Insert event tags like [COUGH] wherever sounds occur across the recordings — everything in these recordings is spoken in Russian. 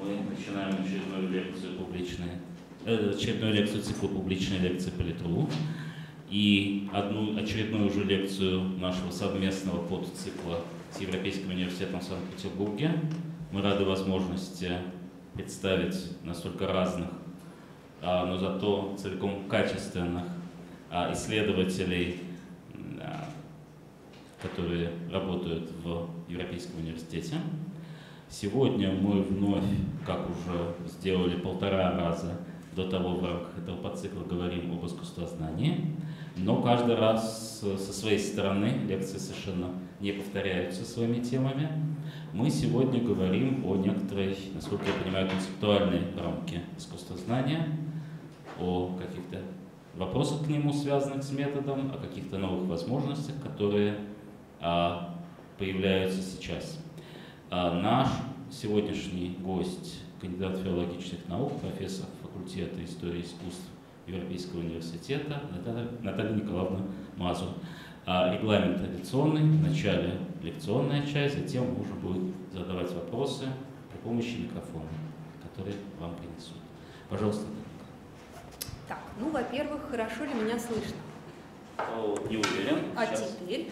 Мы начинаем очередную лекцию публичной, э, очередную лекцию цикла публичной лекции Политру и одну очередную уже лекцию нашего совместного подцикла с Европейским университетом в Санкт-Петербурге. Мы рады возможности представить настолько разных, а, но зато целиком качественных а, исследователей, которые работают в Европейском университете. Сегодня мы вновь, как уже сделали полтора раза до того в рамках этого подцикла, говорим об искусствознании, но каждый раз со своей стороны лекции совершенно не повторяются своими темами. Мы сегодня говорим о некоторой, насколько я понимаю, концептуальной рамке искусствознания, о каких-то вопросах к нему, связанных с методом, о каких-то новых возможностях, которые а, появляются сейчас. А, наш сегодняшний гость, кандидат филологических наук, профессор факультета истории искусств Европейского университета Наталья, Наталья Николаевна Мазур. А регламент традиционный, вначале лекционная часть, затем можно будет задавать вопросы при помощи микрофона, который вам принесут. Пожалуйста, Так, ну, во-первых, хорошо ли меня слышно? О, не уверен. А Сейчас. теперь?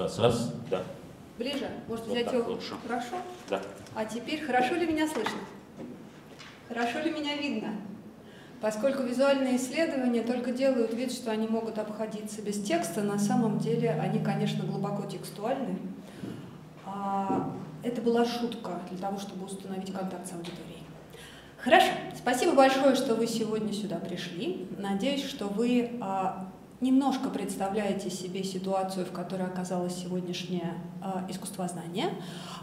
Раз, раз, да. Ближе? Может Вот взять его? лучше. Хорошо? Да. А теперь хорошо ли меня слышно? Хорошо ли меня видно? Поскольку визуальные исследования только делают вид, что они могут обходиться без текста, на самом деле они, конечно, глубоко текстуальны. А это была шутка для того, чтобы установить контакт с аудиторией. Хорошо. Спасибо большое, что вы сегодня сюда пришли. Надеюсь, что вы а, немножко представляете себе ситуацию, в которой оказалось сегодняшнее а, искусствознание.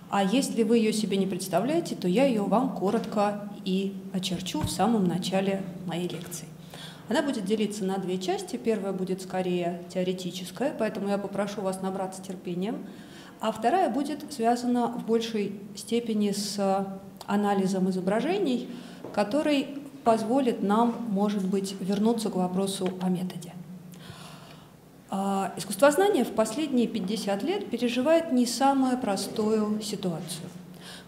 А если вы ее себе не представляете, то я ее вам коротко и очерчу в самом начале моей лекции. Она будет делиться на две части. Первая будет скорее теоретическая, поэтому я попрошу вас набраться терпением. А вторая будет связана в большей степени с анализом изображений, который позволит нам, может быть, вернуться к вопросу о методе. А, Искусствознание в последние 50 лет переживает не самую простую ситуацию.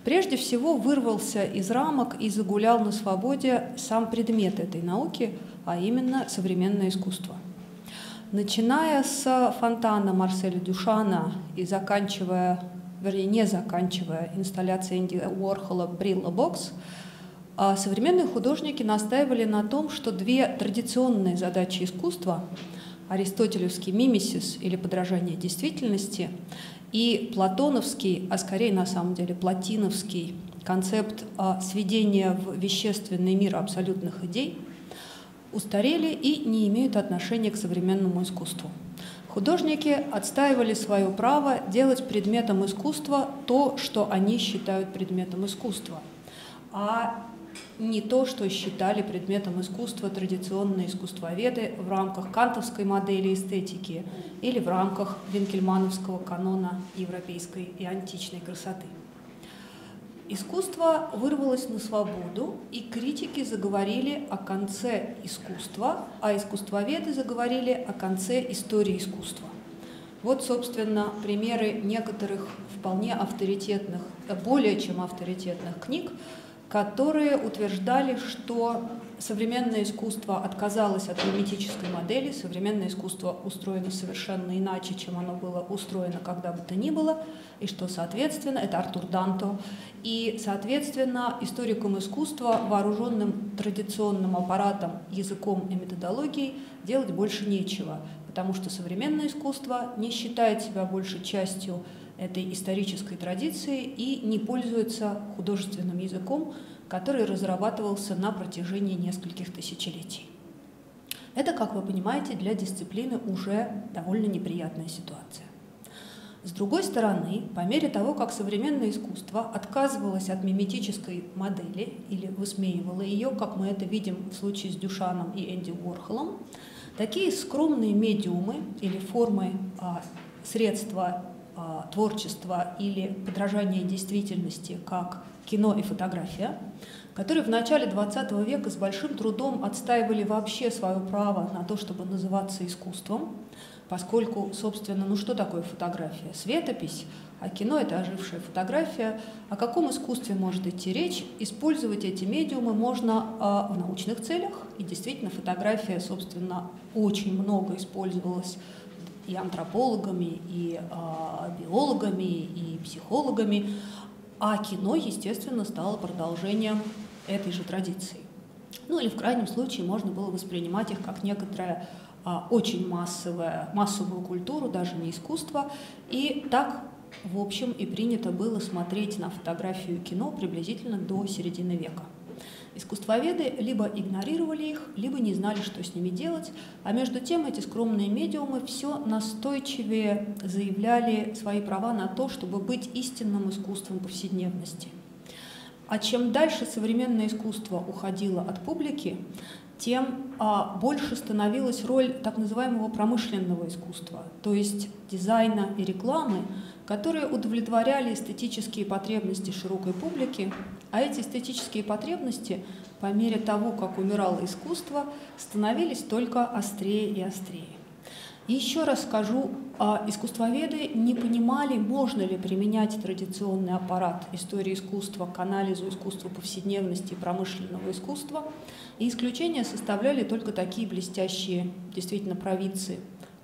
Прежде всего вырвался из рамок и загулял на свободе сам предмет этой науки, а именно современное искусство. Начиная с фонтана Марселя Дюшана и заканчивая, вернее, не заканчивая инсталляцией Энди Уорхола «Брилла Бокс», а современные художники настаивали на том, что две традиционные задачи искусства аристотелевский мимесис или подражание действительности и платоновский, а скорее на самом деле платиновский концепт а, сведения в вещественный мир абсолютных идей устарели и не имеют отношения к современному искусству. Художники отстаивали свое право делать предметом искусства то, что они считают предметом искусства, а не то, что считали предметом искусства традиционные искусствоведы в рамках кантовской модели эстетики или в рамках винкельмановского канона европейской и античной красоты. Искусство вырвалось на свободу, и критики заговорили о конце искусства, а искусствоведы заговорили о конце истории искусства. Вот, собственно, примеры некоторых вполне авторитетных, более чем авторитетных книг, которые утверждали, что современное искусство отказалось от миметической модели, современное искусство устроено совершенно иначе, чем оно было устроено когда бы то ни было, и что, соответственно, это Артур Данто, и, соответственно, историкам искусства, вооруженным традиционным аппаратом, языком и методологией, делать больше нечего, потому что современное искусство не считает себя больше частью этой исторической традиции и не пользуется художественным языком, который разрабатывался на протяжении нескольких тысячелетий. Это, как вы понимаете, для дисциплины уже довольно неприятная ситуация. С другой стороны, по мере того, как современное искусство отказывалось от миметической модели или высмеивало ее, как мы это видим в случае с Дюшаном и Энди Уорхолом, такие скромные медиумы или формы а, средства творчества или подражания действительности, как кино и фотография, которые в начале XX века с большим трудом отстаивали вообще свое право на то, чтобы называться искусством, поскольку, собственно, ну что такое фотография? Светопись, А кино — это ожившая фотография. О каком искусстве может идти речь? Использовать эти медиумы можно э, в научных целях. И действительно, фотография, собственно, очень много использовалась и антропологами, и э, биологами, и психологами. А кино, естественно, стало продолжением этой же традиции. Ну или в крайнем случае можно было воспринимать их как некоторое а, очень массовое, массовую культуру, даже не искусство. И так, в общем, и принято было смотреть на фотографию кино приблизительно до середины века. Искусствоведы либо игнорировали их, либо не знали, что с ними делать, а между тем эти скромные медиумы все настойчивее заявляли свои права на то, чтобы быть истинным искусством повседневности. А чем дальше современное искусство уходило от публики, тем а, больше становилась роль так называемого промышленного искусства, то есть дизайна и рекламы, которые удовлетворяли эстетические потребности широкой публики, а эти эстетические потребности по мере того, как умирало искусство, становились только острее и острее. И еще раз скажу, а, искусствоведы не понимали, можно ли применять традиционный аппарат истории искусства к анализу искусства повседневности и промышленного искусства. И исключения составляли только такие блестящие действительно провидцы,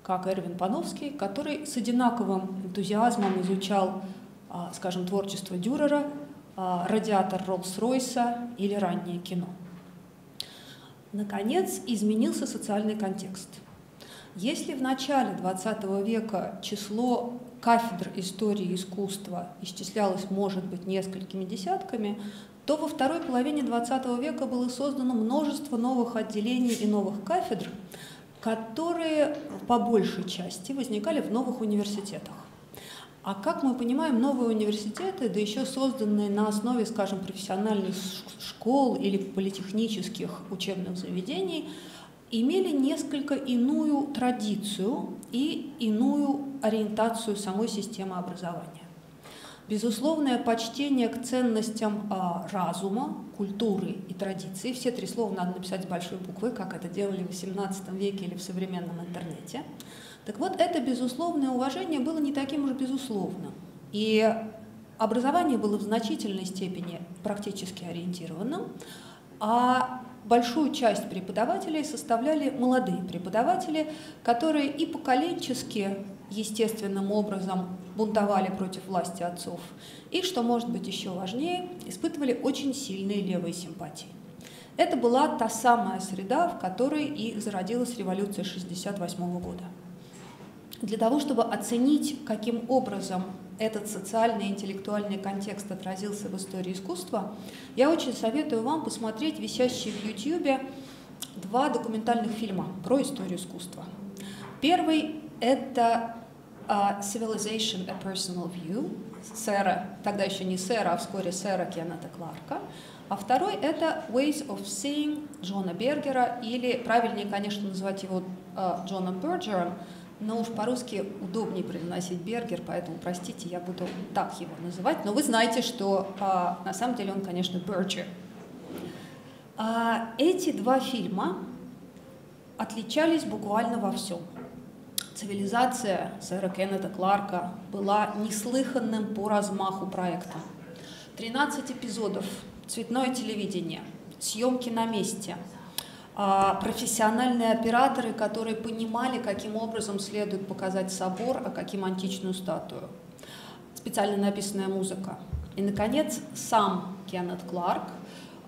как Эрвин Пановский, который с одинаковым энтузиазмом изучал, а, скажем, творчество Дюрера, а, радиатор Роллс-Ройса или раннее кино. Наконец, изменился социальный контекст – если в начале XX века число кафедр истории искусства исчислялось, может быть, несколькими десятками, то во второй половине XX века было создано множество новых отделений и новых кафедр, которые по большей части возникали в новых университетах. А как мы понимаем, новые университеты, да еще созданные на основе, скажем, профессиональных школ или политехнических учебных заведений – имели несколько иную традицию и иную ориентацию самой системы образования. Безусловное почтение к ценностям а, разума, культуры и традиции. Все три слова надо написать с большой буквы, как это делали в XVIII веке или в современном интернете. Так вот, это безусловное уважение было не таким уж безусловным. И образование было в значительной степени практически ориентированным, а большую часть преподавателей составляли молодые преподаватели, которые и поколенчески естественным образом бунтовали против власти отцов, и, что может быть еще важнее, испытывали очень сильные левые симпатии. Это была та самая среда, в которой и зародилась революция 1968 года. Для того, чтобы оценить, каким образом этот социальный и интеллектуальный контекст отразился в истории искусства, я очень советую вам посмотреть висящие в YouTube два документальных фильма про историю искусства. Первый — это uh, Civilization A Personal View сэра, тогда еще не сэра, а вскоре сэра Кеннета Кларка. А второй — это Ways of Seeing Джона Бергера, или правильнее, конечно, называть его uh, Джоном Берджером — но уж по-русски удобнее произносить Бергер, поэтому, простите, я буду так его называть. Но вы знаете, что а, на самом деле он, конечно, Берджер. А, эти два фильма отличались буквально во всем. Цивилизация сэра Кеннета Кларка была неслыханным по размаху проектом. 13 эпизодов, цветное телевидение, съемки на месте – профессиональные операторы, которые понимали, каким образом следует показать собор, а каким античную статую. Специально написанная музыка. И, наконец, сам Кеннет Кларк,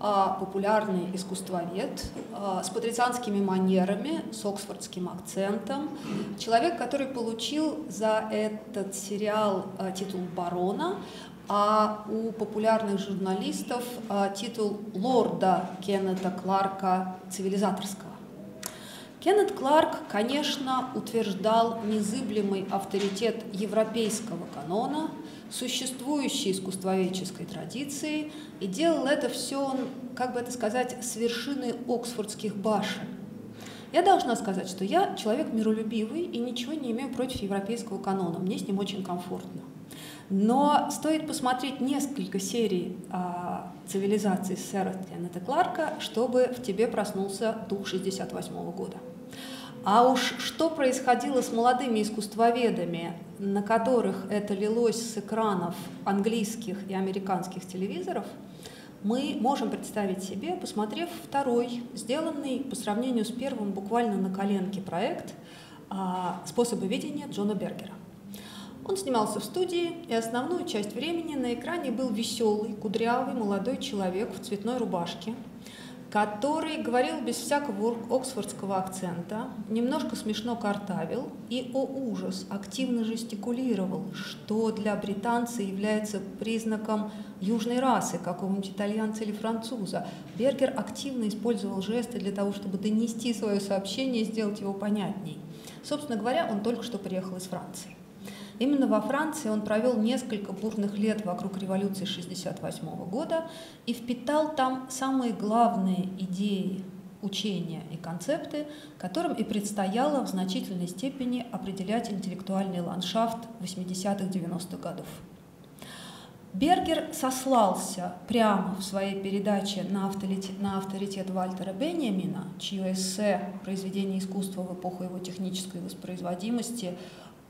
а, популярный искусствовед а, с патрицианскими манерами, с оксфордским акцентом, человек, который получил за этот сериал титул барона, а у популярных журналистов а, титул лорда Кеннета Кларка цивилизаторского. Кеннет Кларк, конечно, утверждал незыблемый авторитет европейского канона, существующей искусствоведческой традиции, и делал это все, как бы это сказать, с вершины Оксфордских башен. Я должна сказать, что я человек миролюбивый и ничего не имею против европейского канона. Мне с ним очень комфортно. Но стоит посмотреть несколько серий а, цивилизации сэра Кеннета Кларка, чтобы в тебе проснулся дух 68 года. А уж что происходило с молодыми искусствоведами, на которых это лилось с экранов английских и американских телевизоров, мы можем представить себе, посмотрев второй, сделанный по сравнению с первым буквально на коленке проект а, «Способы видения» Джона Бергера. Он снимался в студии, и основную часть времени на экране был веселый, кудрявый молодой человек в цветной рубашке, который говорил без всякого оксфордского акцента, немножко смешно картавил и, о ужас, активно жестикулировал, что для британца является признаком южной расы, какого-нибудь итальянца или француза. Бергер активно использовал жесты для того, чтобы донести свое сообщение и сделать его понятней. Собственно говоря, он только что приехал из Франции. Именно во Франции он провел несколько бурных лет вокруг революции 1968 года и впитал там самые главные идеи учения и концепты, которым и предстояло в значительной степени определять интеллектуальный ландшафт 80-х-90-х годов. Бергер сослался прямо в своей передаче на авторитет, на авторитет Вальтера Беньямина, чье эссе «Произведение искусства в эпоху его технической воспроизводимости»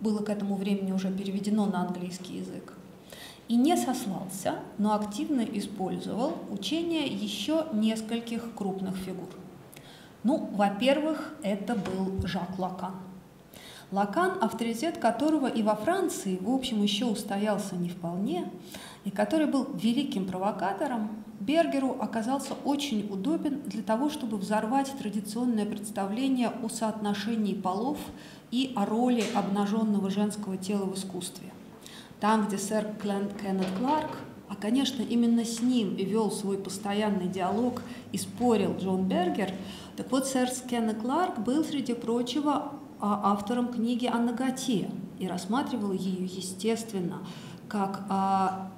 было к этому времени уже переведено на английский язык, и не сослался, но активно использовал учение еще нескольких крупных фигур. Ну, во-первых, это был Жак Лакан. Лакан, авторитет которого и во Франции, в общем, еще устоялся не вполне, и который был великим провокатором, Бергеру оказался очень удобен для того, чтобы взорвать традиционное представление о соотношении полов и о роли обнаженного женского тела в искусстве. Там, где сэр Клент Кеннет Кларк, а, конечно, именно с ним и вел свой постоянный диалог и спорил Джон Бергер, так вот, сэр Кеннет Кларк был, среди прочего, а, автором книги о ноготе и рассматривал ее, естественно, как а,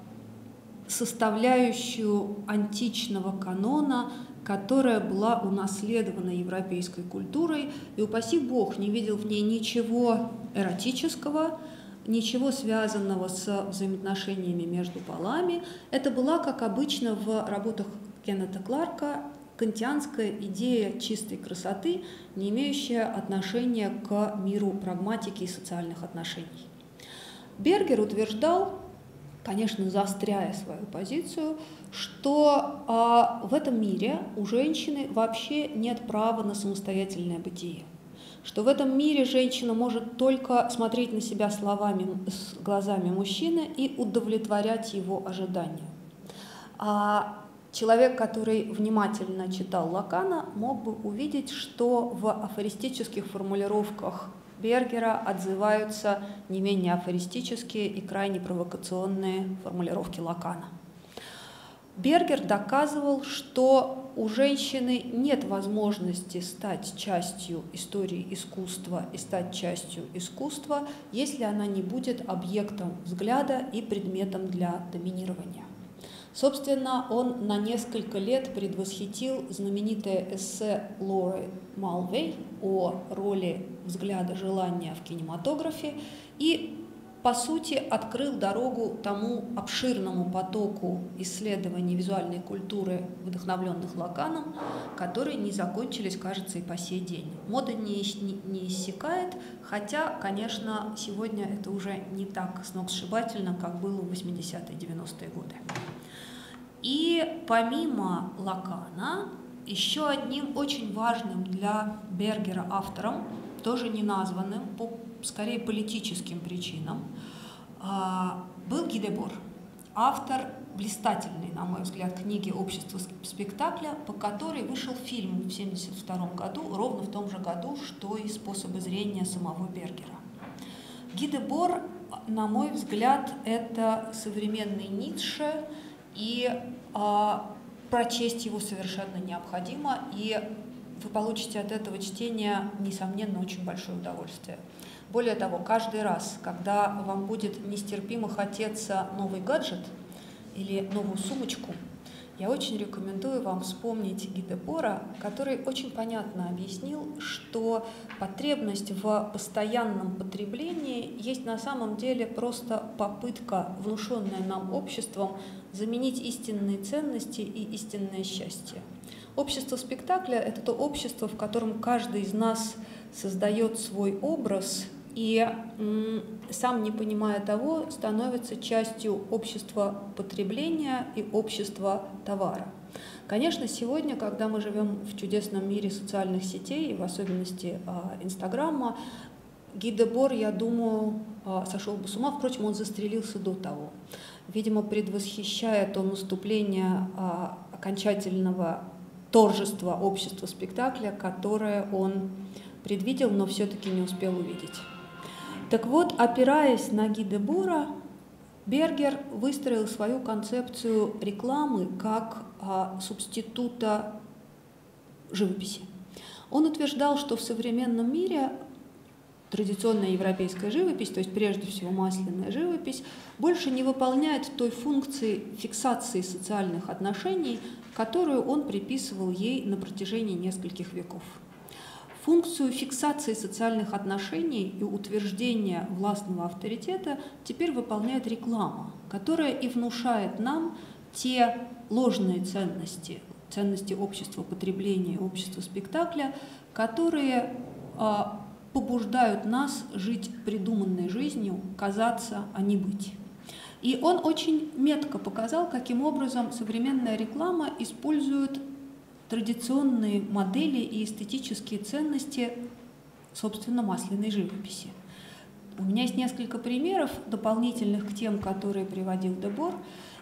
составляющую античного канона которая была унаследована европейской культурой, и, упаси Бог, не видел в ней ничего эротического, ничего связанного с взаимоотношениями между полами. Это была, как обычно в работах Кеннета Кларка, кантианская идея чистой красоты, не имеющая отношения к миру прагматики и социальных отношений. Бергер утверждал, конечно, заостряя свою позицию, что а, в этом мире у женщины вообще нет права на самостоятельное бытие, что в этом мире женщина может только смотреть на себя словами, с глазами мужчины и удовлетворять его ожидания. А человек, который внимательно читал Лакана, мог бы увидеть, что в афористических формулировках Бергера отзываются не менее афористические и крайне провокационные формулировки Лакана. Бергер доказывал, что у женщины нет возможности стать частью истории искусства и стать частью искусства, если она не будет объектом взгляда и предметом для доминирования. Собственно, он на несколько лет предвосхитил знаменитое эссе Лоры Малвей о роли взгляда желания в кинематографе и по сути, открыл дорогу тому обширному потоку исследований визуальной культуры, вдохновленных Лаканом, которые не закончились, кажется, и по сей день. Мода не, не, иссякает, хотя, конечно, сегодня это уже не так сногсшибательно, как было в 80-е 90-е годы. И помимо Лакана, еще одним очень важным для Бергера автором, тоже не названным по скорее политическим причинам, а, был Гидебор, автор блистательной, на мой взгляд, книги «Общество спектакля», по которой вышел фильм в 1972 году, ровно в том же году, что и «Способы зрения» самого Бергера. Гидебор, на мой взгляд, это современный Ницше, и а, прочесть его совершенно необходимо, и вы получите от этого чтения, несомненно, очень большое удовольствие. Более того, каждый раз, когда вам будет нестерпимо хотеться новый гаджет или новую сумочку, я очень рекомендую вам вспомнить Гиде Бора, который очень понятно объяснил, что потребность в постоянном потреблении есть на самом деле просто попытка, внушенная нам обществом, заменить истинные ценности и истинное счастье. Общество спектакля – это то общество, в котором каждый из нас создает свой образ и, сам не понимая того, становится частью общества потребления и общества товара. Конечно, сегодня, когда мы живем в чудесном мире социальных сетей, в особенности а, Инстаграма, Гидебор, я думаю, а, сошел бы с ума, впрочем, он застрелился до того. Видимо, предвосхищая то наступление а, окончательного торжества общества спектакля, которое он предвидел, но все-таки не успел увидеть. Так вот, опираясь на гиды Бура, Бергер выстроил свою концепцию рекламы как а, субститута живописи. Он утверждал, что в современном мире традиционная европейская живопись, то есть прежде всего масляная живопись, больше не выполняет той функции фиксации социальных отношений, которую он приписывал ей на протяжении нескольких веков. Функцию фиксации социальных отношений и утверждения властного авторитета теперь выполняет реклама, которая и внушает нам те ложные ценности, ценности общества потребления, общества спектакля, которые а, побуждают нас жить придуманной жизнью, казаться, а не быть. И он очень метко показал, каким образом современная реклама использует традиционные модели и эстетические ценности, собственно, масляной живописи. У меня есть несколько примеров дополнительных к тем, которые приводил Дебор.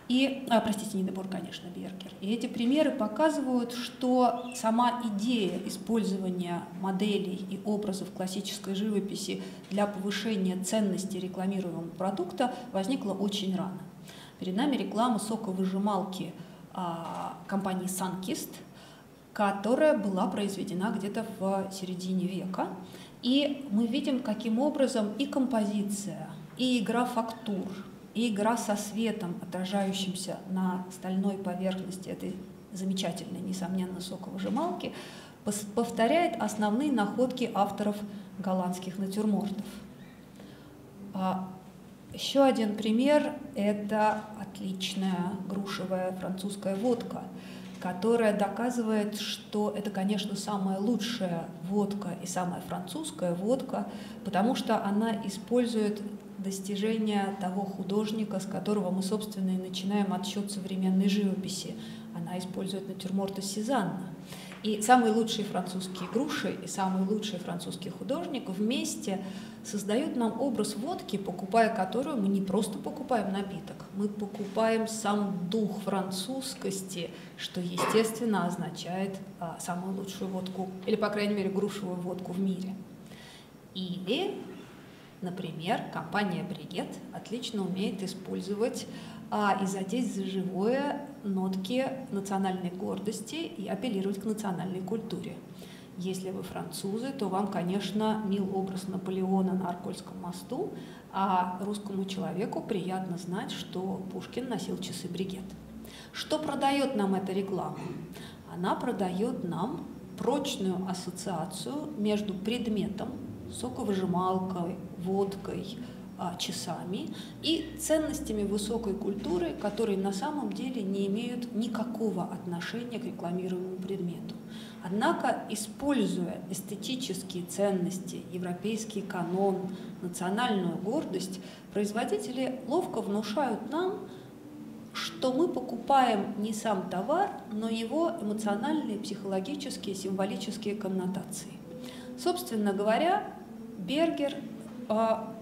И, а, простите, не Дебор, конечно, Бергер. И эти примеры показывают, что сама идея использования моделей и образов классической живописи для повышения ценности рекламируемого продукта возникла очень рано. Перед нами реклама соковыжималки а, компании Sunkist, которая была произведена где-то в середине века. И мы видим, каким образом и композиция, и игра фактур – и игра со светом, отражающимся на стальной поверхности этой замечательной, несомненно, соковыжималки, повторяет основные находки авторов голландских натюрмортов. А еще один пример – это отличная грушевая французская водка, которая доказывает, что это, конечно, самая лучшая водка и самая французская водка, потому что она использует достижения того художника, с которого мы, собственно, и начинаем отсчет современной живописи. Она использует натюрморты Сезанна. И самые лучшие французские груши и самый лучший французский художник вместе создают нам образ водки, покупая которую мы не просто покупаем напиток, мы покупаем сам дух французскости, что, естественно, означает а, самую лучшую водку, или, по крайней мере, грушевую водку в мире. Или Например, компания Бригет отлично умеет использовать а, и задеть за живое нотки национальной гордости и апеллировать к национальной культуре. Если вы французы, то вам, конечно, мил образ Наполеона на Аркольском мосту, а русскому человеку приятно знать, что Пушкин носил часы бригет. Что продает нам эта реклама? Она продает нам прочную ассоциацию между предметом, соковыжималкой, водкой, а, часами и ценностями высокой культуры, которые на самом деле не имеют никакого отношения к рекламируемому предмету. Однако, используя эстетические ценности, европейский канон, национальную гордость, производители ловко внушают нам, что мы покупаем не сам товар, но его эмоциональные, психологические, символические коннотации. Собственно говоря, Бергер, а,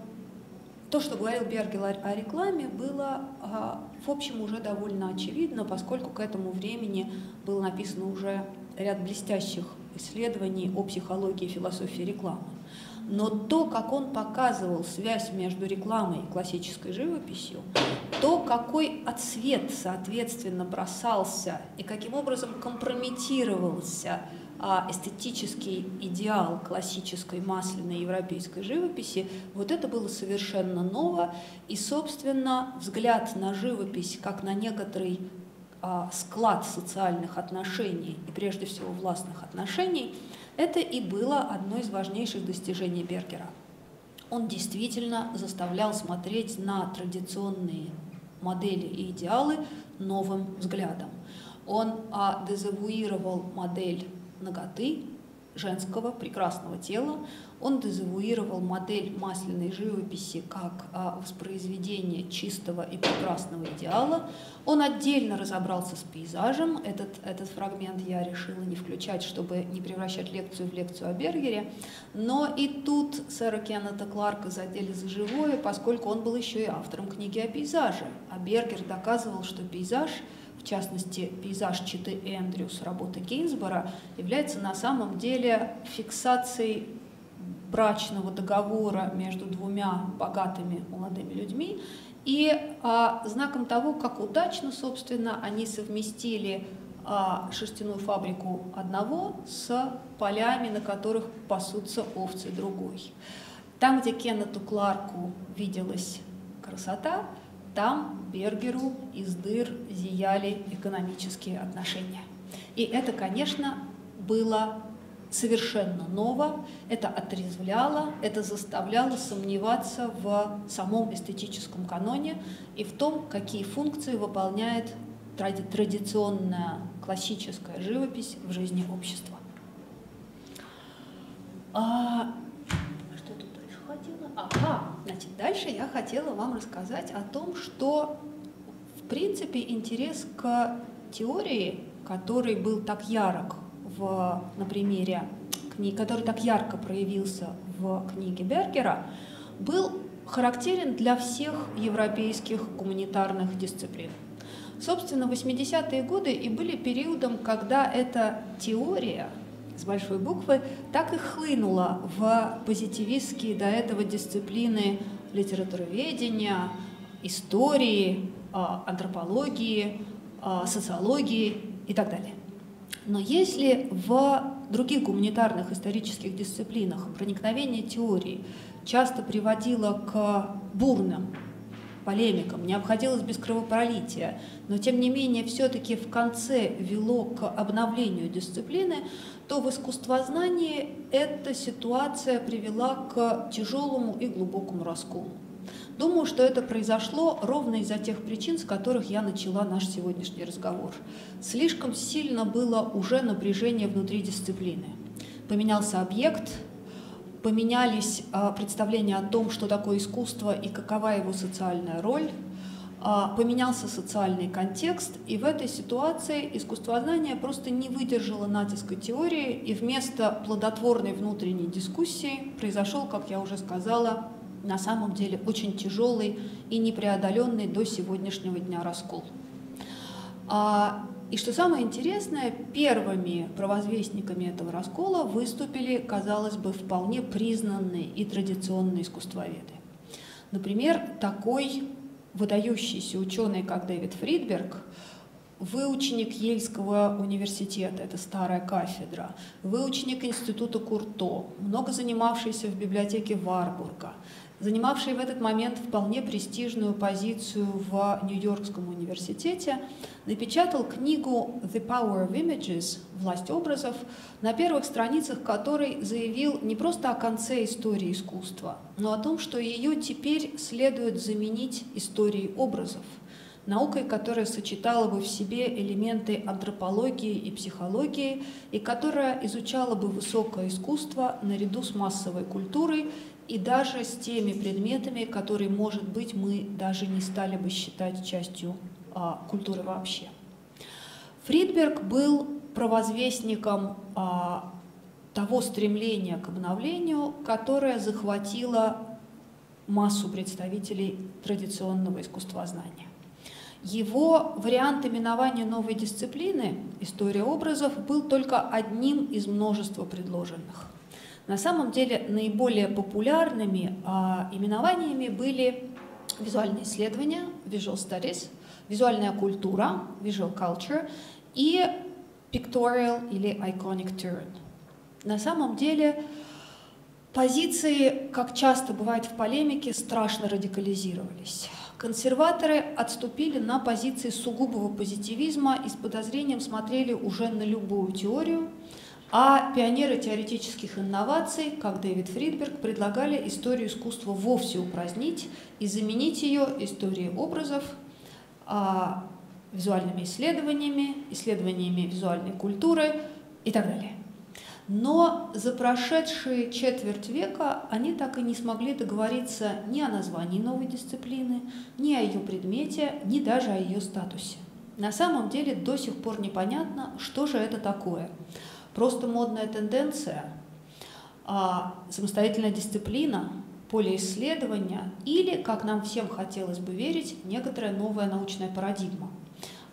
то, что говорил Бергер о рекламе, было а, в общем уже довольно очевидно, поскольку к этому времени было написано уже ряд блестящих исследований о психологии и философии рекламы. Но то, как он показывал связь между рекламой и классической живописью, то, какой отсвет, соответственно, бросался и каким образом компрометировался а эстетический идеал классической масляной европейской живописи, вот это было совершенно ново. И, собственно, взгляд на живопись как на некоторый склад социальных отношений и прежде всего властных отношений, это и было одно из важнейших достижений Бергера. Он действительно заставлял смотреть на традиционные модели и идеалы новым взглядом. Он а, дезавуировал модель ноготы, женского прекрасного тела, он дезавуировал модель масляной живописи как а, воспроизведение чистого и прекрасного идеала. Он отдельно разобрался с пейзажем. Этот, этот фрагмент я решила не включать, чтобы не превращать лекцию в лекцию о Бергере. Но и тут сэра Кеннета Кларка задели за живое, поскольку он был еще и автором книги о пейзаже. А Бергер доказывал, что пейзаж в частности, пейзаж Читы Эндрюс работы Гейнсбора, является на самом деле фиксацией брачного договора между двумя богатыми молодыми людьми и а, знаком того, как удачно, собственно, они совместили а, шерстяную фабрику одного с полями, на которых пасутся овцы другой. Там, где Кеннету Кларку виделась красота, там Бергеру из дыр зияли экономические отношения. И это, конечно, было совершенно ново, это отрезвляло, это заставляло сомневаться в самом эстетическом каноне и в том, какие функции выполняет тради традиционная классическая живопись в жизни общества. А, что тут дальше хотела? Ага, значит, дальше я хотела вам рассказать о том, что в принципе интерес к теории, который был так ярок в, на примере книги, который так ярко проявился в книге Бергера, был характерен для всех европейских гуманитарных дисциплин. Собственно, 80-е годы и были периодом, когда эта теория с большой буквы так и хлынула в позитивистские до этого дисциплины литературоведения, истории, а, антропологии, а, социологии и так далее. Но если в других гуманитарных исторических дисциплинах проникновение теории часто приводило к бурным полемикам, не обходилось без кровопролития, но тем не менее все-таки в конце вело к обновлению дисциплины, то в искусствознании эта ситуация привела к тяжелому и глубокому расколу. Думаю, что это произошло ровно из-за тех причин, с которых я начала наш сегодняшний разговор. Слишком сильно было уже напряжение внутри дисциплины. Поменялся объект, поменялись а, представления о том, что такое искусство и какова его социальная роль, поменялся социальный контекст, и в этой ситуации искусствознание просто не выдержало натиска теории, и вместо плодотворной внутренней дискуссии произошел, как я уже сказала, на самом деле очень тяжелый и непреодоленный до сегодняшнего дня раскол. А, и что самое интересное, первыми провозвестниками этого раскола выступили, казалось бы, вполне признанные и традиционные искусствоведы. Например, такой выдающийся ученый, как Дэвид Фридберг, выученик Ельского университета, это старая кафедра, выученик Института Курто, много занимавшийся в библиотеке Варбурга, занимавший в этот момент вполне престижную позицию в Нью-Йоркском университете, напечатал книгу «The Power of Images» «Власть образов», на первых страницах которой заявил не просто о конце истории искусства, но о том, что ее теперь следует заменить историей образов, наукой, которая сочетала бы в себе элементы антропологии и психологии, и которая изучала бы высокое искусство наряду с массовой культурой и даже с теми предметами, которые, может быть, мы даже не стали бы считать частью а, культуры вообще. Фридберг был провозвестником а, того стремления к обновлению, которое захватило массу представителей традиционного искусствознания. Его вариант именования новой дисциплины «История образов» был только одним из множества предложенных – на самом деле наиболее популярными а, именованиями были визуальные исследования, visual studies, визуальная культура, visual culture, и pictorial или iconic turn. На самом деле позиции, как часто бывает в полемике, страшно радикализировались. Консерваторы отступили на позиции сугубого позитивизма и с подозрением смотрели уже на любую теорию, а пионеры теоретических инноваций, как Дэвид Фридберг, предлагали историю искусства вовсе упразднить и заменить ее историей образов, а, визуальными исследованиями, исследованиями визуальной культуры и так далее. Но за прошедшие четверть века они так и не смогли договориться ни о названии новой дисциплины, ни о ее предмете, ни даже о ее статусе. На самом деле до сих пор непонятно, что же это такое. Просто модная тенденция, а самостоятельная дисциплина, поле исследования или, как нам всем хотелось бы верить, некоторая новая научная парадигма –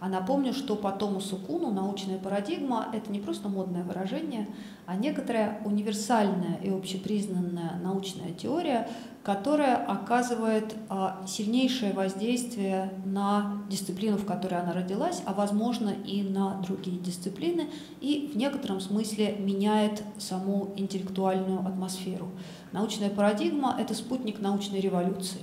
а напомню, что по Томасу Куну научная парадигма – это не просто модное выражение, а некоторая универсальная и общепризнанная научная теория, которая оказывает а, сильнейшее воздействие на дисциплину, в которой она родилась, а возможно и на другие дисциплины, и в некотором смысле меняет саму интеллектуальную атмосферу. Научная парадигма – это спутник научной революции.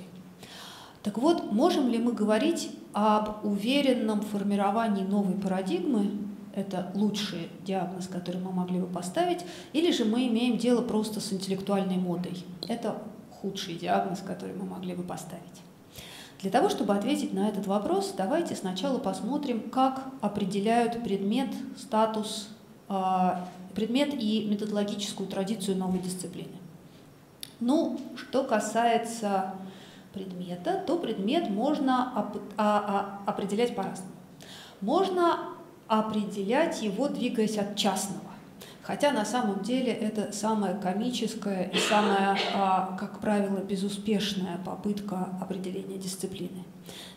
Так вот, можем ли мы говорить об уверенном формировании новой парадигмы, это лучший диагноз, который мы могли бы поставить, или же мы имеем дело просто с интеллектуальной модой. Это худший диагноз, который мы могли бы поставить. Для того, чтобы ответить на этот вопрос, давайте сначала посмотрим, как определяют предмет, статус, а, предмет и методологическую традицию новой дисциплины. Ну, что касается предмета, то предмет можно а, а, определять по-разному. Можно определять его, двигаясь от частного. Хотя на самом деле это самая комическая и самая, а, как правило, безуспешная попытка определения дисциплины.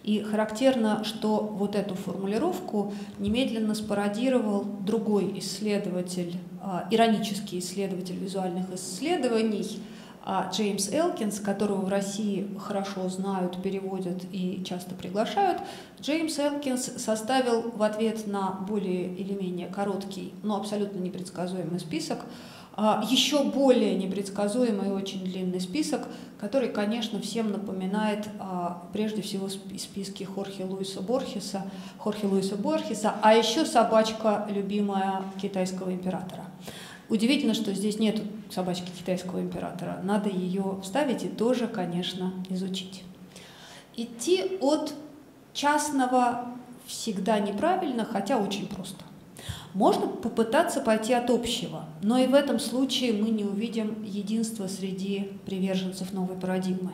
И характерно, что вот эту формулировку немедленно спародировал другой исследователь, а, иронический исследователь визуальных исследований – а Джеймс Элкинс, которого в России хорошо знают, переводят и часто приглашают, Джеймс Элкинс составил в ответ на более или менее короткий, но абсолютно непредсказуемый список, а, еще более непредсказуемый и очень длинный список, который, конечно, всем напоминает а, прежде всего списки Хорхе Луиса Борхеса, Хорхе Луиса Борхеса, а еще собачка, любимая китайского императора. Удивительно, что здесь нет собачки китайского императора. Надо ее вставить и тоже, конечно, изучить. Идти от частного всегда неправильно, хотя очень просто. Можно попытаться пойти от общего, но и в этом случае мы не увидим единства среди приверженцев новой парадигмы.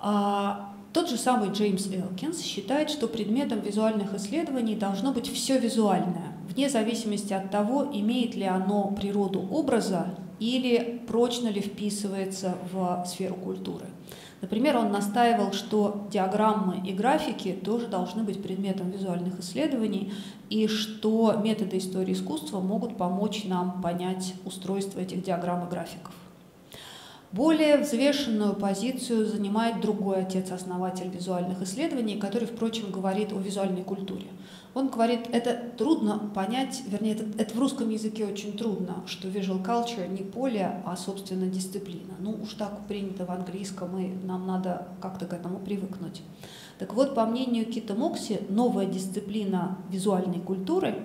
А, тот же самый Джеймс Элкинс считает, что предметом визуальных исследований должно быть все визуальное, вне зависимости от того, имеет ли оно природу образа или прочно ли вписывается в сферу культуры. Например, он настаивал, что диаграммы и графики тоже должны быть предметом визуальных исследований, и что методы истории искусства могут помочь нам понять устройство этих диаграмм и графиков. Более взвешенную позицию занимает другой отец-основатель визуальных исследований, который, впрочем, говорит о визуальной культуре. Он говорит, это трудно понять, вернее, это, это в русском языке очень трудно, что visual culture не поле, а, собственно, дисциплина. Ну, уж так принято в английском, и нам надо как-то к этому привыкнуть. Так вот, по мнению Кита Мокси, новая дисциплина визуальной культуры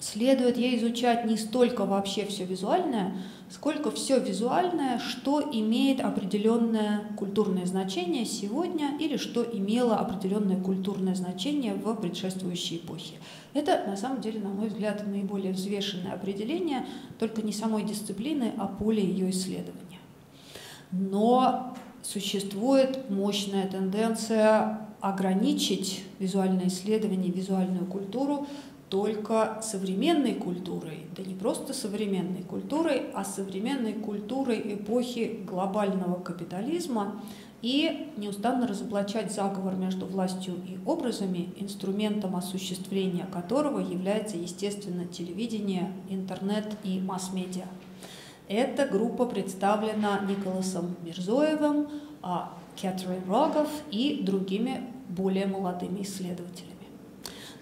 следует ей изучать не столько вообще все визуальное, сколько все визуальное, что имеет определенное культурное значение сегодня или что имело определенное культурное значение в предшествующей эпохе. Это, на самом деле, на мой взгляд, наиболее взвешенное определение только не самой дисциплины, а поля ее исследования. Но существует мощная тенденция ограничить визуальное исследование, визуальную культуру только современной культурой, да не просто современной культурой, а современной культурой эпохи глобального капитализма и неустанно разоблачать заговор между властью и образами, инструментом осуществления которого является, естественно, телевидение, интернет и масс-медиа. Эта группа представлена Николасом Мирзоевым, а Кэтрин Рогов и другими более молодыми исследователями.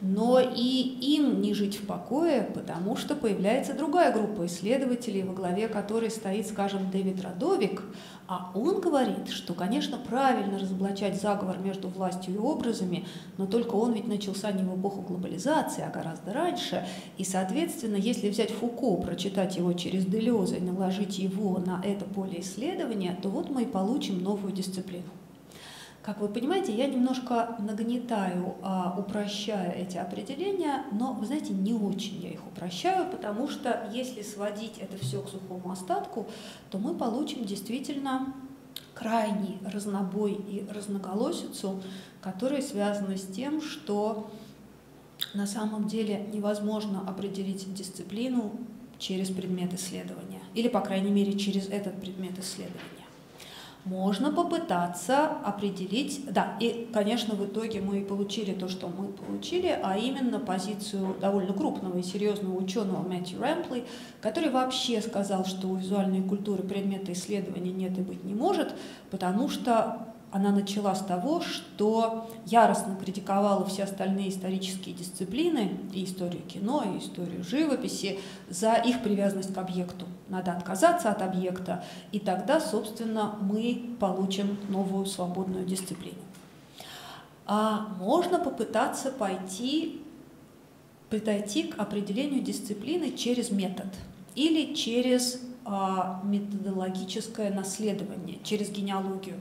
Но и им не жить в покое, потому что появляется другая группа исследователей, во главе которой стоит, скажем, Дэвид Радовик, а он говорит, что, конечно, правильно разоблачать заговор между властью и образами, но только он ведь начался не в эпоху глобализации, а гораздо раньше. И, соответственно, если взять Фуко, прочитать его через Делеза и наложить его на это поле исследования, то вот мы и получим новую дисциплину. Как вы понимаете, я немножко нагнетаю, а, упрощая эти определения, но, вы знаете, не очень я их упрощаю, потому что если сводить это все к сухому остатку, то мы получим действительно крайний разнобой и разноголосицу, которые связаны с тем, что на самом деле невозможно определить дисциплину через предмет исследования, или, по крайней мере, через этот предмет исследования можно попытаться определить, да, и, конечно, в итоге мы получили то, что мы получили, а именно позицию довольно крупного и серьезного ученого Мэтью Рэмпли, который вообще сказал, что у визуальной культуры предмета исследования нет и быть не может, потому что она начала с того, что яростно критиковала все остальные исторические дисциплины, и историю кино, и историю живописи, за их привязанность к объекту. Надо отказаться от объекта, и тогда, собственно, мы получим новую свободную дисциплину. А можно попытаться пойти, подойти к определению дисциплины через метод или через а, методологическое наследование, через генеалогию.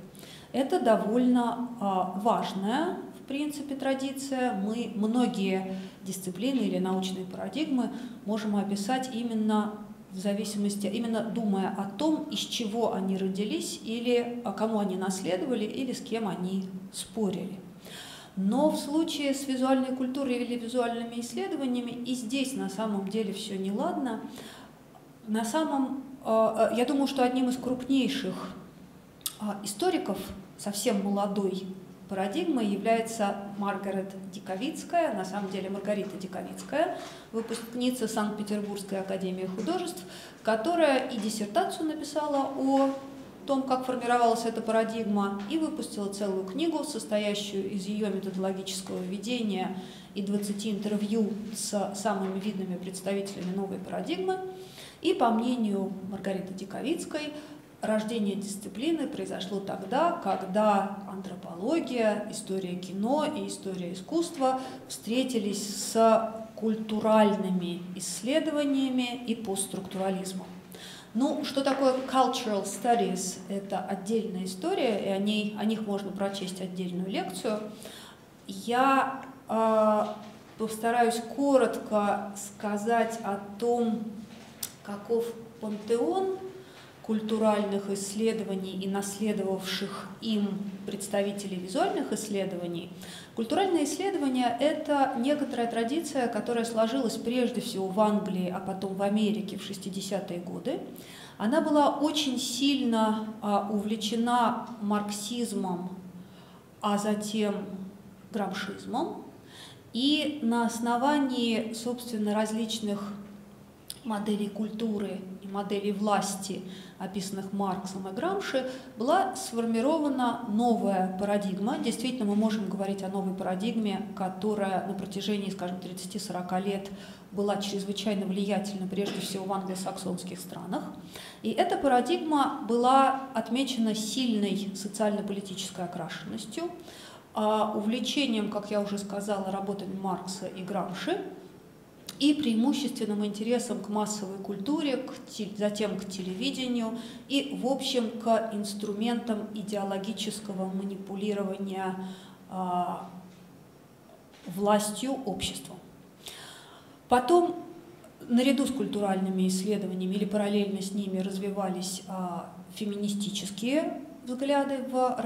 Это довольно а, важная, в принципе, традиция. Мы многие дисциплины или научные парадигмы можем описать именно в зависимости, именно думая о том, из чего они родились, или кому они наследовали, или с кем они спорили. Но в случае с визуальной культурой или визуальными исследованиями и здесь на самом деле все неладно. На самом, а, я думаю, что одним из крупнейших а, историков совсем молодой парадигмой является Маргарет Диковицкая, на самом деле Маргарита Диковицкая, выпускница Санкт-Петербургской академии художеств, которая и диссертацию написала о том, как формировалась эта парадигма, и выпустила целую книгу, состоящую из ее методологического введения и 20 интервью с самыми видными представителями новой парадигмы. И по мнению Маргариты Диковицкой, рождение дисциплины произошло тогда, когда антропология, история кино и история искусства встретились с культуральными исследованиями и постструктурализмом. Ну, что такое cultural studies? Это отдельная история, и о, ней, о них можно прочесть отдельную лекцию. Я э, постараюсь коротко сказать о том, каков пантеон культуральных исследований и наследовавших им представителей визуальных исследований, культуральные исследования – это некоторая традиция, которая сложилась прежде всего в Англии, а потом в Америке в 60-е годы. Она была очень сильно а, увлечена марксизмом, а затем грамшизмом, и на основании, собственно, различных моделей культуры и моделей власти – описанных Марксом и Грамши, была сформирована новая парадигма. Действительно, мы можем говорить о новой парадигме, которая на протяжении, скажем, 30-40 лет была чрезвычайно влиятельна прежде всего в англосаксонских странах. И эта парадигма была отмечена сильной социально-политической окрашенностью, а увлечением, как я уже сказала, работами Маркса и Грамши – и преимущественным интересом к массовой культуре, к, затем к телевидению и, в общем, к инструментам идеологического манипулирования э, властью обществом. Потом, наряду с культуральными исследованиями или параллельно с ними развивались э, феминистические взгляды в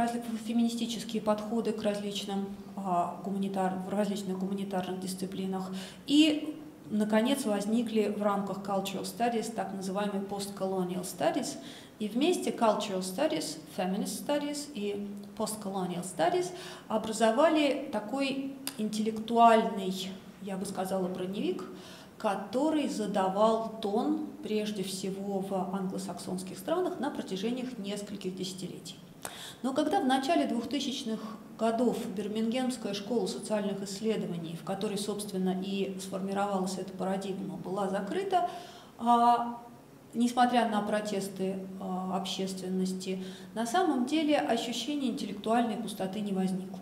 феминистические подходы к различным а, гуманитар, в различных гуманитарных дисциплинах. И наконец возникли в рамках Cultural Studies так называемые Post-Colonial Studies, и вместе Cultural Studies, Feminist Studies и Post-Colonial Studies образовали такой интеллектуальный, я бы сказала, броневик, который задавал тон прежде всего в англосаксонских странах на протяжении нескольких десятилетий. Но когда в начале 2000-х годов Бирмингемская школа социальных исследований, в которой, собственно, и сформировалась эта парадигма, была закрыта, а, несмотря на протесты а, общественности, на самом деле ощущение интеллектуальной пустоты не возникло.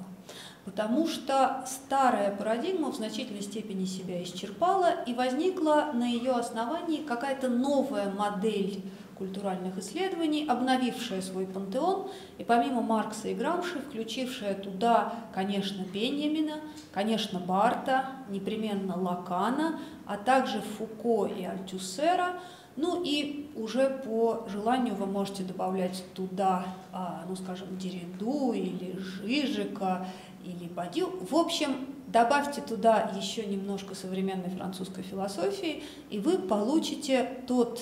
Потому что старая парадигма в значительной степени себя исчерпала, и возникла на ее основании какая-то новая модель культуральных исследований, обновившая свой пантеон, и помимо Маркса и Грамши, включившая туда, конечно, Беньямина, конечно, Барта, непременно Лакана, а также Фуко и Альтюсера, ну и уже по желанию вы можете добавлять туда, а, ну скажем, Дериду или Жижика или Бадью. В общем, добавьте туда еще немножко современной французской философии, и вы получите тот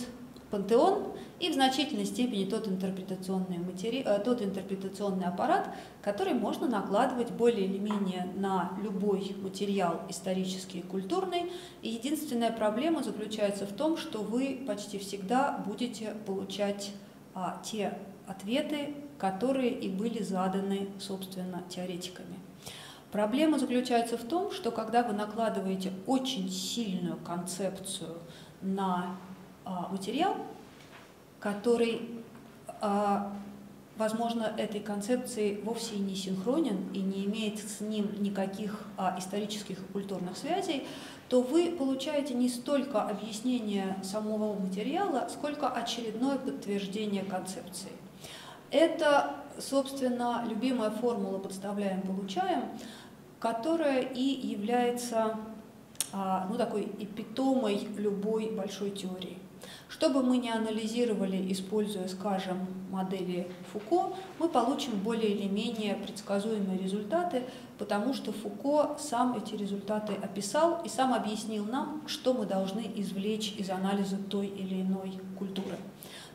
пантеон, и в значительной степени тот интерпретационный, матери... Э, тот интерпретационный аппарат, который можно накладывать более или менее на любой материал исторический и культурный. И единственная проблема заключается в том, что вы почти всегда будете получать а, те ответы, которые и были заданы, собственно, теоретиками. Проблема заключается в том, что когда вы накладываете очень сильную концепцию на материал, который, а, возможно, этой концепции вовсе не синхронен и не имеет с ним никаких а, исторических и культурных связей, то вы получаете не столько объяснение самого материала, сколько очередное подтверждение концепции. Это, собственно, любимая формула «подставляем-получаем», которая и является а, ну, такой эпитомой любой большой теории. Что бы мы ни анализировали, используя, скажем, модели Фуко, мы получим более или менее предсказуемые результаты, потому что Фуко сам эти результаты описал и сам объяснил нам, что мы должны извлечь из анализа той или иной культуры.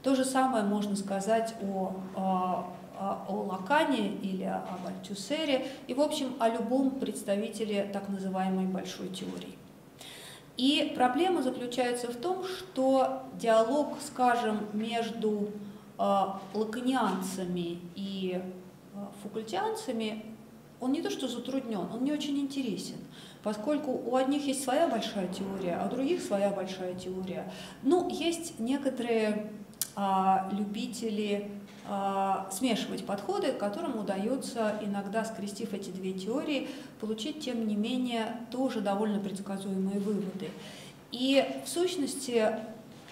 То же самое можно сказать о, о о Лакане или о Альтюсере и, в общем, о любом представителе так называемой большой теории. И проблема заключается в том, что диалог, скажем, между э, лаканианцами и э, фукультианцами, он не то что затруднен, он не очень интересен, поскольку у одних есть своя большая теория, а у других своя большая теория. Ну, есть некоторые э, любители а, смешивать подходы, которым удается иногда, скрестив эти две теории, получить, тем не менее, тоже довольно предсказуемые выводы. И в сущности,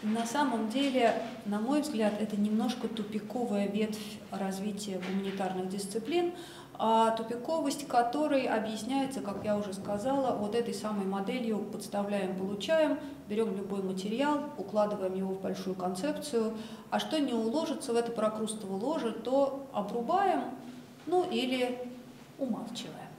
на самом деле, на мой взгляд, это немножко тупиковая ветвь развития гуманитарных дисциплин, а тупиковость которой объясняется, как я уже сказала, вот этой самой моделью подставляем, получаем, берем любой материал, укладываем его в большую концепцию, а что не уложится в это прокрустово ложе, то обрубаем, ну или умалчиваем.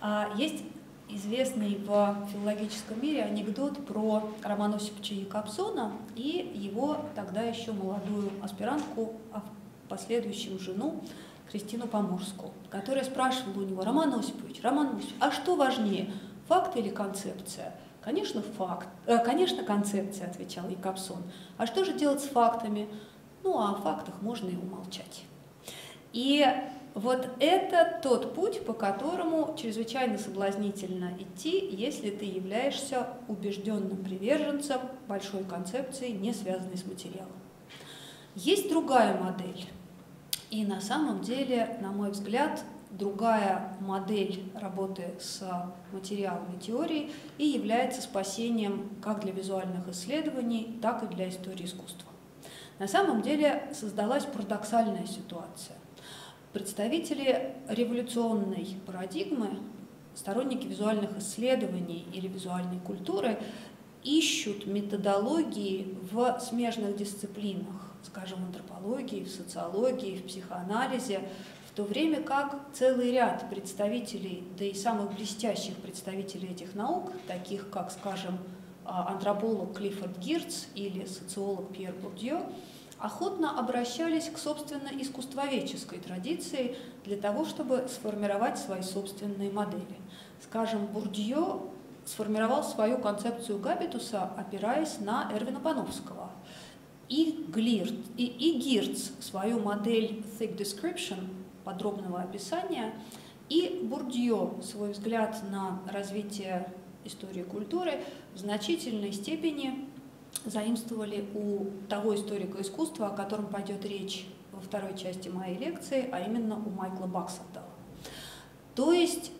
А есть известный в филологическом мире анекдот про Романа Осиповича Якобсона и его тогда еще молодую аспирантку, а в последующем жену Кристину Поморскую, которая спрашивала у него, Роман Осипович, Роман Осипович, а что важнее, факт или концепция? Конечно, факт, э, конечно, концепция, отвечал Якобсон. А что же делать с фактами? Ну, а о фактах можно и умолчать. И вот это тот путь, по которому чрезвычайно соблазнительно идти, если ты являешься убежденным приверженцем большой концепции, не связанной с материалом. Есть другая модель, и на самом деле, на мой взгляд, другая модель работы с материалами теории и является спасением как для визуальных исследований, так и для истории искусства. На самом деле создалась парадоксальная ситуация. Представители революционной парадигмы, сторонники визуальных исследований или визуальной культуры ищут методологии в смежных дисциплинах, скажем, антропологии, в социологии, в психоанализе, в то время как целый ряд представителей, да и самых блестящих представителей этих наук, таких как, скажем, а, антрополог Клиффорд Гирц или социолог Пьер Бурдье, охотно обращались к, собственно, искусствоведческой традиции для того, чтобы сформировать свои собственные модели. Скажем, Бурдье сформировал свою концепцию габитуса, опираясь на Эрвина Пановского – и, Глирт, и, и Гирц свою модель Thick Description подробного описания, и Бурдье свой взгляд на развитие истории культуры в значительной степени заимствовали у того историка искусства, о котором пойдет речь во второй части моей лекции, а именно у Майкла Баксандала. То есть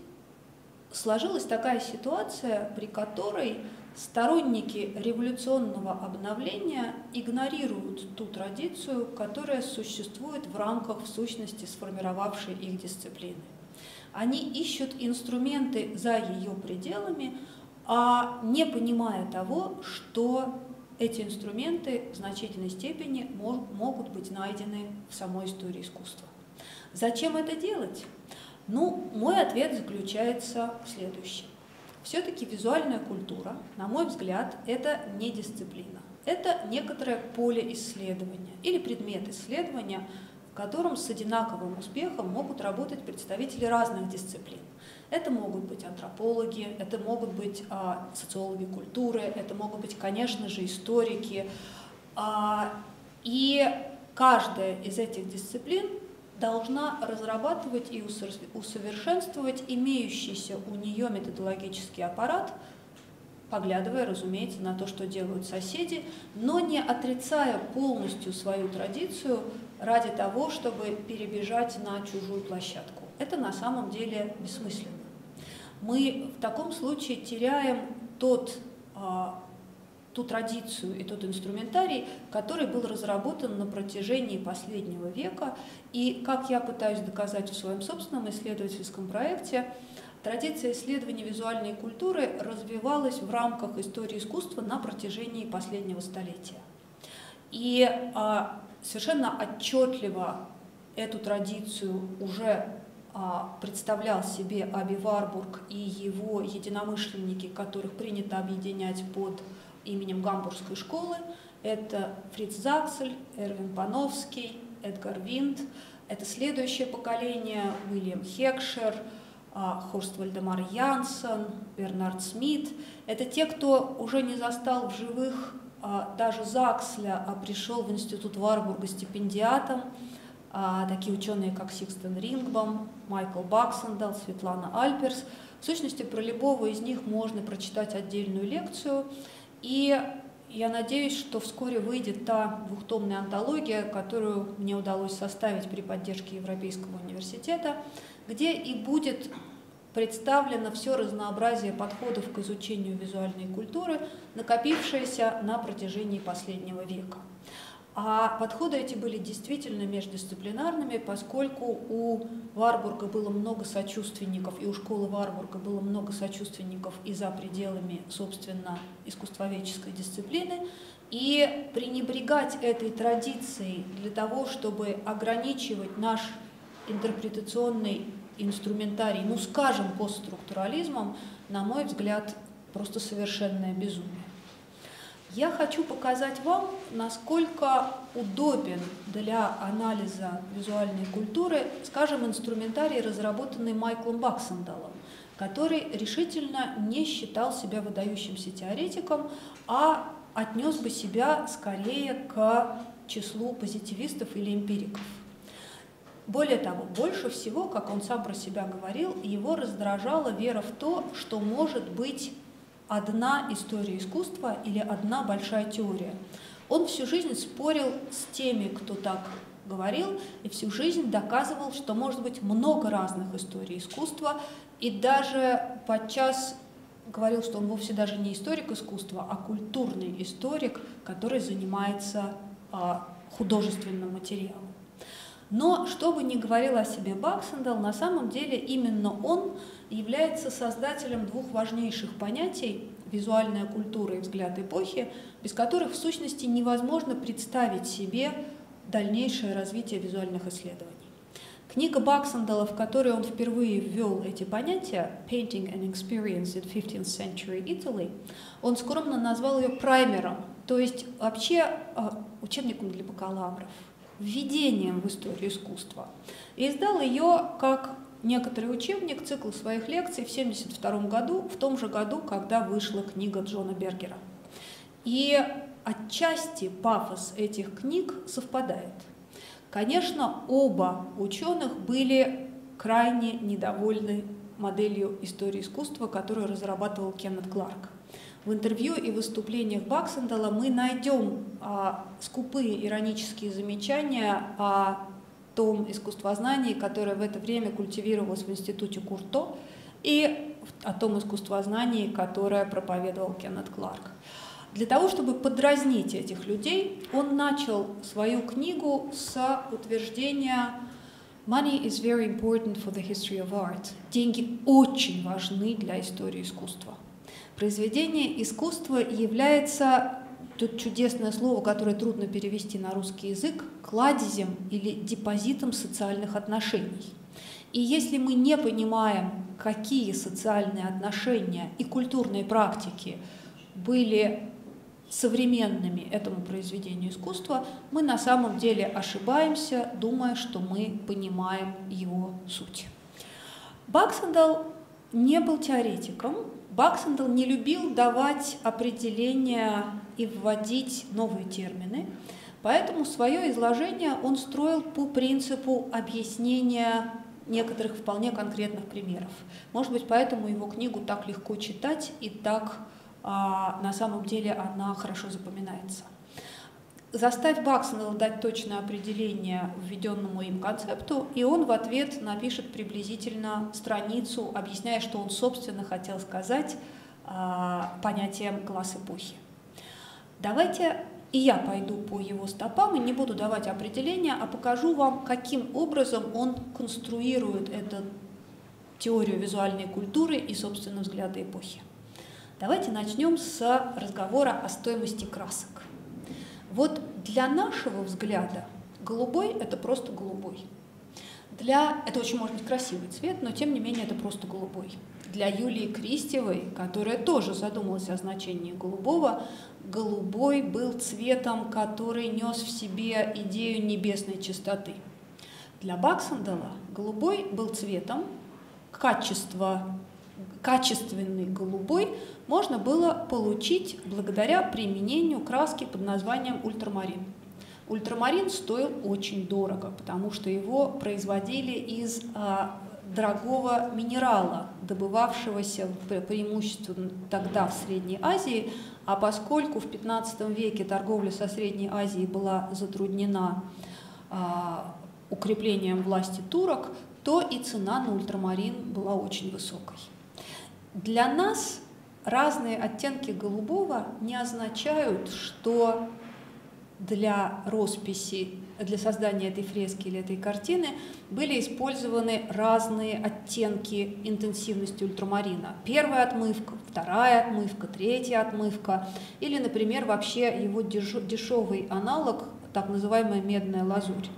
сложилась такая ситуация, при которой сторонники революционного обновления игнорируют ту традицию, которая существует в рамках, в сущности, сформировавшей их дисциплины. Они ищут инструменты за ее пределами, а не понимая того, что эти инструменты в значительной степени могут быть найдены в самой истории искусства. Зачем это делать? Ну, мой ответ заключается в следующем. Все-таки визуальная культура, на мой взгляд, это не дисциплина. Это некоторое поле исследования или предмет исследования, в котором с одинаковым успехом могут работать представители разных дисциплин. Это могут быть антропологи, это могут быть а, социологи культуры, это могут быть, конечно же, историки. А, и каждая из этих дисциплин должна разрабатывать и усовершенствовать имеющийся у нее методологический аппарат, поглядывая, разумеется, на то, что делают соседи, но не отрицая полностью свою традицию ради того, чтобы перебежать на чужую площадку. Это на самом деле бессмысленно. Мы в таком случае теряем тот а, ту традицию и тот инструментарий, который был разработан на протяжении последнего века. И, как я пытаюсь доказать в своем собственном исследовательском проекте, традиция исследования визуальной культуры развивалась в рамках истории искусства на протяжении последнего столетия. И а, совершенно отчетливо эту традицию уже а, представлял себе Аби Варбург и его единомышленники, которых принято объединять под именем Гамбургской школы. Это Фриц Заксль, Эрвин Пановский, Эдгар Винд. Это следующее поколение, Уильям Хекшер, а, Хорст Вальдемар Янсон, Бернард Смит. Это те, кто уже не застал в живых а, даже Заксля, а пришел в институт Варбурга стипендиатом. А, такие ученые, как Сикстен Рингбом, Майкл Баксендал, Светлана Альперс. В сущности, про любого из них можно прочитать отдельную лекцию – и я надеюсь, что вскоре выйдет та двухтомная антология, которую мне удалось составить при поддержке Европейского университета, где и будет представлено все разнообразие подходов к изучению визуальной культуры, накопившееся на протяжении последнего века. А подходы эти были действительно междисциплинарными, поскольку у Варбурга было много сочувственников, и у школы Варбурга было много сочувственников и за пределами, собственно, искусствоведческой дисциплины. И пренебрегать этой традицией для того, чтобы ограничивать наш интерпретационный инструментарий, ну, скажем, постструктурализмом, на мой взгляд, просто совершенное безумие. Я хочу показать вам, насколько удобен для анализа визуальной культуры, скажем, инструментарий, разработанный Майклом Баксендалом, который решительно не считал себя выдающимся теоретиком, а отнес бы себя скорее к числу позитивистов или эмпириков. Более того, больше всего, как он сам про себя говорил, его раздражала вера в то, что может быть одна история искусства или одна большая теория. Он всю жизнь спорил с теми, кто так говорил, и всю жизнь доказывал, что может быть много разных историй искусства, и даже подчас говорил, что он вовсе даже не историк искусства, а культурный историк, который занимается а, художественным материалом. Но, что бы ни говорил о себе Баксендал, на самом деле именно он является создателем двух важнейших понятий визуальная культура и взгляд эпохи, без которых в сущности невозможно представить себе дальнейшее развитие визуальных исследований. Книга Баксандала, в которой он впервые ввел эти понятия, Painting and Experience in 15th Century Italy, он скромно назвал ее праймером, то есть вообще а, учебником для бакалавров, введением в историю искусства. И издал ее как некоторый учебник, цикл своих лекций в 1972 году, в том же году, когда вышла книга Джона Бергера. И отчасти пафос этих книг совпадает. Конечно, оба ученых были крайне недовольны моделью истории искусства, которую разрабатывал Кеннет Кларк. В интервью и выступлениях Баксендала мы найдем а, скупые иронические замечания о том искусствознании, которое в это время культивировалось в институте Курто, и о том искусствознании, которое проповедовал Кеннет Кларк. Для того, чтобы подразнить этих людей, он начал свою книгу с утверждения Money is very important for the history of art. Деньги очень важны для истории искусства. Произведение искусства является, тут чудесное слово, которое трудно перевести на русский язык, кладезем или депозитом социальных отношений. И если мы не понимаем, какие социальные отношения и культурные практики были современными этому произведению искусства, мы на самом деле ошибаемся, думая, что мы понимаем его суть. Баксендал не был теоретиком, Баксендал не любил давать определения и вводить новые термины, поэтому свое изложение он строил по принципу объяснения некоторых вполне конкретных примеров. Может быть, поэтому его книгу так легко читать и так а на самом деле она хорошо запоминается. Заставь Баксонелла дать точное определение введенному им концепту, и он в ответ напишет приблизительно страницу, объясняя, что он, собственно, хотел сказать а, понятием класс эпохи. Давайте и я пойду по его стопам и не буду давать определения, а покажу вам, каким образом он конструирует эту теорию визуальной культуры и, собственно, взгляды эпохи. Давайте начнем с разговора о стоимости красок. Вот для нашего взгляда голубой – это просто голубой. Для... Это очень может быть красивый цвет, но тем не менее это просто голубой. Для Юлии Кристевой, которая тоже задумалась о значении голубого, голубой был цветом, который нес в себе идею небесной чистоты. Для Баксандала голубой был цветом, качество, качественный голубой можно было получить благодаря применению краски под названием ультрамарин. Ультрамарин стоил очень дорого, потому что его производили из а, дорогого минерала, добывавшегося преимущественно тогда в Средней Азии, а поскольку в XV веке торговля со Средней Азией была затруднена а, укреплением власти турок, то и цена на ультрамарин была очень высокой. Для нас разные оттенки голубого не означают, что для росписи, для создания этой фрески или этой картины были использованы разные оттенки интенсивности ультрамарина. Первая отмывка, вторая отмывка, третья отмывка или, например, вообще его дешевый аналог, так называемая медная лазурь.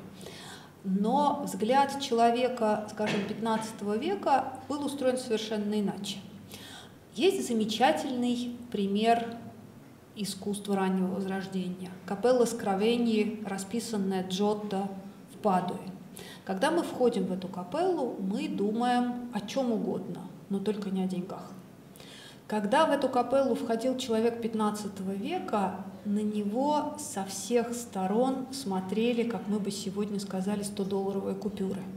Но взгляд человека, скажем, 15 века был устроен совершенно иначе. Есть замечательный пример искусства раннего возрождения. Капелла Скровении, расписанная Джотто в Падуе. Когда мы входим в эту капеллу, мы думаем о чем угодно, но только не о деньгах. Когда в эту капеллу входил человек 15 века, на него со всех сторон смотрели, как мы бы сегодня сказали, 100-долларовые купюры –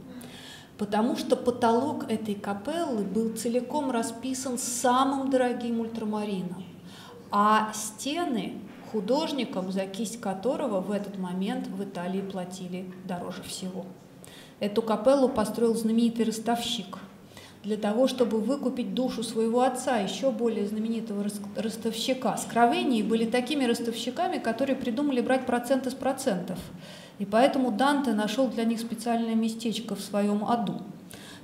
потому что потолок этой капеллы был целиком расписан самым дорогим ультрамарином, а стены художником, за кисть которого в этот момент в Италии платили дороже всего. Эту капеллу построил знаменитый ростовщик. Для того, чтобы выкупить душу своего отца, еще более знаменитого ростовщика. Скровении были такими ростовщиками, которые придумали брать проценты с процентов. И поэтому Данте нашел для них специальное местечко в своем аду.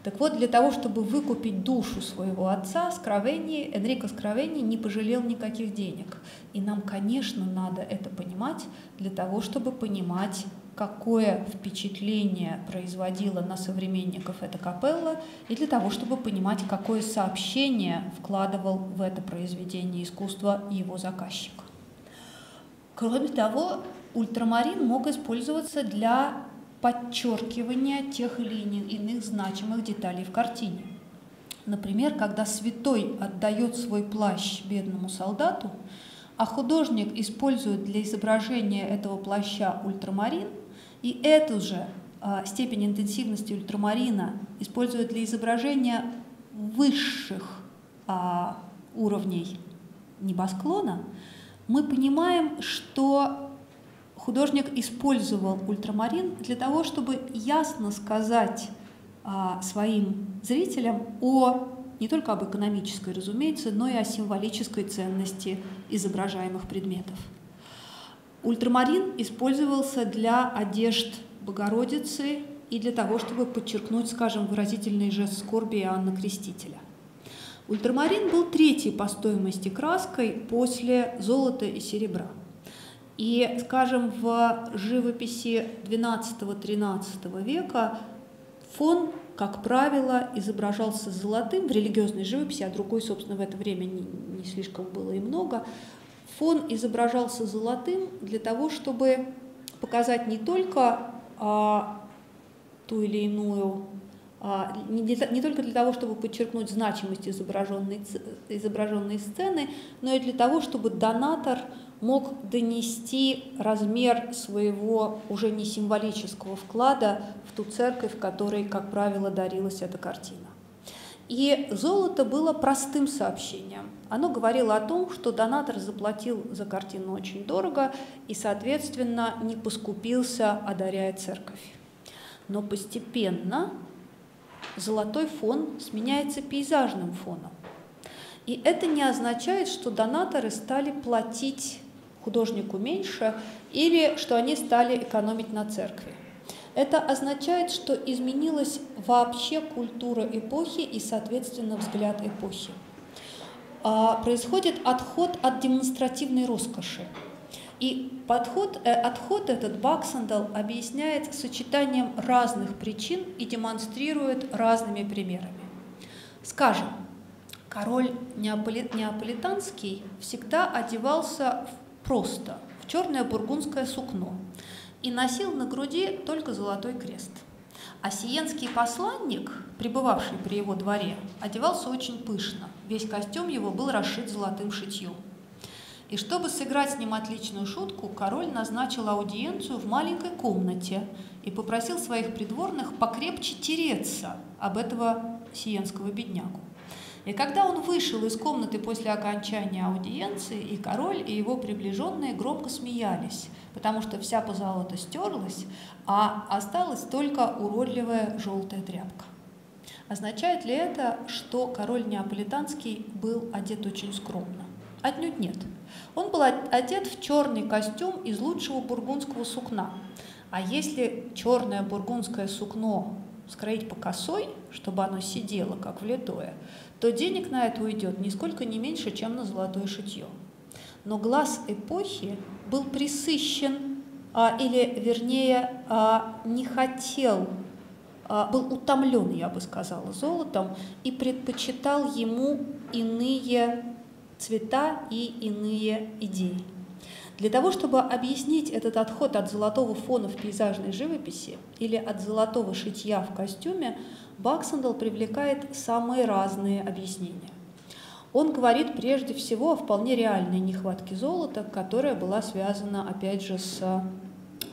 Так вот, для того, чтобы выкупить душу своего отца, Скровени, Энрико Скровени не пожалел никаких денег. И нам, конечно, надо это понимать для того, чтобы понимать, какое впечатление производила на современников эта капелла, и для того, чтобы понимать, какое сообщение вкладывал в это произведение искусства его заказчик. Кроме того, ультрамарин мог использоваться для подчеркивания тех или иных значимых деталей в картине. Например, когда святой отдает свой плащ бедному солдату, а художник использует для изображения этого плаща ультрамарин, И эту же а, степень интенсивности ультрамарина используют для изображения высших а, уровней небосклона, мы понимаем, что художник использовал ультрамарин для того, чтобы ясно сказать а, своим зрителям о не только об экономической, разумеется, но и о символической ценности изображаемых предметов. Ультрамарин использовался для одежд Богородицы и для того, чтобы подчеркнуть, скажем, выразительный жест скорби Иоанна Крестителя. Ультрамарин был третьей по стоимости краской после золота и серебра. И, скажем, в живописи XII-XIII века фон, как правило, изображался золотым в религиозной живописи, а другой, собственно, в это время не, не слишком было и много. Фон изображался золотым для того, чтобы показать не только а, ту или иную, а, не, не только для того, чтобы подчеркнуть значимость изображенной, изображенной сцены, но и для того, чтобы донатор мог донести размер своего уже не символического вклада в ту церковь, в которой, как правило, дарилась эта картина. И золото было простым сообщением. Оно говорило о том, что донатор заплатил за картину очень дорого и, соответственно, не поскупился, одаряя церковь. Но постепенно золотой фон сменяется пейзажным фоном. И это не означает, что донаторы стали платить художнику меньше или что они стали экономить на церкви. Это означает, что изменилась вообще культура эпохи и, соответственно, взгляд эпохи. А, происходит отход от демонстративной роскоши. И подход, э, отход этот Баксандал объясняет сочетанием разных причин и демонстрирует разными примерами. Скажем, король неаполит, неаполитанский всегда одевался просто в черное бургундское сукно – и носил на груди только золотой крест. А сиенский посланник, пребывавший при его дворе, одевался очень пышно. Весь костюм его был расшит золотым шитьем. И чтобы сыграть с ним отличную шутку, король назначил аудиенцию в маленькой комнате и попросил своих придворных покрепче тереться об этого сиенского беднягу. И когда он вышел из комнаты после окончания аудиенции, и король, и его приближенные громко смеялись, потому что вся позолота стерлась, а осталась только уродливая желтая тряпка. Означает ли это, что король неаполитанский был одет очень скромно? Отнюдь нет. Он был одет в черный костюм из лучшего бургундского сукна. А если черное бургундское сукно скроить по косой, чтобы оно сидело, как влитое, то денег на это уйдет нисколько не меньше, чем на золотое шитье. Но глаз эпохи был присыщен, а, или, вернее, а, не хотел, а, был утомлен, я бы сказала, золотом и предпочитал ему иные цвета и иные идеи. Для того, чтобы объяснить этот отход от золотого фона в пейзажной живописи или от золотого шитья в костюме, Баксендал привлекает самые разные объяснения. Он говорит прежде всего о вполне реальной нехватке золота, которая была связана, опять же, с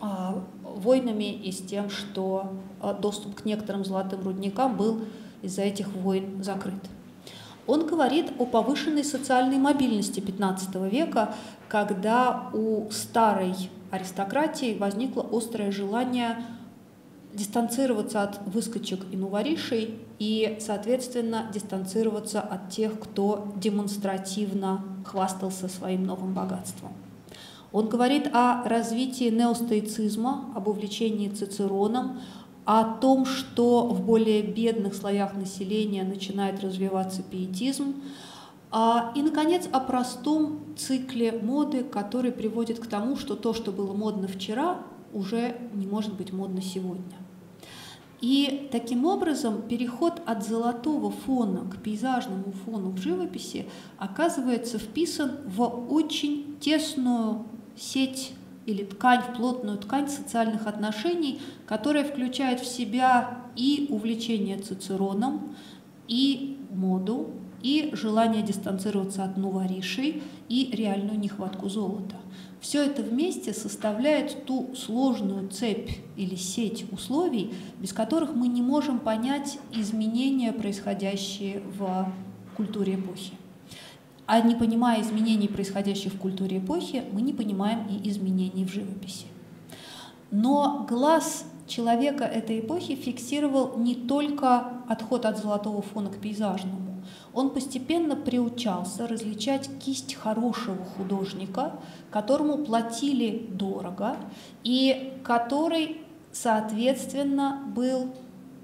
а, войнами и с тем, что а, доступ к некоторым золотым рудникам был из-за этих войн закрыт. Он говорит о повышенной социальной мобильности XV века, когда у старой аристократии возникло острое желание дистанцироваться от выскочек и новоришей и, соответственно, дистанцироваться от тех, кто демонстративно хвастался своим новым богатством. Он говорит о развитии неостоицизма, об увлечении Цицероном, о том, что в более бедных слоях населения начинает развиваться пиетизм, и, наконец, о простом цикле моды, который приводит к тому, что то, что было модно вчера, уже не может быть модно сегодня. И таким образом переход от золотого фона к пейзажному фону в живописи оказывается вписан в очень тесную сеть или ткань, в плотную ткань социальных отношений, которая включает в себя и увлечение Цицероном, и моду, и желание дистанцироваться от новоришей, и реальную нехватку золота. Все это вместе составляет ту сложную цепь или сеть условий, без которых мы не можем понять изменения, происходящие в культуре эпохи. А не понимая изменений, происходящих в культуре эпохи, мы не понимаем и изменений в живописи. Но глаз человека этой эпохи фиксировал не только отход от золотого фона к пейзажному. Он постепенно приучался различать кисть хорошего художника, которому платили дорого и который, соответственно, был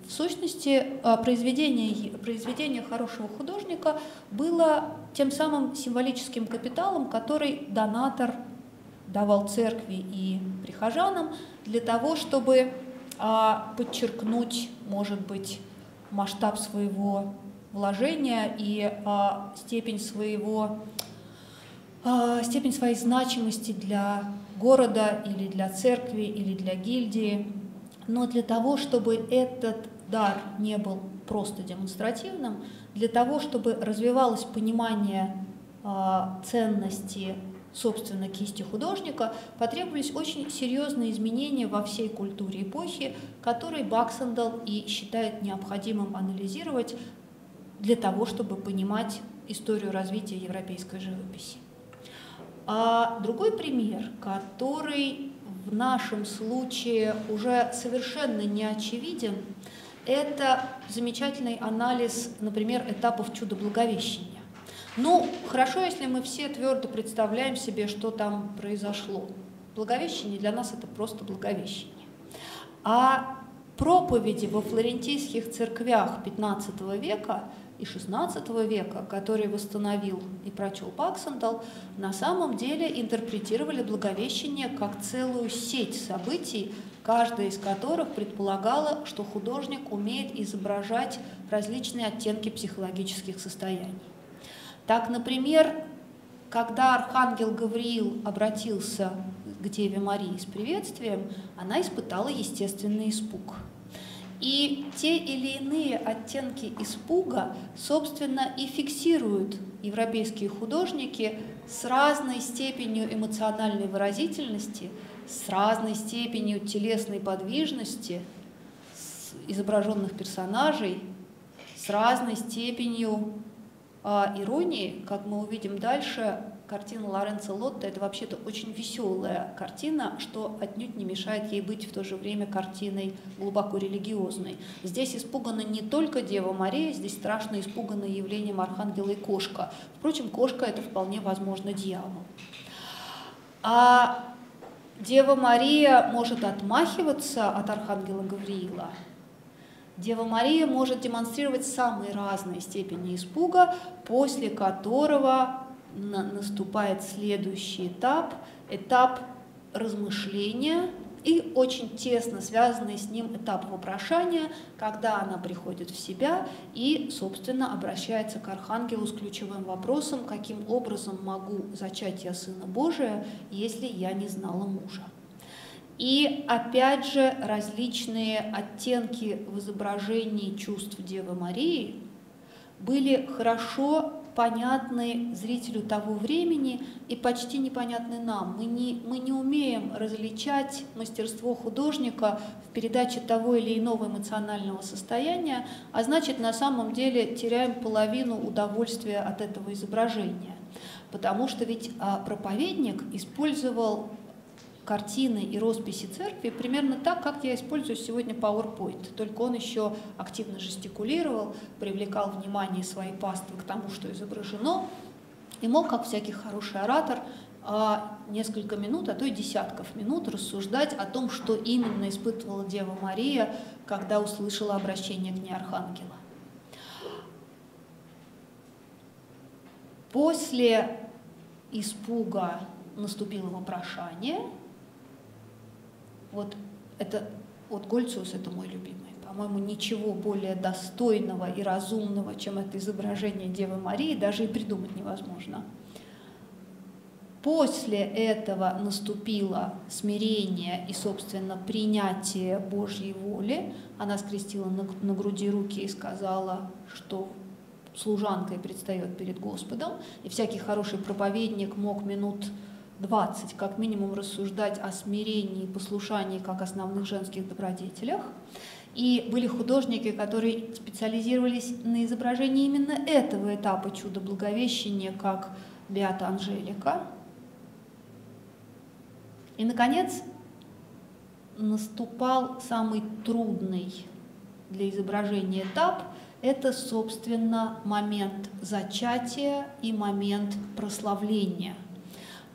в сущности, э, произведение, произведение хорошего художника было тем самым символическим капиталом, который донатор давал церкви и прихожанам для того, чтобы а, подчеркнуть, может быть, масштаб своего вложения и а, степень своего а, степень своей значимости для города или для церкви или для гильдии. Но для того, чтобы этот дар не был просто демонстративным, для того, чтобы развивалось понимание ценности собственно, кисти художника, потребовались очень серьезные изменения во всей культуре эпохи, которые Баксендал и считает необходимым анализировать для того, чтобы понимать историю развития европейской живописи. А другой пример, который в нашем случае уже совершенно не очевиден, это замечательный анализ, например, этапов чуда Благовещения. Ну, хорошо, если мы все твердо представляем себе, что там произошло. Благовещение для нас это просто благовещение. А проповеди во флорентийских церквях XV века и XVI века, которые восстановил и прочел Паксендал, на самом деле интерпретировали Благовещение как целую сеть событий, каждая из которых предполагала, что художник умеет изображать различные оттенки психологических состояний. Так, например, когда архангел Гавриил обратился к Деве Марии с приветствием, она испытала естественный испуг. И те или иные оттенки испуга, собственно, и фиксируют европейские художники с разной степенью эмоциональной выразительности, с разной степенью телесной подвижности изображенных персонажей, с разной степенью а иронии, как мы увидим дальше, картина Лоренцо Лотта – это вообще-то очень веселая картина, что отнюдь не мешает ей быть в то же время картиной глубоко религиозной. Здесь испугана не только Дева Мария, здесь страшно испугана явлением Архангела и кошка. Впрочем, кошка – это вполне возможно дьявол. А Дева Мария может отмахиваться от Архангела Гавриила – Дева Мария может демонстрировать самые разные степени испуга, после которого наступает следующий этап, этап размышления и очень тесно связанный с ним этап вопрошания, когда она приходит в себя и, собственно, обращается к Архангелу с ключевым вопросом, каким образом могу зачать я Сына Божия, если я не знала мужа. И опять же различные оттенки в изображении чувств Девы Марии были хорошо понятны зрителю того времени и почти непонятны нам. Мы не, мы не умеем различать мастерство художника в передаче того или иного эмоционального состояния, а значит на самом деле теряем половину удовольствия от этого изображения. Потому что ведь а, проповедник использовал картины и росписи церкви примерно так, как я использую сегодня PowerPoint. Только он еще активно жестикулировал, привлекал внимание своей паствы к тому, что изображено, и мог, как всякий хороший оратор, а, несколько минут, а то и десятков минут рассуждать о том, что именно испытывала Дева Мария, когда услышала обращение к ней Архангела. После испуга наступило вопрошание – вот это, вот Гольциус это мой любимый. По-моему, ничего более достойного и разумного, чем это изображение Девы Марии, даже и придумать невозможно. После этого наступило смирение и, собственно, принятие Божьей воли. Она скрестила на, груди руки и сказала, что служанкой предстает перед Господом. И всякий хороший проповедник мог минут 20 как минимум рассуждать о смирении и послушании как основных женских добродетелях. И были художники, которые специализировались на изображении именно этого этапа чуда Благовещения, как Беата Анжелика. И, наконец, наступал самый трудный для изображения этап – это, собственно, момент зачатия и момент прославления.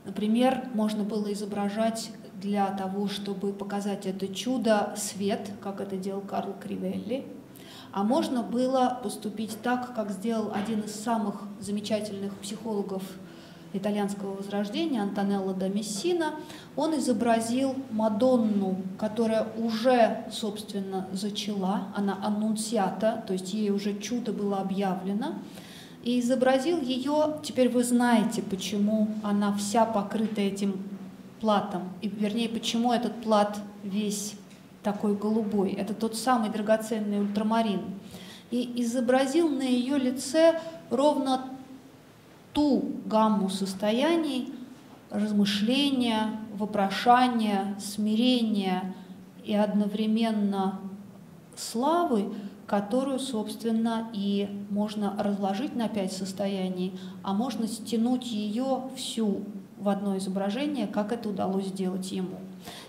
Например, можно было изображать для того, чтобы показать это чудо, свет, как это делал Карл Кривелли, а можно было поступить так, как сделал один из самых замечательных психологов итальянского возрождения Антонелло да Мессина, он изобразил Мадонну, которая уже, собственно, зачала, она аннунциата, то есть ей уже чудо было объявлено, и изобразил ее, теперь вы знаете, почему она вся покрыта этим платом, и вернее, почему этот плат весь такой голубой. Это тот самый драгоценный ультрамарин. И изобразил на ее лице ровно ту гамму состояний размышления, вопрошания, смирения и одновременно славы, которую, собственно, и можно разложить на пять состояний, а можно стянуть ее всю в одно изображение, как это удалось сделать ему.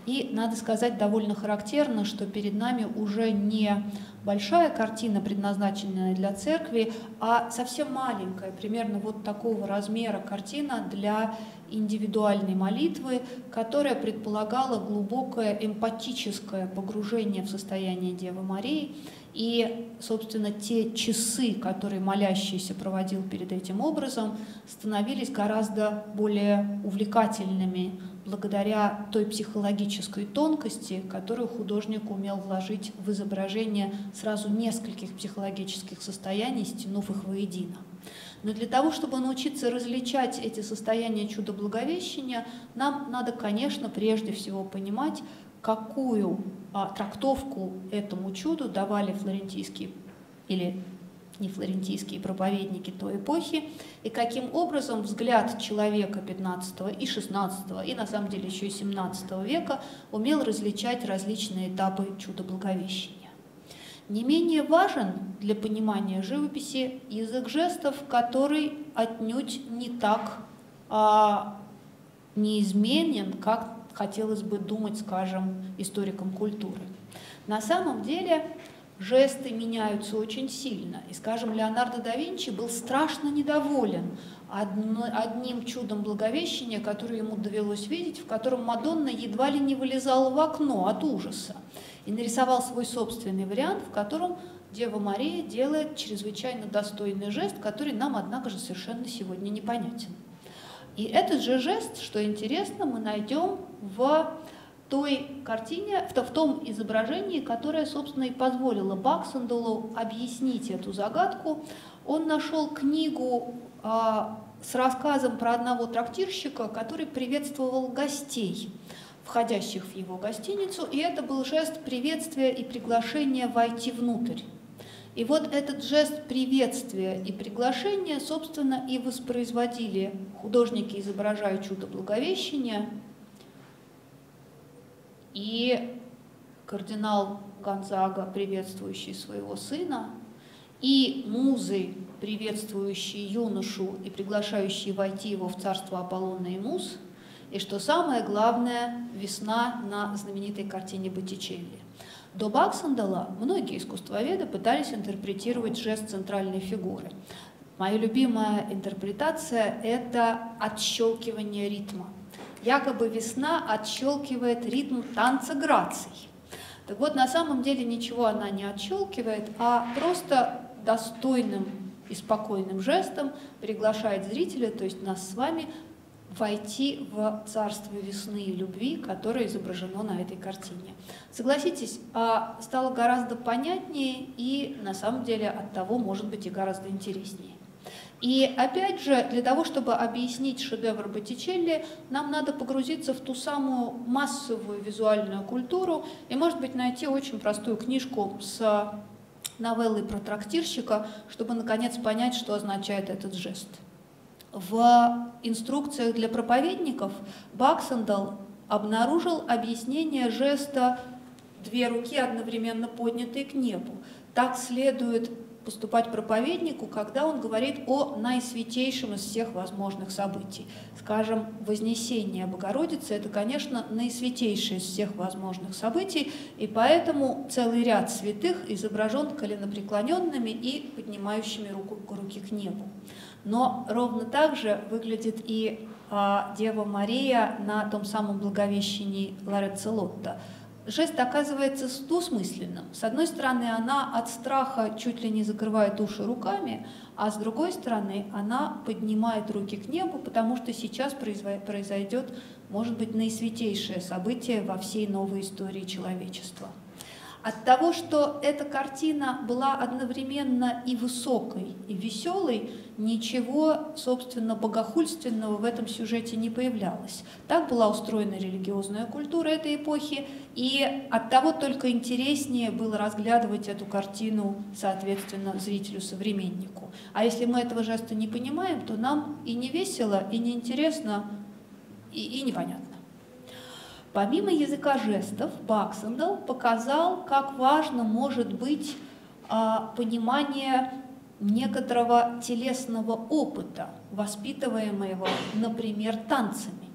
И надо сказать довольно характерно, что перед нами уже не большая картина, предназначенная для церкви, а совсем маленькая, примерно вот такого размера картина для индивидуальной молитвы, которая предполагала глубокое эмпатическое погружение в состояние Девы Марии. И, собственно, те часы, которые молящийся проводил перед этим образом, становились гораздо более увлекательными благодаря той психологической тонкости, которую художник умел вложить в изображение сразу нескольких психологических состояний, стянув их воедино. Но для того, чтобы научиться различать эти состояния чуда Благовещения, нам надо, конечно, прежде всего понимать, какую а, трактовку этому чуду давали флорентийские или не флорентийские проповедники той эпохи, и каким образом взгляд человека 15 и 16 и на самом деле еще и 17 века умел различать различные этапы чуда Благовещения. Не менее важен для понимания живописи язык жестов, который отнюдь не так а, неизменен, как хотелось бы думать, скажем, историкам культуры. На самом деле жесты меняются очень сильно. И, скажем, Леонардо да Винчи был страшно недоволен одним чудом Благовещения, которое ему довелось видеть, в котором Мадонна едва ли не вылезала в окно от ужаса и нарисовал свой собственный вариант, в котором Дева Мария делает чрезвычайно достойный жест, который нам, однако же, совершенно сегодня непонятен. И этот же жест, что интересно, мы найдем в той картине, в том изображении, которое, собственно, и позволило Баксандулу объяснить эту загадку. Он нашел книгу а, с рассказом про одного трактирщика, который приветствовал гостей входящих в его гостиницу, и это был жест приветствия и приглашения войти внутрь. И вот этот жест приветствия и приглашения, собственно, и воспроизводили художники, изображая чудо Благовещения, и кардинал Гонзага, приветствующий своего сына, и музы, приветствующие юношу и приглашающие войти его в царство Аполлона и Муз – и что самое главное, весна на знаменитой картине Боттичелли. До Баксандала многие искусствоведы пытались интерпретировать жест центральной фигуры. Моя любимая интерпретация – это отщелкивание ритма. Якобы весна отщелкивает ритм танца граций. Так вот, на самом деле ничего она не отщелкивает, а просто достойным и спокойным жестом приглашает зрителя, то есть нас с вами, войти в царство весны и любви, которое изображено на этой картине. Согласитесь, а, стало гораздо понятнее и на самом деле от того может быть и гораздо интереснее. И опять же, для того, чтобы объяснить шедевр Боттичелли, нам надо погрузиться в ту самую массовую визуальную культуру и, может быть, найти очень простую книжку с новеллой про трактирщика, чтобы наконец понять, что означает этот жест. В инструкциях для проповедников Баксендал обнаружил объяснение жеста «две руки одновременно поднятые к небу». Так следует поступать проповеднику, когда он говорит о наисвятейшем из всех возможных событий. Скажем, Вознесение Богородицы – это, конечно, наисвятейшее из всех возможных событий, и поэтому целый ряд святых изображен коленопреклоненными и поднимающими руку, руки к небу. Но ровно так же выглядит и а, Дева Мария на том самом Благовещении Лоренцо Лотто – жест оказывается двусмысленным. С одной стороны, она от страха чуть ли не закрывает уши руками, а с другой стороны, она поднимает руки к небу, потому что сейчас произойдет, может быть, наисвятейшее событие во всей новой истории человечества. От того, что эта картина была одновременно и высокой, и веселой, ничего, собственно, богохульственного в этом сюжете не появлялось. Так была устроена религиозная культура этой эпохи, и от того только интереснее было разглядывать эту картину, соответственно, зрителю-современнику. А если мы этого жеста не понимаем, то нам и не весело, и не интересно, и, и непонятно. Помимо языка жестов, Баксендал показал, как важно может быть а, понимание некоторого телесного опыта, воспитываемого, например, танцами.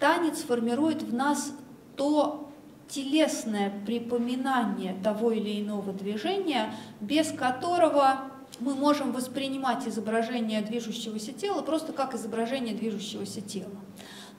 Танец формирует в нас то телесное припоминание того или иного движения, без которого мы можем воспринимать изображение движущегося тела просто как изображение движущегося тела.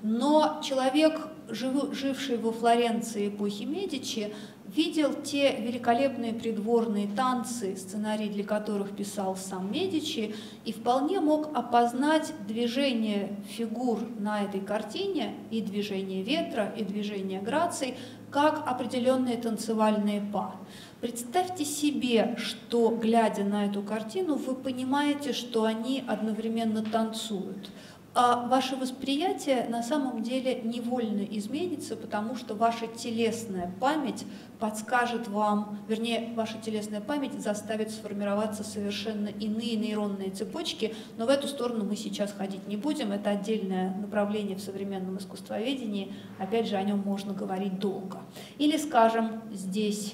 Но человек, живший во Флоренции эпохи Медичи, видел те великолепные придворные танцы, сценарий для которых писал сам Медичи, и вполне мог опознать движение фигур на этой картине, и движение ветра, и движение граций, как определенные танцевальные па. Представьте себе, что, глядя на эту картину, вы понимаете, что они одновременно танцуют – а ваше восприятие на самом деле невольно изменится, потому что ваша телесная память подскажет вам, вернее, ваша телесная память заставит сформироваться совершенно иные нейронные цепочки, но в эту сторону мы сейчас ходить не будем, это отдельное направление в современном искусствоведении, опять же, о нем можно говорить долго. Или, скажем, здесь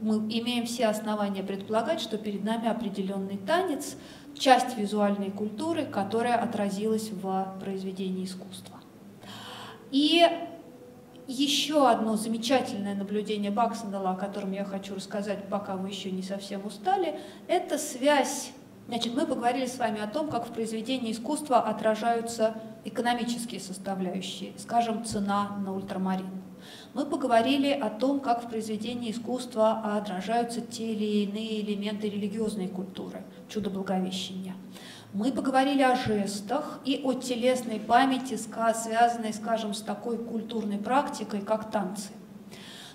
мы имеем все основания предполагать, что перед нами определенный танец – часть визуальной культуры, которая отразилась в произведении искусства. И еще одно замечательное наблюдение Баксендала, о котором я хочу рассказать, пока вы еще не совсем устали, это связь. Значит, мы поговорили с вами о том, как в произведении искусства отражаются экономические составляющие, скажем, цена на ультрамарин. Мы поговорили о том, как в произведении искусства отражаются те или иные элементы религиозной культуры, чудо Благовещения. Мы поговорили о жестах и о телесной памяти, связанной, скажем, с такой культурной практикой, как танцы.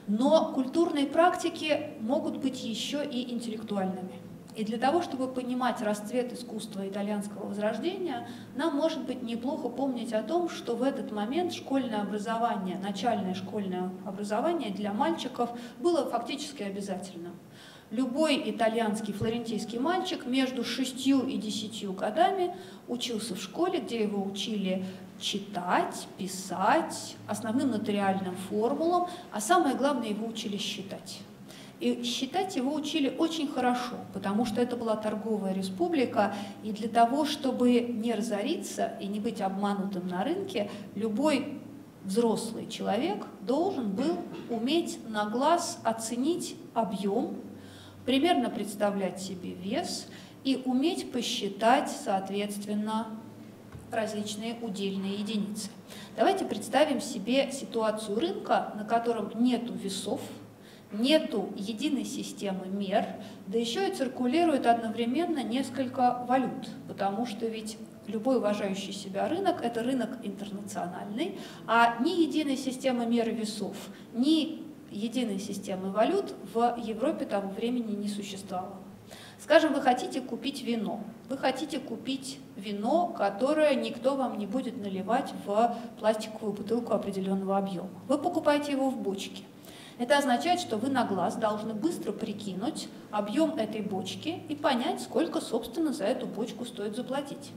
Но культурные практики могут быть еще и интеллектуальными. И для того, чтобы понимать расцвет искусства итальянского возрождения, нам может быть неплохо помнить о том, что в этот момент школьное образование, начальное школьное образование для мальчиков было фактически обязательным. Любой итальянский флорентийский мальчик между шестью и десятью годами учился в школе, где его учили читать, писать, основным нотариальным формулам, а самое главное, его учили считать. И считать его учили очень хорошо, потому что это была торговая республика, и для того, чтобы не разориться и не быть обманутым на рынке, любой взрослый человек должен был уметь на глаз оценить объем, примерно представлять себе вес и уметь посчитать, соответственно, различные удельные единицы. Давайте представим себе ситуацию рынка, на котором нет весов, нету единой системы мер, да еще и циркулирует одновременно несколько валют, потому что ведь любой уважающий себя рынок – это рынок интернациональный, а ни единой системы мер весов, ни единой системы валют в Европе того времени не существовало. Скажем, вы хотите купить вино. Вы хотите купить вино, которое никто вам не будет наливать в пластиковую бутылку определенного объема. Вы покупаете его в бочке. Это означает, что вы на глаз должны быстро прикинуть объем этой бочки и понять, сколько, собственно, за эту бочку стоит заплатить.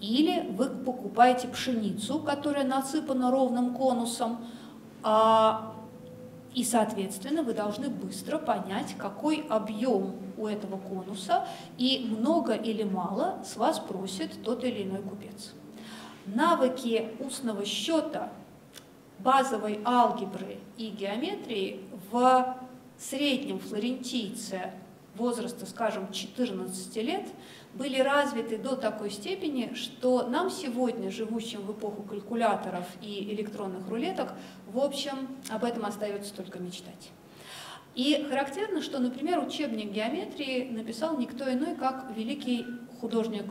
Или вы покупаете пшеницу, которая насыпана ровным конусом, а, и, соответственно, вы должны быстро понять, какой объем у этого конуса и много или мало с вас просит тот или иной купец. Навыки устного счета, базовой алгебры и геометрии в среднем флорентийце возраста, скажем, 14 лет, были развиты до такой степени, что нам сегодня, живущим в эпоху калькуляторов и электронных рулеток, в общем, об этом остается только мечтать. И характерно, что, например, учебник геометрии написал никто иной, как великий художник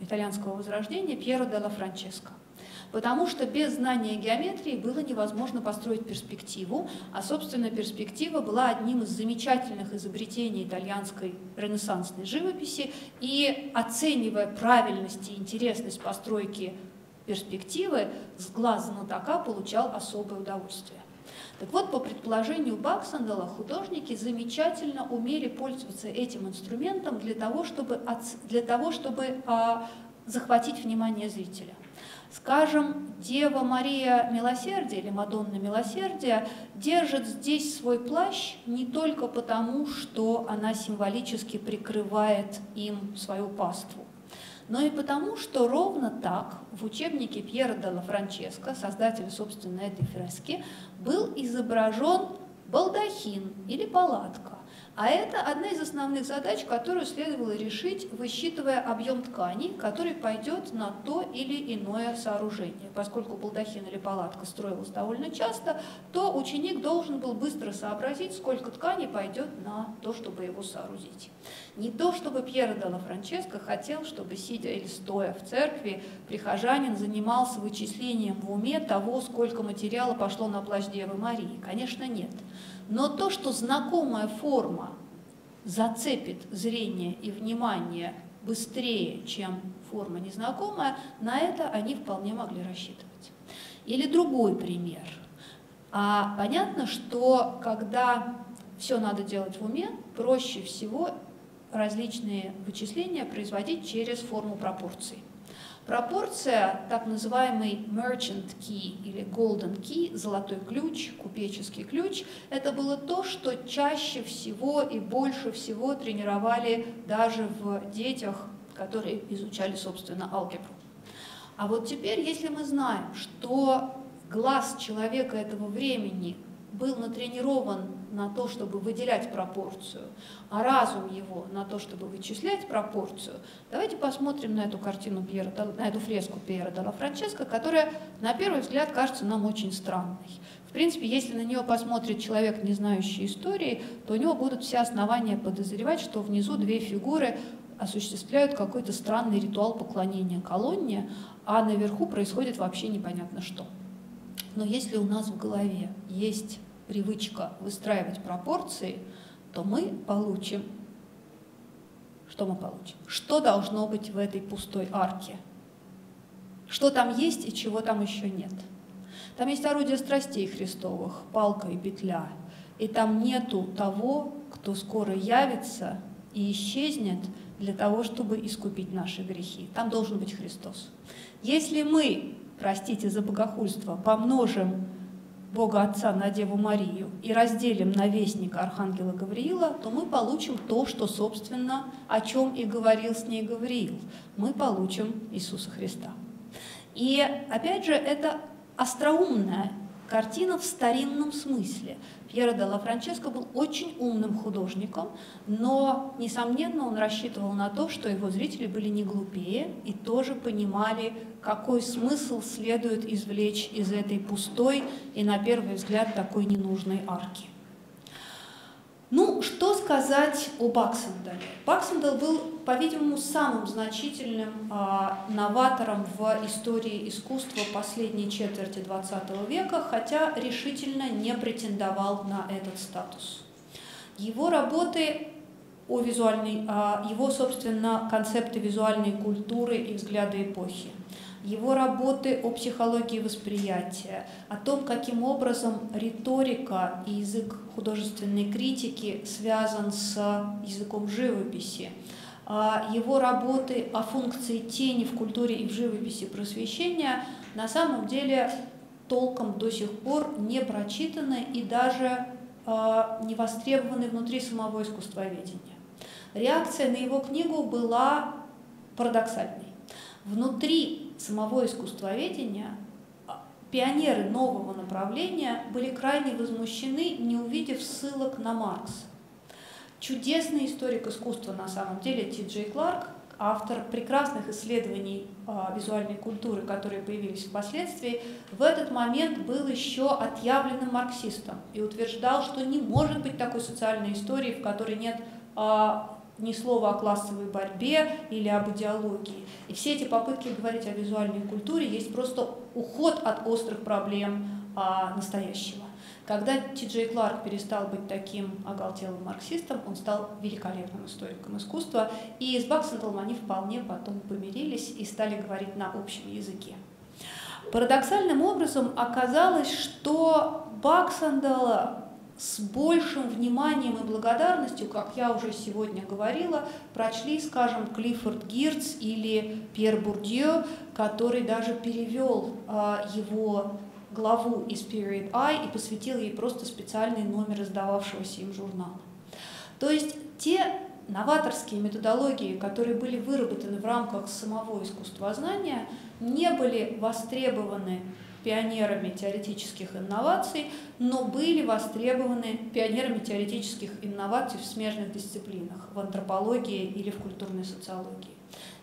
итальянского возрождения Пьеро де ла Франческо потому что без знания геометрии было невозможно построить перспективу, а, собственно, перспектива была одним из замечательных изобретений итальянской ренессансной живописи, и, оценивая правильность и интересность постройки перспективы, с глаза знатока получал особое удовольствие. Так вот, по предположению Баксандала, художники замечательно умели пользоваться этим инструментом для того, чтобы, для того, чтобы а, захватить внимание зрителя. Скажем, Дева Мария Милосердия или Мадонна Милосердия держит здесь свой плащ не только потому, что она символически прикрывает им свою паству, но и потому, что ровно так в учебнике Пьера де ла Франческо, создателя, собственно, этой фрески, был изображен балдахин или палатка, а это одна из основных задач, которую следовало решить, высчитывая объем ткани, который пойдет на то или иное сооружение. Поскольку балдахин или палатка строилась довольно часто, то ученик должен был быстро сообразить, сколько ткани пойдет на то, чтобы его соорудить. Не то, чтобы Пьеро Делла Франческо хотел, чтобы, сидя или стоя в церкви, прихожанин занимался вычислением в уме того, сколько материала пошло на плащ Девы Марии. Конечно, нет. Но то, что знакомая форма зацепит зрение и внимание быстрее, чем форма незнакомая, на это они вполне могли рассчитывать. Или другой пример. А понятно, что когда все надо делать в уме, проще всего различные вычисления производить через форму пропорций. Пропорция, так называемый merchant key или golden key, золотой ключ, купеческий ключ, это было то, что чаще всего и больше всего тренировали даже в детях, которые изучали, собственно, алгебру. А вот теперь, если мы знаем, что глаз человека этого времени был натренирован на то, чтобы выделять пропорцию, а разум его на то, чтобы вычислять пропорцию, давайте посмотрим на эту картину Пьера, на эту фреску Пьера Далла Франческо, которая на первый взгляд кажется нам очень странной. В принципе, если на нее посмотрит человек, не знающий истории, то у него будут все основания подозревать, что внизу две фигуры осуществляют какой-то странный ритуал поклонения колонне, а наверху происходит вообще непонятно что. Но если у нас в голове есть привычка выстраивать пропорции, то мы получим... Что мы получим? Что должно быть в этой пустой арке? Что там есть и чего там еще нет? Там есть орудие страстей Христовых, палка и петля. И там нету того, кто скоро явится и исчезнет для того, чтобы искупить наши грехи. Там должен быть Христос. Если мы простите за богохульство, помножим Бога Отца на Деву Марию и разделим на вестника Архангела Гавриила, то мы получим то, что, собственно, о чем и говорил с ней Гавриил. Мы получим Иисуса Христа. И, опять же, это остроумная картина в старинном смысле. Пьеро де Франческо был очень умным художником, но, несомненно, он рассчитывал на то, что его зрители были не глупее и тоже понимали, какой смысл следует извлечь из этой пустой и, на первый взгляд, такой ненужной арки. Ну, что сказать о Баксендале? Баксендал был, по-видимому, самым значительным а, новатором в истории искусства последней четверти XX века, хотя решительно не претендовал на этот статус. Его работы о визуальной, а, его, собственно, концепты визуальной культуры и взгляды эпохи – его работы о психологии восприятия, о том, каким образом риторика и язык художественной критики связан с языком живописи, а, его работы о функции тени в культуре и в живописи просвещения на самом деле толком до сих пор не прочитаны и даже а, не востребованы внутри самого искусствоведения. Реакция на его книгу была парадоксальной. Внутри самого искусствоведения а, пионеры нового направления были крайне возмущены, не увидев ссылок на Маркса. Чудесный историк искусства на самом деле Ти Джей Кларк, автор прекрасных исследований э, визуальной культуры, которые появились впоследствии, в этот момент был еще отъявленным марксистом и утверждал, что не может быть такой социальной истории, в которой нет э, ни слова о классовой борьбе или об идеологии. И все эти попытки говорить о визуальной культуре есть просто уход от острых проблем а, настоящего. Когда Ти Джей Кларк перестал быть таким оголтелым марксистом, он стал великолепным историком искусства, и с Баксентелом они вполне потом помирились и стали говорить на общем языке. Парадоксальным образом оказалось, что Баксендала с большим вниманием и благодарностью, как я уже сегодня говорила, прочли, скажем, Клиффорд Гирц или Пьер Бурдье, который даже перевел а, его главу из Period I и посвятил ей просто специальный номер издававшегося им журнала. То есть те новаторские методологии, которые были выработаны в рамках самого искусствознания, не были востребованы пионерами теоретических инноваций, но были востребованы пионерами теоретических инноваций в смежных дисциплинах, в антропологии или в культурной социологии.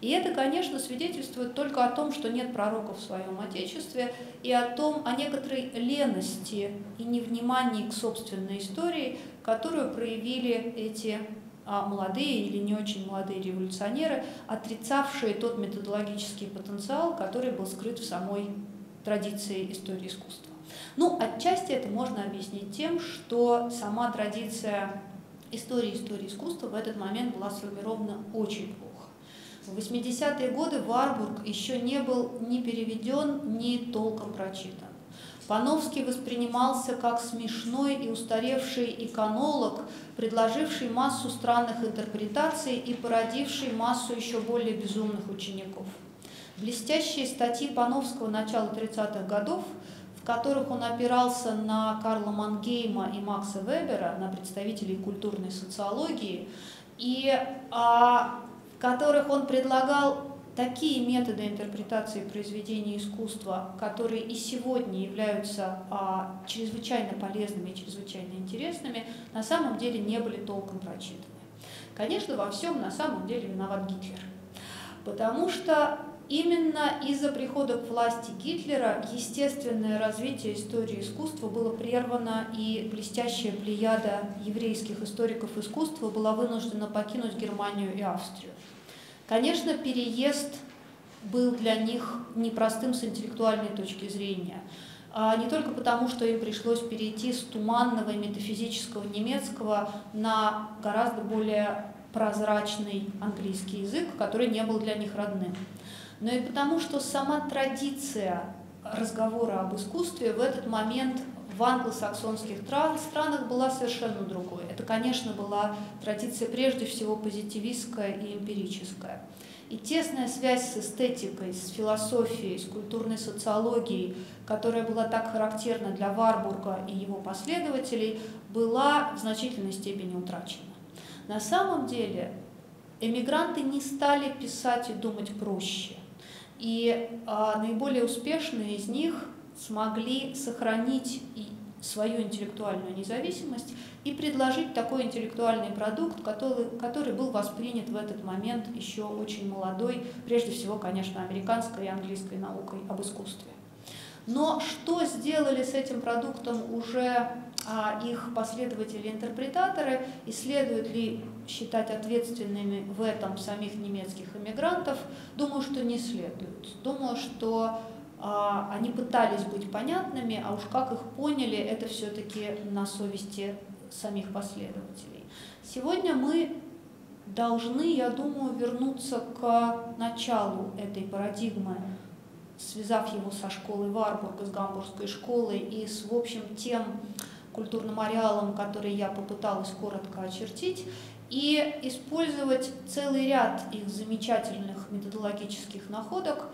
И это, конечно, свидетельствует только о том, что нет пророков в своем Отечестве, и о том, о некоторой лености и невнимании к собственной истории, которую проявили эти а, молодые или не очень молодые революционеры, отрицавшие тот методологический потенциал, который был скрыт в самой традиции истории искусства. Ну, отчасти это можно объяснить тем, что сама традиция истории истории искусства в этот момент была сформирована очень плохо. В 80-е годы Варбург еще не был ни переведен, ни толком прочитан. Пановский воспринимался как смешной и устаревший иконолог, предложивший массу странных интерпретаций и породивший массу еще более безумных учеников. Блестящие статьи Пановского начала 30-х годов, в которых он опирался на Карла Мангейма и Макса Вебера, на представителей культурной социологии, и а, которых он предлагал такие методы интерпретации произведений искусства, которые и сегодня являются а, чрезвычайно полезными и чрезвычайно интересными, на самом деле не были толком прочитаны. Конечно, во всем на самом деле виноват Гитлер. Потому что именно из-за прихода к власти Гитлера естественное развитие истории искусства было прервано, и блестящая плеяда еврейских историков искусства была вынуждена покинуть Германию и Австрию. Конечно, переезд был для них непростым с интеллектуальной точки зрения. А не только потому, что им пришлось перейти с туманного и метафизического немецкого на гораздо более прозрачный английский язык, который не был для них родным, но и потому, что сама традиция разговора об искусстве в этот момент в англосаксонских странах была совершенно другой. Это, конечно, была традиция прежде всего позитивистская и эмпирическая. И тесная связь с эстетикой, с философией, с культурной социологией, которая была так характерна для Варбурга и его последователей, была в значительной степени утрачена. На самом деле эмигранты не стали писать и думать проще. И а, наиболее успешные из них смогли сохранить и свою интеллектуальную независимость и предложить такой интеллектуальный продукт, который, который был воспринят в этот момент еще очень молодой, прежде всего, конечно, американской и английской наукой об искусстве. Но что сделали с этим продуктом уже а, их последователи-интерпретаторы, и следует ли считать ответственными в этом самих немецких иммигрантов, думаю, что не следует. Думаю, что а, они пытались быть понятными, а уж как их поняли, это все-таки на совести самих последователей. Сегодня мы должны, я думаю, вернуться к началу этой парадигмы, связав его со школой Варбурга, с гамбургской школой и с, в общем, тем культурным ареалом, который я попыталась коротко очертить, и использовать целый ряд их замечательных методологических находок,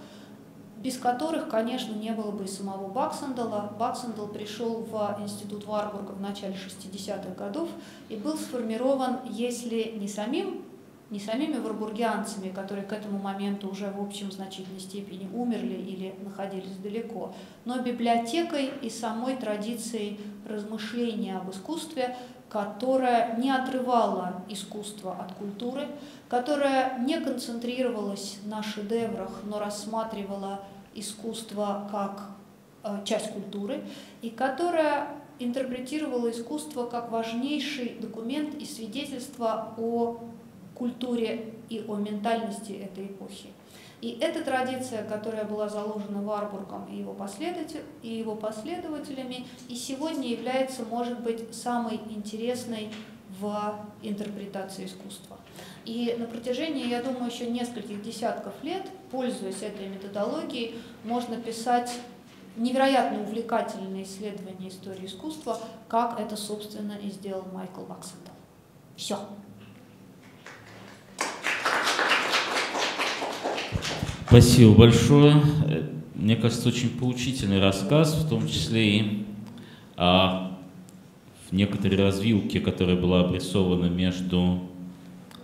без которых, конечно, не было бы и самого Баксендала. Баксендал пришел в институт Варбурга в начале 60-х годов и был сформирован, если не самим не самими варбургианцами, которые к этому моменту уже в общем значительной степени умерли или находились далеко, но библиотекой и самой традицией размышления об искусстве, которая не отрывала искусство от культуры, которая не концентрировалась на шедеврах, но рассматривала искусство как э, часть культуры, и которая интерпретировала искусство как важнейший документ и свидетельство о культуре и о ментальности этой эпохи. И эта традиция, которая была заложена Варбургом и его, и его последователями, и сегодня является, может быть, самой интересной в интерпретации искусства. И на протяжении, я думаю, еще нескольких десятков лет, пользуясь этой методологией, можно писать невероятно увлекательные исследования истории искусства, как это, собственно, и сделал Майкл Баксендал. Все. Спасибо большое. Мне кажется, очень поучительный рассказ, в том числе и о некоторой развилке, которая была обрисована между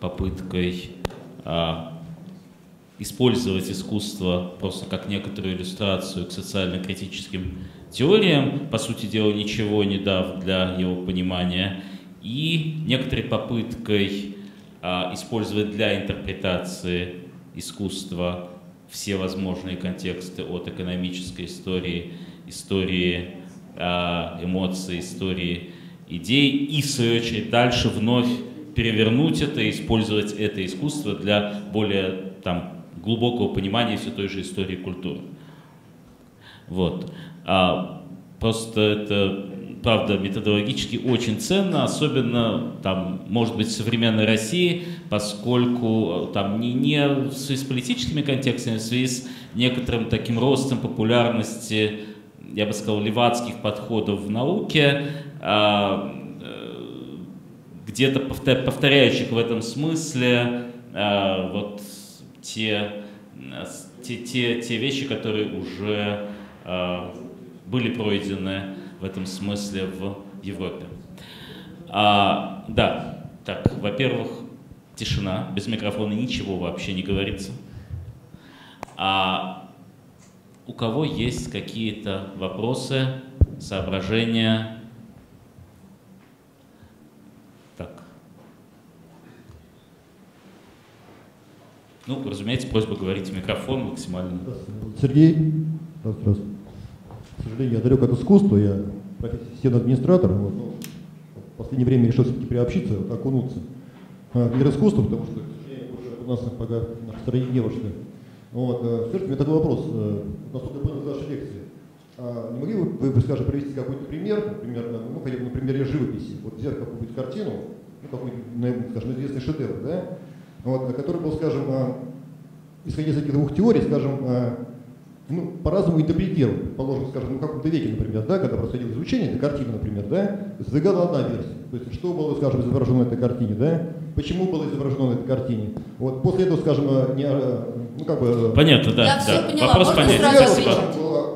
попыткой а, использовать искусство просто как некоторую иллюстрацию к социально-критическим теориям, по сути дела, ничего не дав для его понимания, и некоторой попыткой а, использовать для интерпретации искусства все возможные контексты от экономической истории, истории э, эмоций, истории идей, и в свою очередь дальше вновь перевернуть это, использовать это искусство для более там, глубокого понимания все той же истории культуры. Вот. А, просто это правда, методологически очень ценно, особенно, там, может быть, в современной России, поскольку э, там не, не в связи с политическими контекстами, а в связи с некоторым таким ростом популярности, я бы сказал, левацких подходов в науке, а, э, где-то повторяющих в этом смысле а, вот те, те, те, те вещи, которые уже были пройдены в этом смысле в Европе. А, да, так, во-первых, тишина, без микрофона ничего вообще не говорится. А у кого есть какие-то вопросы, соображения? Так. Ну, разумеется, просьба говорить в микрофон максимально. Сергей, здравствуйте. К сожалению, я далек от искусства, я профессиональный администратор, вот, но в последнее время решил все-таки приобщиться, окунуться а, в мир искусства, потому что, уже у нас пока на стороне девушка. Вот, э, скажите, у меня такой вопрос, э, насколько я понял из вашей лекции. А не могли бы вы, вы скажем, привести какой-то пример, например, ну, хотя бы на примере живописи, вот взять какую-нибудь картину, ну, какой-нибудь, скажем, известный шедевр, да, вот, который был, скажем, а, исходя из этих двух теорий, скажем, ну, по-разному интерпретировать. Положим, скажем, ну, в каком-то веке, например, да, когда происходило изучение этой картины, например, да, сдвигала одна версия. То есть, что было, скажем, изображено на этой картине, да, почему было изображено на этой картине. Вот после этого, скажем, э, не, э, ну, как бы... Э, Понятно, да. Я да. все поняла. Вопрос Можно понятен. Спасибо.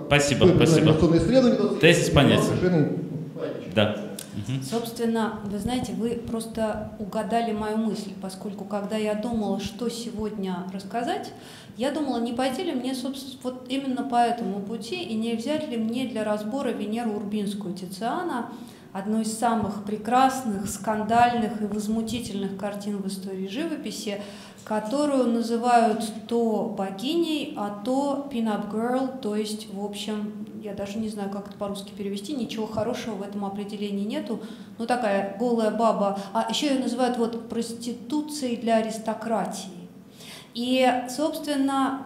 Спасибо, спасибо. спасибо. Тезис понятен. Да. Собственно, вы знаете, вы просто угадали мою мысль, поскольку когда я думала, что сегодня рассказать, я думала, не пойти ли мне, собственно, вот именно по этому пути, и не взять ли мне для разбора Венеру Урбинскую Тициана, одну из самых прекрасных, скандальных и возмутительных картин в истории живописи, которую называют то богиней, а то pin-up girl, то есть, в общем, я даже не знаю, как это по-русски перевести, ничего хорошего в этом определении нету, ну такая голая баба, а еще ее называют вот проституцией для аристократии. И, собственно,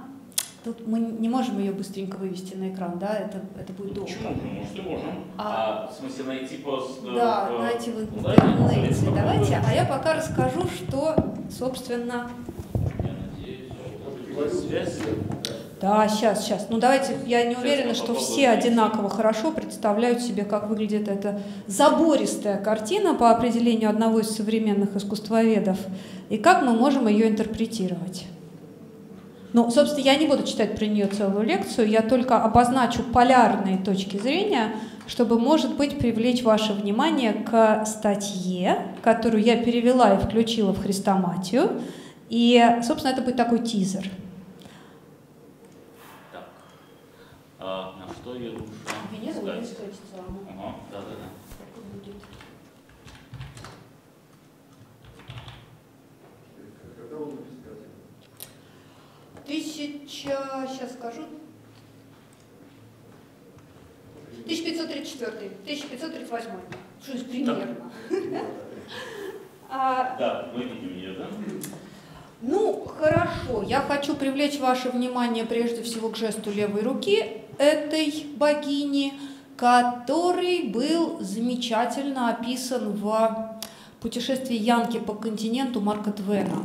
тут мы не можем ее быстренько вывести на экран, да, это, это будет долго. Почему? Может, и можем. А, а в смысле найти пост? Да, в, найти в интернете. Давайте, а я пока расскажу, что, собственно... Да, сейчас, сейчас. Ну давайте, я не уверена, что все одинаково хорошо представляют себе, как выглядит эта забористая картина по определению одного из современных искусствоведов, и как мы можем ее интерпретировать. Ну, собственно, я не буду читать про нее целую лекцию, я только обозначу полярные точки зрения, чтобы, может быть, привлечь ваше внимание к статье, которую я перевела и включила в Христоматию. И, собственно, это будет такой тизер. Так. А на что искать? Ага, да, да, да. Тысяча, сейчас скажу, 1534, 1538, что примерно. А, Да, мы видим ее, да? Ну, хорошо. Я хочу привлечь ваше внимание прежде всего к жесту левой руки этой богини, который был замечательно описан в путешествии Янки по континенту Марка Твена.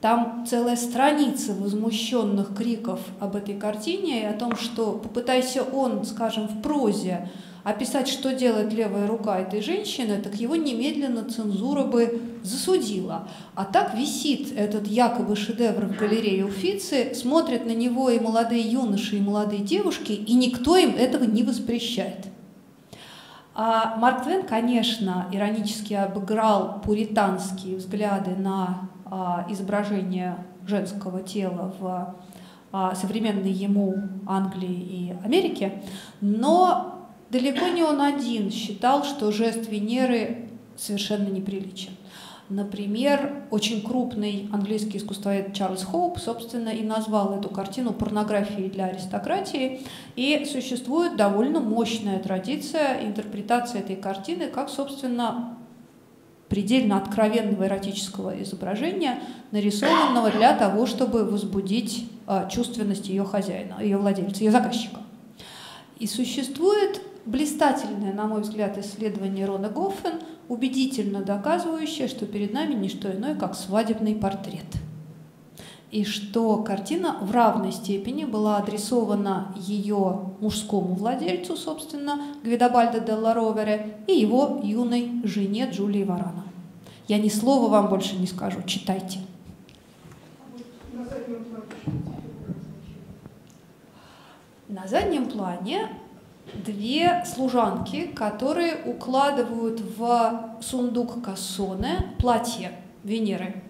Там целая страница возмущенных криков об этой картине и о том, что попытайся он, скажем, в прозе описать, что делает левая рука этой женщины, так его немедленно цензура бы засудила. А так висит этот якобы шедевр в галерее Уфицы, смотрят на него и молодые юноши, и молодые девушки, и никто им этого не воспрещает. А Марк Твен, конечно, иронически обыграл пуританские взгляды на изображение женского тела в а, современной ему Англии и Америке, но Далеко не он один считал, что жест Венеры совершенно неприличен. Например, очень крупный английский искусствовед Чарльз Хоуп, собственно, и назвал эту картину порнографией для аристократии. И существует довольно мощная традиция интерпретации этой картины как, собственно, предельно откровенного эротического изображения, нарисованного для того, чтобы возбудить а, чувственность ее хозяина, ее владельца, ее заказчика. И существует блистательное, на мой взгляд, исследование Рона Гоффен, убедительно доказывающее, что перед нами не что иное, как свадебный портрет. И что картина в равной степени была адресована ее мужскому владельцу, собственно, Гвидобальдо Делла Ровере, и его юной жене Джулии Варана. Я ни слова вам больше не скажу, читайте. На заднем плане две служанки, которые укладывают в сундук кассоне платье Венеры.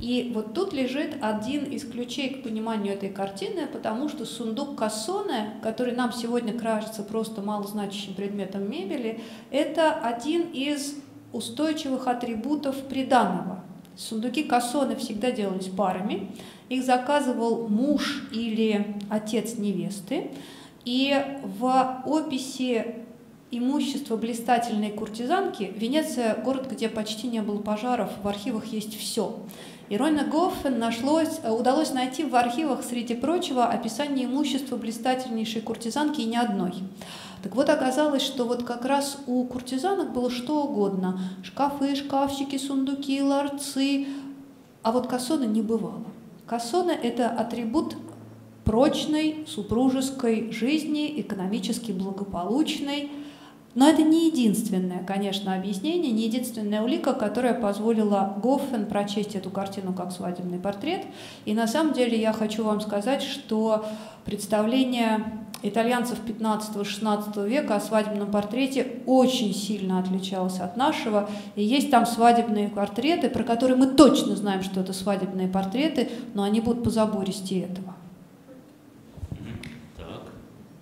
И вот тут лежит один из ключей к пониманию этой картины, потому что сундук кассоне, который нам сегодня кажется просто малозначащим предметом мебели, это один из устойчивых атрибутов приданного. Сундуки кассоне всегда делались парами, их заказывал муж или отец невесты, и в описи имущества блистательной куртизанки Венеция – город, где почти не было пожаров, в архивах есть все. И Ройна Гоффен нашлось, э, удалось найти в архивах, среди прочего, описание имущества блистательнейшей куртизанки и ни одной. Так вот, оказалось, что вот как раз у куртизанок было что угодно. Шкафы, шкафчики, сундуки, ларцы. А вот кассона не бывало. Кассона – это атрибут прочной супружеской жизни, экономически благополучной. Но это не единственное, конечно, объяснение, не единственная улика, которая позволила Гоффен прочесть эту картину как свадебный портрет. И на самом деле я хочу вам сказать, что представление итальянцев 15-16 века о свадебном портрете очень сильно отличалось от нашего. И есть там свадебные портреты, про которые мы точно знаем, что это свадебные портреты, но они будут по забористи этого.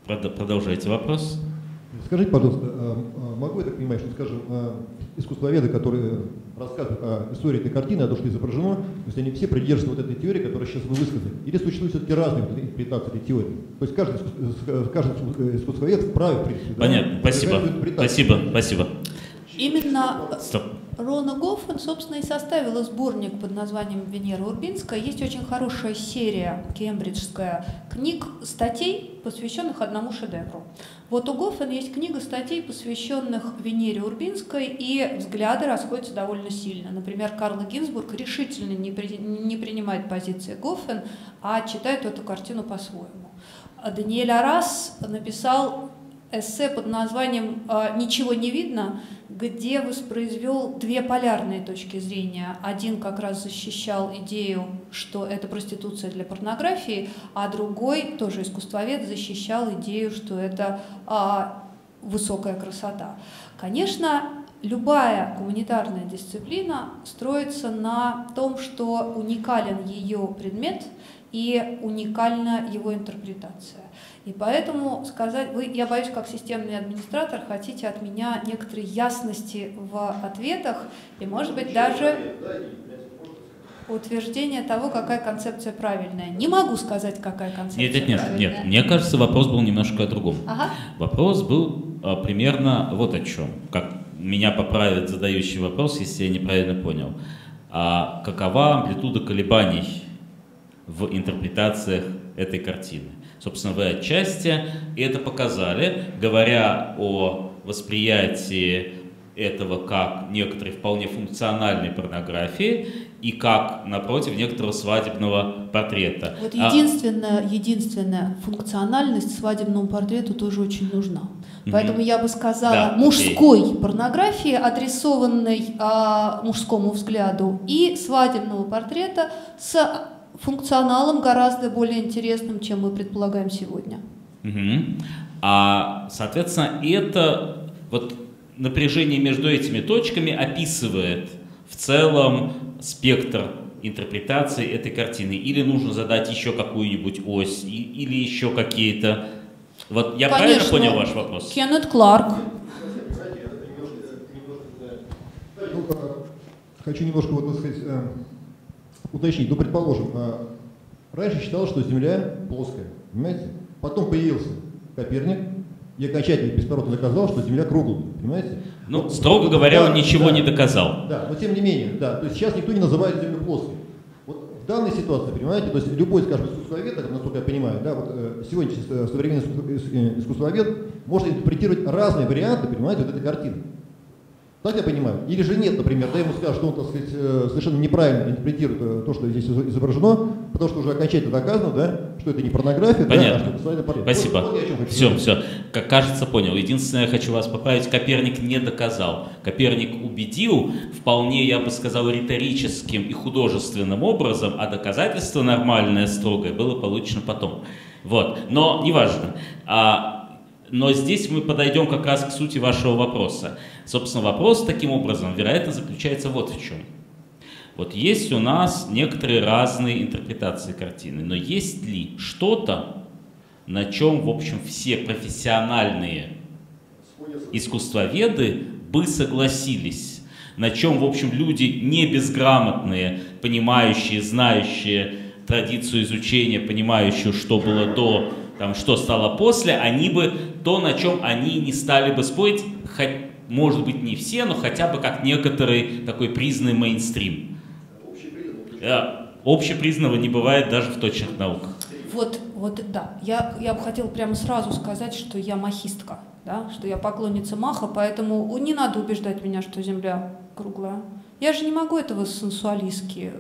Продолжайте вопрос. Скажите, пожалуйста, а, а, могу я так понимать, что, скажем, а, искусствоведы, которые рассказывают о истории этой картины, о том, что изображено, то есть они все придерживаются вот этой теории, которая сейчас вы высказали? Или существуют все-таки разные интерпретации этой теории? То есть каждый, каждый искусствовед вправе, в принципе, Понятно, да, спасибо. Спасибо, спасибо. Именно Стоп. Рона Гоффен, собственно, и составила сборник под названием «Венера Урбинская». Есть очень хорошая серия кембриджская книг, статей, посвященных одному шедевру. Вот у Гоффен есть книга статей, посвященных Венере Урбинской, и взгляды расходятся довольно сильно. Например, Карл Гинзбург решительно не, при, не принимает позиции Гоффен, а читает эту картину по-своему. Даниэль Арас написал эссе под названием а, «Ничего не видно», где воспроизвел две полярные точки зрения. Один как раз защищал идею, что это проституция для порнографии, а другой, тоже искусствовед, защищал идею, что это а, высокая красота. Конечно, любая гуманитарная дисциплина строится на том, что уникален ее предмет и уникальна его интерпретация. И поэтому сказать, вы, я боюсь, как системный администратор, хотите от меня некоторой ясности в ответах и, может быть, даже утверждение того, какая концепция правильная. Не могу сказать, какая концепция нет, нет, нет, правильная. нет. Мне кажется, вопрос был немножко о другом. Ага. Вопрос был а, примерно вот о чем. Как меня поправит задающий вопрос, если я неправильно понял. А какова амплитуда колебаний в интерпретациях этой картины? Собственно, вы отчасти это показали, говоря о восприятии этого как некоторой вполне функциональной порнографии и как, напротив, некоторого свадебного портрета. Вот А- единственная, единственная функциональность свадебному портрету тоже очень нужна. Поэтому я бы сказала Да, окей. мужской порнографии, адресованной а, мужскому взгляду, и свадебного портрета с функционалом гораздо более интересным, чем мы предполагаем сегодня. Мгм. А, соответственно, это вот напряжение между этими точками описывает в целом спектр интерпретации этой картины. Или нужно задать еще какую-нибудь ось, и- или еще какие-то... Вот я правильно Конечно. понял ваш вопрос? Кеннет Кларк. Ну, хочу немножко вот, так сказать, э, уточнить. Ну, предположим, э, раньше считалось, что Земля плоская, понимаете? Потом появился Коперник и окончательно бесповоротно доказал, что Земля круглая, понимаете? Ну, Вот- строго говоря, он Да, ничего да. не доказал. Да, но тем не менее, да, то есть сейчас никто не называет Землю плоской. Вот в данной ситуации, понимаете, то есть любой, скажем, искусствовед, насколько я понимаю, да, вот э, сегодня э, современный э, искусствовед может интерпретировать разные варианты, понимаете, вот этой картины. Так я понимаю? Или же нет, например, да ему скажут, что он, так сказать, э, совершенно неправильно интерпретирует э, то, что здесь изо- изображено, потому что уже окончательно доказано, да, что это не порнография, да, а Понятно. что портрет. Спасибо. Вот- вот Все, говорить. все. Как кажется, понял. Единственное, я хочу вас поправить, Коперник не доказал. Коперник убедил вполне, я бы сказал, риторическим и художественным образом, а доказательство нормальное, строгое было получено потом. Вот. Но неважно. А, но здесь мы подойдем как раз к сути вашего вопроса. Собственно, вопрос таким образом, вероятно, заключается вот в чем. Вот есть у нас некоторые разные интерпретации картины, но есть ли что-то, на чем, в общем, все профессиональные искусствоведы бы согласились, на чем, в общем, люди не безграмотные, понимающие, знающие традицию изучения, понимающие, что было до, там, что стало после, они бы то, на чем они не стали бы спорить, хоть, может быть, не все, но хотя бы как некоторый такой признанный мейнстрим. Э, Общепризнанного не бывает даже в точных науках. Вот, вот, да. Я, я бы хотела прямо сразу сказать, что я махистка, да, что я поклонница маха, поэтому не надо убеждать меня, что Земля круглая. Я же не могу этого сенсуалистски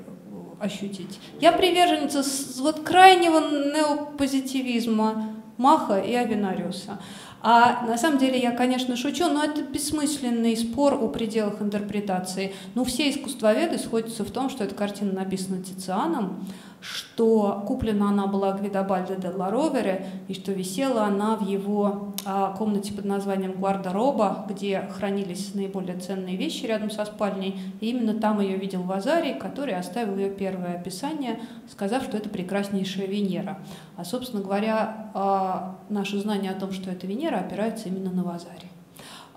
ощутить. Я приверженница вот крайнего неопозитивизма Маха и Авенариуса. А на самом деле я, конечно, шучу, но это бессмысленный спор о пределах интерпретации. Ну, все искусствоведы сходятся в том, что эта картина написана Тицианом, что куплена она была Гвидобальдо де ла Ровере, и что висела она в его а, комнате под названием Гварда-роба, где хранились наиболее ценные вещи рядом со спальней. И именно там ее видел Вазарий, который оставил ее первое описание, сказав, что это прекраснейшая Венера. А, собственно говоря, а, наши знания о том, что это Венера, опираются именно на Вазаре.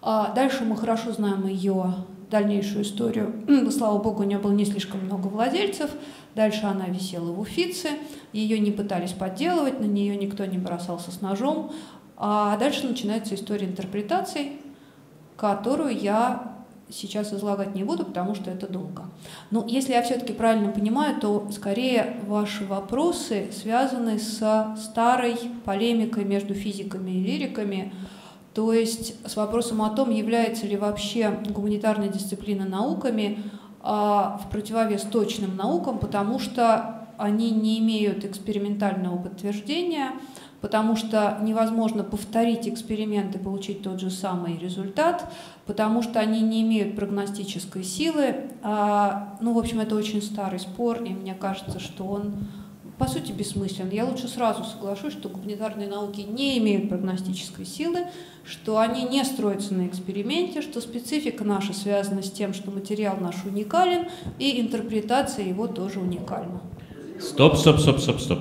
А Дальше мы хорошо знаем ее дальнейшую историю. Слава богу, у нее было не слишком много владельцев. Дальше она висела в Уфице. Ее не пытались подделывать, на нее никто не бросался с ножом. А дальше начинается история интерпретаций, которую я сейчас излагать не буду, потому что это долго. Но если я все-таки правильно понимаю, то скорее ваши вопросы связаны со старой полемикой между физиками и лириками, то есть с вопросом о том, является ли вообще гуманитарная дисциплина науками в противовес точным наукам, потому что они не имеют экспериментального подтверждения, потому что невозможно повторить эксперимент и получить тот же самый результат, потому что они не имеют прогностической силы. А, ну, в общем, это очень старый спор, и мне кажется, что он по сути бессмыслен. Я лучше сразу соглашусь, что гуманитарные науки не имеют прогностической силы, что они не строятся на эксперименте, что специфика наша связана с тем, что материал наш уникален, и интерпретация его тоже уникальна. Стоп, стоп, стоп, стоп, стоп.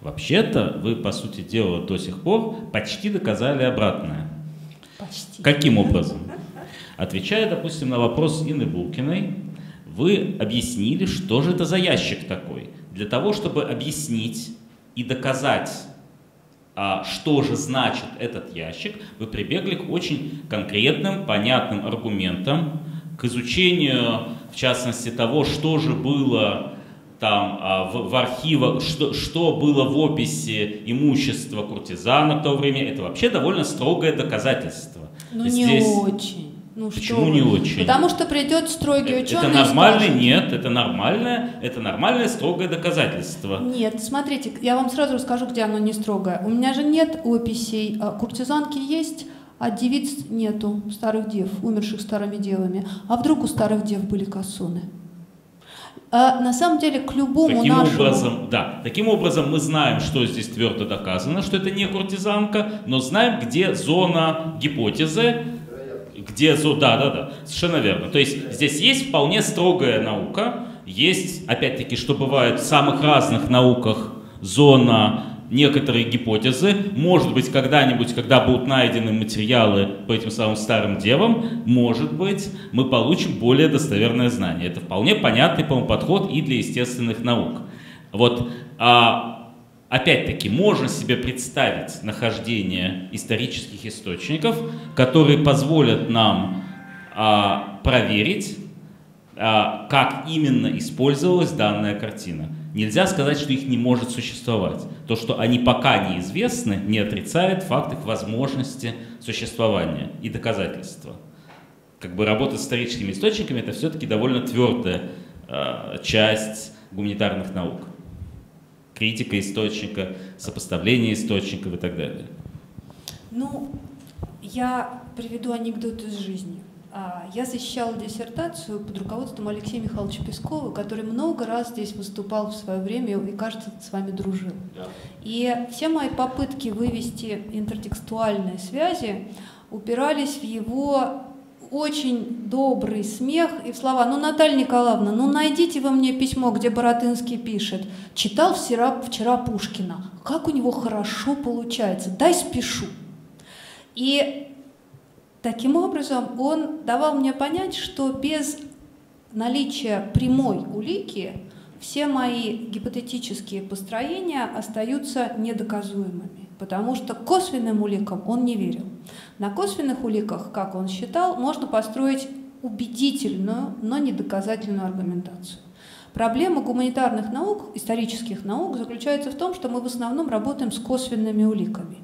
Вообще-то вы, по сути дела, до сих пор почти доказали обратное. Почти. Каким образом? Отвечая, допустим, на вопрос Инны Булкиной, вы объяснили, что же это за ящик такой. Для того, чтобы объяснить и доказать, а, что же значит этот ящик, вы прибегли к очень конкретным, понятным аргументам, к изучению, в частности, того, что же было там а, в, в архивах, что, что было в описи имущества куртизана в то время, это вообще довольно строгое доказательство. Ну, не Здесь... очень. Ну, Почему что не очень? Потому что придет строгий Это ученый нормально? и скажет, Нет, это нормальное, это нормальное строгое доказательство. Нет, смотрите, я вам сразу расскажу, где оно не строгое. У меня же нет описей. А Куртизанки есть, а девиц нету, старых дев, умерших старыми девами. А вдруг у старых дев были косуны? А на самом деле к любому Таким нашему... образом, да, таким образом мы знаем, что здесь твердо доказано, что это не куртизанка, но знаем, где зона гипотезы, зона, да, да, да, совершенно верно. То есть здесь есть вполне строгая наука, есть, опять-таки, что бывает в самых разных науках, зона некоторые гипотезы. Может быть, когда-нибудь, когда будут найдены материалы по этим самым старым девам, может быть, мы получим более достоверное знание. Это вполне понятный, по-моему, подход и для естественных наук. Вот, а, опять-таки, можно себе представить нахождение исторических источников, которые позволят нам а, проверить, а, как именно использовалась данная картина. Нельзя сказать, что их не может существовать. То, что они пока неизвестны, не отрицает факт их возможности существования и доказательства. Как бы работа с историческими источниками это все-таки довольно твердая э, часть гуманитарных наук. Критика источника, сопоставление источников и так далее. Ну, я приведу анекдот из жизни. А, Я защищала диссертацию под руководством Алексея Михайловича Пескова, который много раз здесь выступал в свое время и, кажется, с вами дружил. И все мои попытки вывести интертекстуальные связи упирались в его очень добрый смех и слова «Ну, Наталья Николаевна, ну найдите вы мне письмо, где Боротынский пишет. Читал вчера, вчера Пушкина. Как у него хорошо получается. Дай спешу». И Таким образом, он давал мне понять, что без наличия прямой улики все мои гипотетические построения остаются недоказуемыми, потому что косвенным уликам он не верил. На косвенных уликах, как он считал, можно построить убедительную, но недоказательную аргументацию. Проблема гуманитарных наук, исторических наук, заключается в том, что мы в основном работаем с косвенными уликами.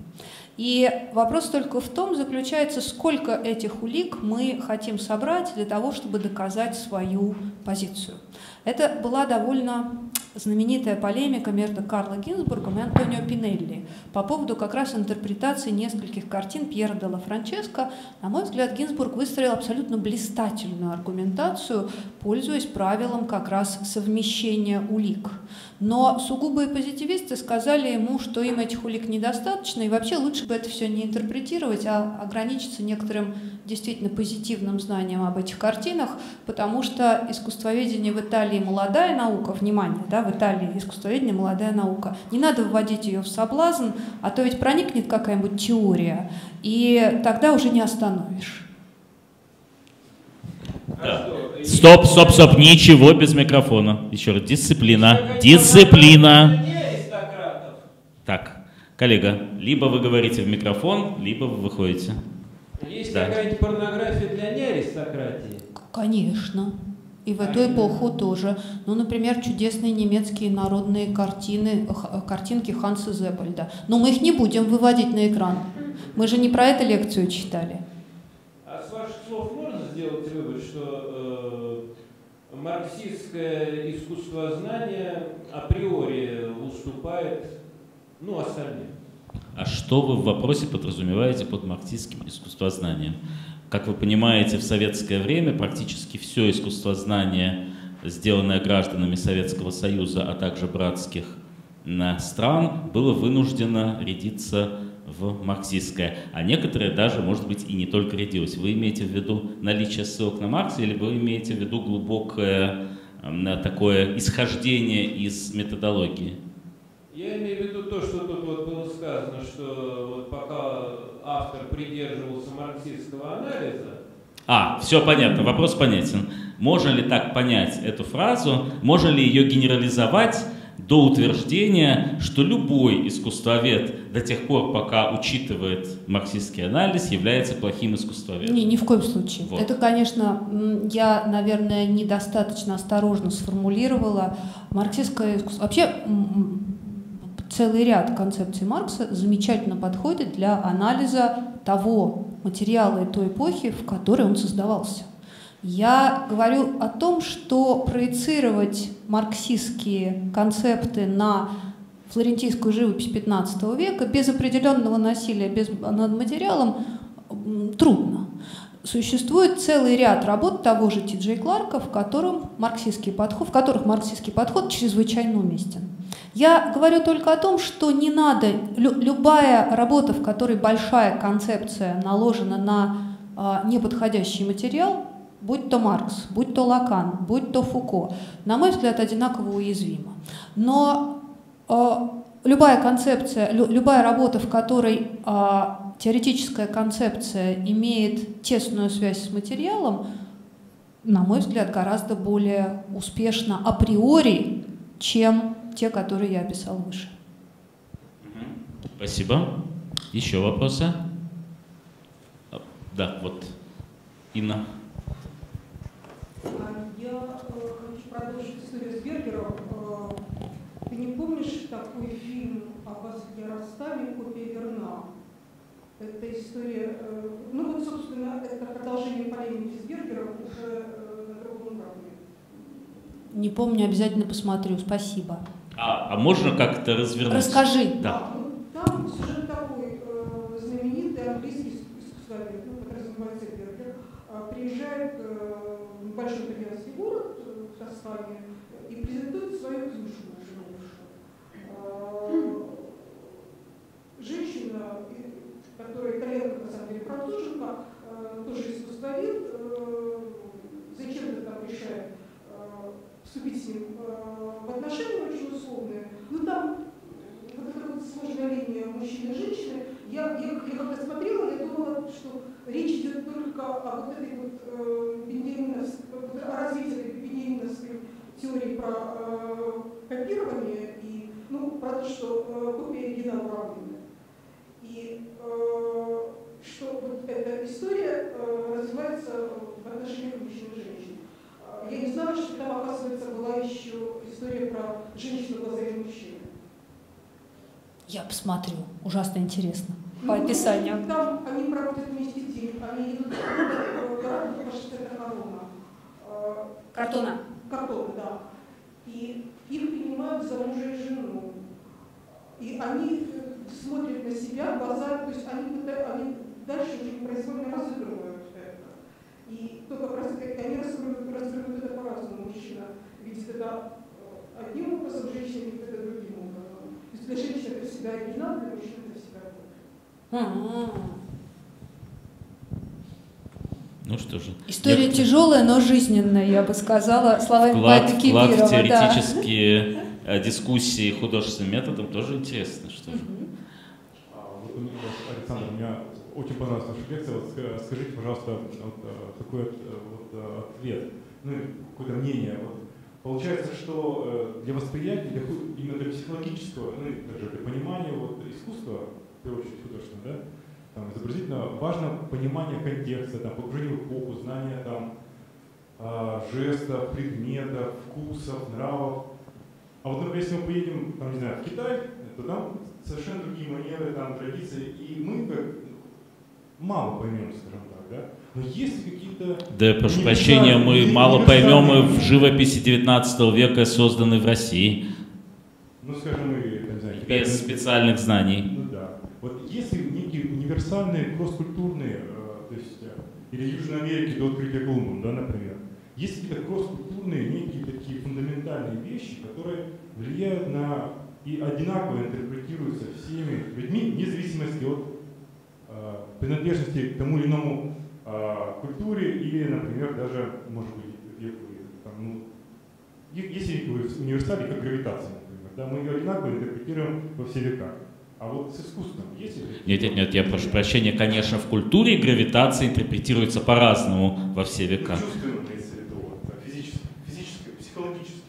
И вопрос только в том заключается, сколько этих улик мы хотим собрать для того, чтобы доказать свою позицию. Это была довольно знаменитая полемика между Карло Гинзбургом и Антонио Пинелли по поводу как раз интерпретации нескольких картин Пьера де ла Франческо. На мой взгляд, Гинзбург выстроил абсолютно блистательную аргументацию, пользуясь правилом как раз совмещения улик. Но сугубые позитивисты сказали ему, что им этих улик недостаточно, и вообще лучше бы это все не интерпретировать, а ограничиться некоторым действительно позитивным знанием об этих картинах, потому что искусствоведение в Италии молодая наука, внимание, да, в Италии искусствоведение молодая наука. Не надо вводить ее в соблазн, а то ведь проникнет какая-нибудь теория, и тогда уже не остановишь. Да. Стоп, стоп, стоп, ничего без микрофона. Еще раз, дисциплина, дисциплина. Так, коллега, либо вы говорите в микрофон, либо вы выходите. Есть Да. какая-нибудь порнография для неаристократии? Конечно. И в эту эпоху тоже. Ну, например, чудесные немецкие народные картины, х- картинки Ханса Зеппельда. Но мы их не будем выводить на экран. Мы же не про это лекцию читали. А с ваших слов можно сделать вывод, что э, марксистское искусствознание априори уступает ну, остальным? А что вы в вопросе подразумеваете под марксистским искусствознанием? Как вы понимаете, в советское время практически все искусствознание, сделанное гражданами Советского Союза, а также братских стран, было вынуждено рядиться в марксистское. А некоторые даже, может быть, и не только рядилось. Вы имеете в виду наличие ссылок на Маркса или вы имеете в виду глубокое такое исхождение из методологии? Я имею в виду то, что тут вот было сказано, что вот пока автор придерживался марксистского анализа. А, все понятно, вопрос понятен. Можно ли так понять эту фразу? Можно ли ее генерализовать до утверждения, что любой искусствовед до тех пор, пока учитывает марксистский анализ, является плохим искусствоведом? Не, ни в коем случае. Вот. Это, конечно, я, наверное, недостаточно осторожно сформулировала. Марксистское искусство... Вообще, целый ряд концепций Маркса замечательно подходит для анализа того материала и той эпохи, в которой он создавался. Я говорю о том, что проецировать марксистские концепты на флорентийскую живопись XV века без определенного насилия без, над материалом трудно. Существует целый ряд работ того же Ти Джей Кларка, в, котором марксистский подход, в которых марксистский подход чрезвычайно уместен. Я говорю только о том, что не надо, лю, любая работа, в которой большая концепция наложена на э, неподходящий материал, будь то Маркс, будь то Лакан, будь то Фуко, на мой взгляд, одинаково уязвима. Но э, любая концепция, лю, любая работа, в которой э, теоретическая концепция имеет тесную связь с материалом, на мой взгляд, гораздо более успешна априори, чем те, которые я описал выше. Спасибо. Еще вопросы? Да, вот Инна. А, я э, хочу продолжить историю с Бергером. Э, ты не помнишь такой фильм об Ярославе «Копия верна»? Это история, э, ну вот, собственно, это продолжение полемики с Бергером уже на другом уровне. Не помню, обязательно посмотрю. Спасибо. А, а можно как-то развернуть? Расскажи. Да. Там сюжет такой, э, знаменитый английский искусствовед, ну, который называется Бергер, э, приезжает э, в большой итальянский город, э, в Тоскане, и презентует свою книжку э, Женщина, которая итальянка, на самом деле француженка, тоже искусствовед, зачем-то там решает ним э, в отношения очень условные, но ну, там вот эта вот сложная линия мужчины и женщины, я, я, я когда смотрела, я думала, что речь идет только о вот этой вот э, вот, о развитии этой бенеминовской теории про э, копирование и ну, про то, что э, копия единоуравненная. И э, что вот эта история э, развивается в отношениях мужчин и женщин. Я не знала, что там, оказывается, была еще история про женщину в глазах мужчины. Я посмотрю. Ужасно интересно. По ну, описанию. Там они проводят вместе день, они идут в город, потому что это корона. Картона. Картона, да. И их принимают за мужа и жену. И они смотрят на себя, глаза, то есть они, они дальше уже произвольно разыгрывают и то, как раз они раскрывают, раскрывают это по-разному. Мужчина видит это э, одним образом, женщина видит это другим образом. То есть для женщины это всегда оригинал, для мужчины это всегда копия. Ну что же. История я... тяжелая, но жизненная, я бы сказала, словами вклад, поэта Кипирова. Вклад в теоретические да. дискуссии художественным методом тоже интересно. Что же. А, вот, Александр, у меня очень понравилась ваша лекция. Вот скажите, пожалуйста, э, такой вот, э, вот ответ, ну, какое-то мнение. Вот, получается, что э, для восприятия, для, именно для психологического, ну, даже для понимания вот, искусства, в первую очередь художественного, да, там, изобразительно, важно понимание контекста, там, погружение в эпоху, знание там, жестов, предметов, вкусов, нравов. А вот, например, если мы поедем, там, не знаю, в Китай, то там совершенно другие манеры, там, традиции, и мы, как мало поймем, скажем так, да? Но есть какие-то... Да, прошу прощения, мы мало поймем и в живописи 19 века, созданной в России. Ну, скажем, мы, не знаю, без специальных знаний. Ну да. Вот универсальные, кросс-культурные, э, то есть, э, или Южной Америки до открытия Колумбом, да, например. Есть какие-то кросс-культурные, некие такие фундаментальные вещи, которые влияют на и одинаково интерпретируются всеми людьми, вне зависимости от принадлежности к тому или иному э, культуре или, например, даже, может быть, веку. Там, ну, есть универсалии, как гравитация, например. Да, мы ее одинаково интерпретируем во все века. А вот с искусством есть? Нет, нет, нет, я прошу прощения, конечно, в культуре гравитация интерпретируется по-разному во все века. Чувственно имеется в виду, вот, физически, физически, психологически.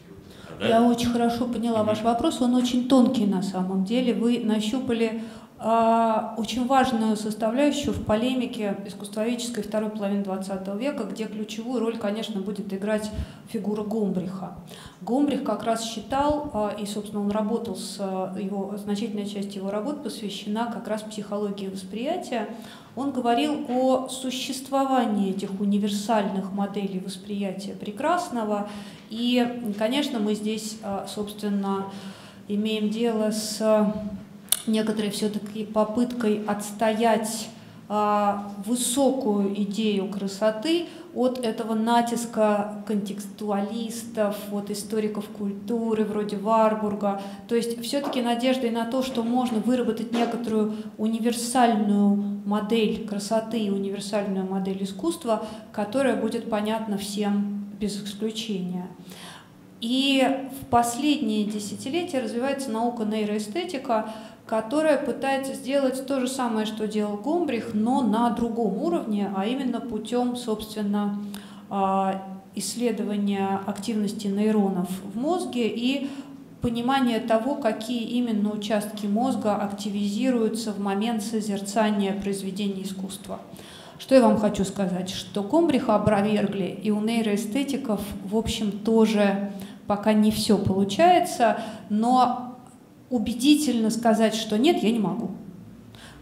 Да? Я очень хорошо поняла ваш вопрос, он очень тонкий на самом деле. Вы нащупали очень важную составляющую в полемике искусствоведческой второй половины XX века, где ключевую роль, конечно, будет играть фигура Гомбриха. Гомбрих как раз считал, а, и, собственно, он работал с его, значительная часть его работ посвящена как раз психологии восприятия. Он говорил о существовании этих универсальных моделей восприятия прекрасного. И, конечно, мы здесь, а, собственно, имеем дело с некоторой все-таки попыткой отстоять а, высокую идею красоты от этого натиска контекстуалистов, от историков культуры вроде Варбурга. То есть все-таки надеждой на то, что можно выработать некоторую универсальную модель красоты и универсальную модель искусства, которая будет понятна всем без исключения. И в последние десятилетия развивается наука нейроэстетика, которая пытается сделать то же самое, что делал Гомбрих, но на другом уровне, а именно путем, собственно, а, исследования активности нейронов в мозге и понимания того, какие именно участки мозга активизируются в момент созерцания произведения искусства. Что я вам хочу сказать? Что Гомбриха опровергли, и у нейроэстетиков, в общем, тоже пока не все получается, но убедительно сказать, что нет, я не могу.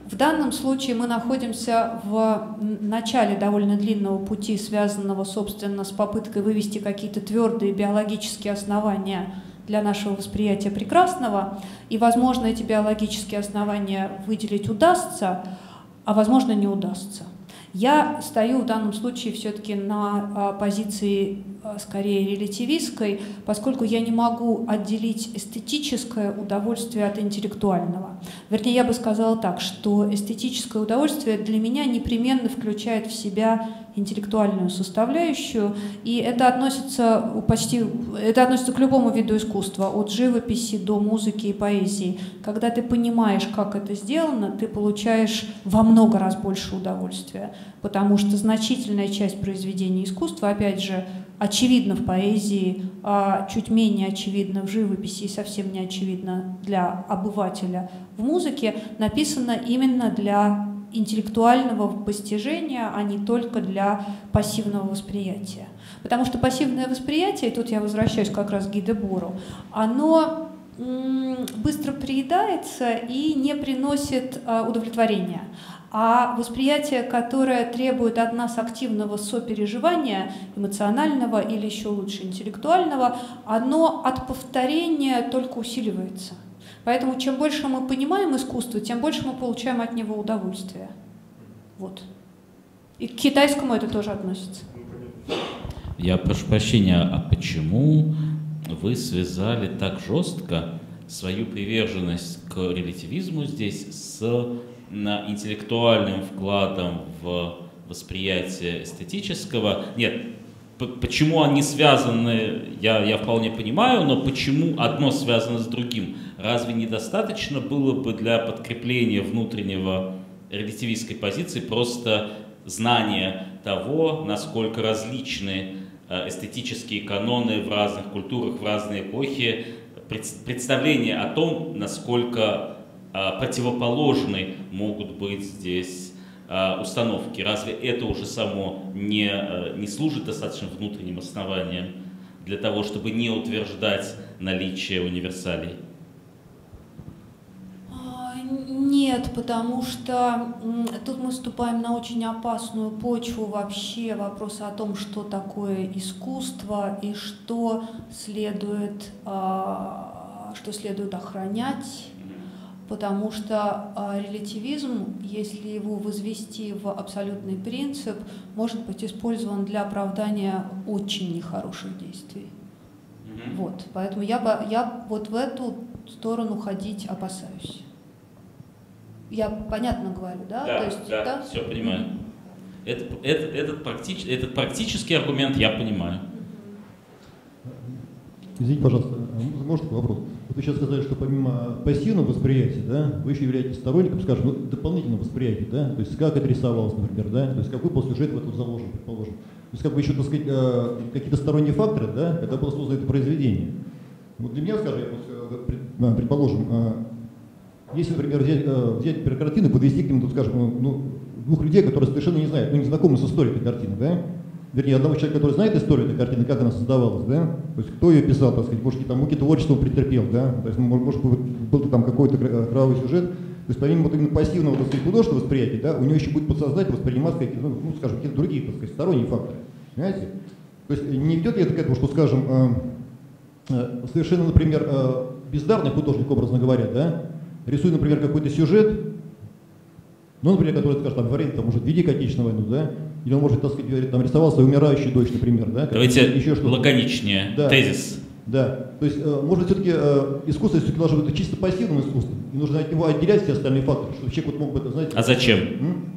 В данном случае мы находимся в начале довольно длинного пути, связанного, собственно, с попыткой вывести какие-то твердые биологические основания для нашего восприятия прекрасного. И, возможно, эти биологические основания выделить удастся, а, возможно, не удастся. Я стою в данном случае все-таки на а, позиции а, скорее релятивистской, поскольку я не могу отделить эстетическое удовольствие от интеллектуального. Вернее, я бы сказала так, что эстетическое удовольствие для меня непременно включает в себя интеллектуальную составляющую, и это относится почти это относится к любому виду искусства, от живописи до музыки и поэзии. Когда ты понимаешь, как это сделано, ты получаешь во много раз больше удовольствия, потому что значительная часть произведений искусства, опять же, очевидно в поэзии, а чуть менее очевидно в живописи и совсем не очевидно для обывателя в музыке, написано именно для интеллектуального постижения, а не только для пассивного восприятия. Потому что пассивное восприятие, и тут я возвращаюсь как раз к Гидебору, оно быстро приедается и не приносит а, удовлетворения. А восприятие, которое требует от нас активного сопереживания, эмоционального или еще лучше интеллектуального, оно от повторения только усиливается. Поэтому чем больше мы понимаем искусство, тем больше мы получаем от него удовольствие. Вот. И к китайскому это тоже относится. Я прошу прощения, а почему вы связали так жестко свою приверженность к релятивизму здесь с интеллектуальным вкладом в восприятие эстетического? Нет, почему они связаны, я, я вполне понимаю, но почему одно связано с другим? Разве недостаточно было бы для подкрепления внутреннего релятивистской позиции просто знание того, насколько различны э, эстетические каноны в разных культурах, в разные эпохи, представление о том, насколько противоположны могут быть здесь э, установки. Разве это уже само не, не служит достаточно внутренним основанием для того, чтобы не утверждать наличие универсалей? Нет, потому что тут мы вступаем на очень опасную почву вообще вопроса о том, что такое искусство и что следует, а, что следует охранять. Потому что а, релятивизм, если его возвести в абсолютный принцип, может быть использован для оправдания очень нехороших действий. Мгм. Вот, поэтому я, бо- я вот в эту сторону ходить опасаюсь. Я понятно говорю, да? Да, То есть, да, все понимаю. Это, это- этот, практич- этот практический аргумент я понимаю. Извините, пожалуйста, а может вопрос? Вы сейчас сказали, что помимо пассивного восприятия, да, вы еще являетесь сторонником, скажем, ну, дополнительного восприятия, да, то есть как это рисовалось, например, да, то есть какой был сюжет в этом заложен, предположим. То есть как бы еще, так сказать, э, какие-то сторонние факторы, да, когда было создано это произведение. Вот для меня, скажем, э, пред- предположим, а, если, например, взять, э, взять например, картину, подвести к ним, скажем, ну, двух людей, которые совершенно не знают, ну, не знакомы с историей этой картины, да, вернее, одного человека, который знает историю этой картины, как она создавалась, да, то есть кто ее писал, так сказать, может, какие-то муки творчества претерпел, да, то есть, может, был там какой-то кровавый сюжет, то есть помимо вот именно пассивного, так сказать, художественного восприятия, да, у него еще будет подсознательно восприниматься какие-то, ну, ну, скажем, какие-то другие, так сказать, сторонние факторы, понимаете? То есть не ведет ли это к этому, что, скажем, э, э, совершенно, например, э, бездарный художник, образно говоря, да, рисует, например, какой-то сюжет, ну, например, который, скажем, там, говорит, там, может, Великой Отечественной войну, да, или он, может, так сказать, там, рисовал свою умирающую дочь, например, да, Давайте еще что-то. лаконичнее. Да. Тезис. Да, то есть, э, может, все-таки э, искусство все-таки должно быть чисто пассивным искусством, и нужно от него отделять все остальные факторы, чтобы человек вот мог бы, это, знаете... А зачем? М?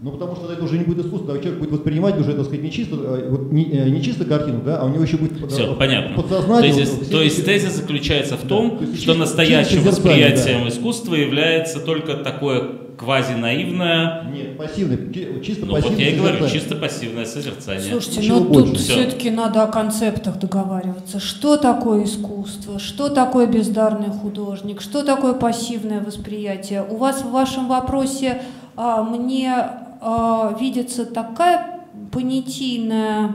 Ну, потому что это уже не будет искусство, а человек будет воспринимать уже, так сказать, не чисто, э, вот, не, э, не чисто картину, да, а у него еще будет Все, понятно. подсознание. Тезис- вот, то есть тезис заключается в Да, том, то есть что чисто- настоящим чисто восприятием искусства является только такое квазинаивное, Нет, пассивный, чи- чисто ну вот пассивный я и говорю, созерцание. чисто пассивное созерцание. Слушайте, Ничего ну больше. тут все-таки надо о концептах договариваться. Что такое искусство? Что такое бездарный художник? Что такое пассивное восприятие? У вас в вашем вопросе а, мне а, видится такая понятийная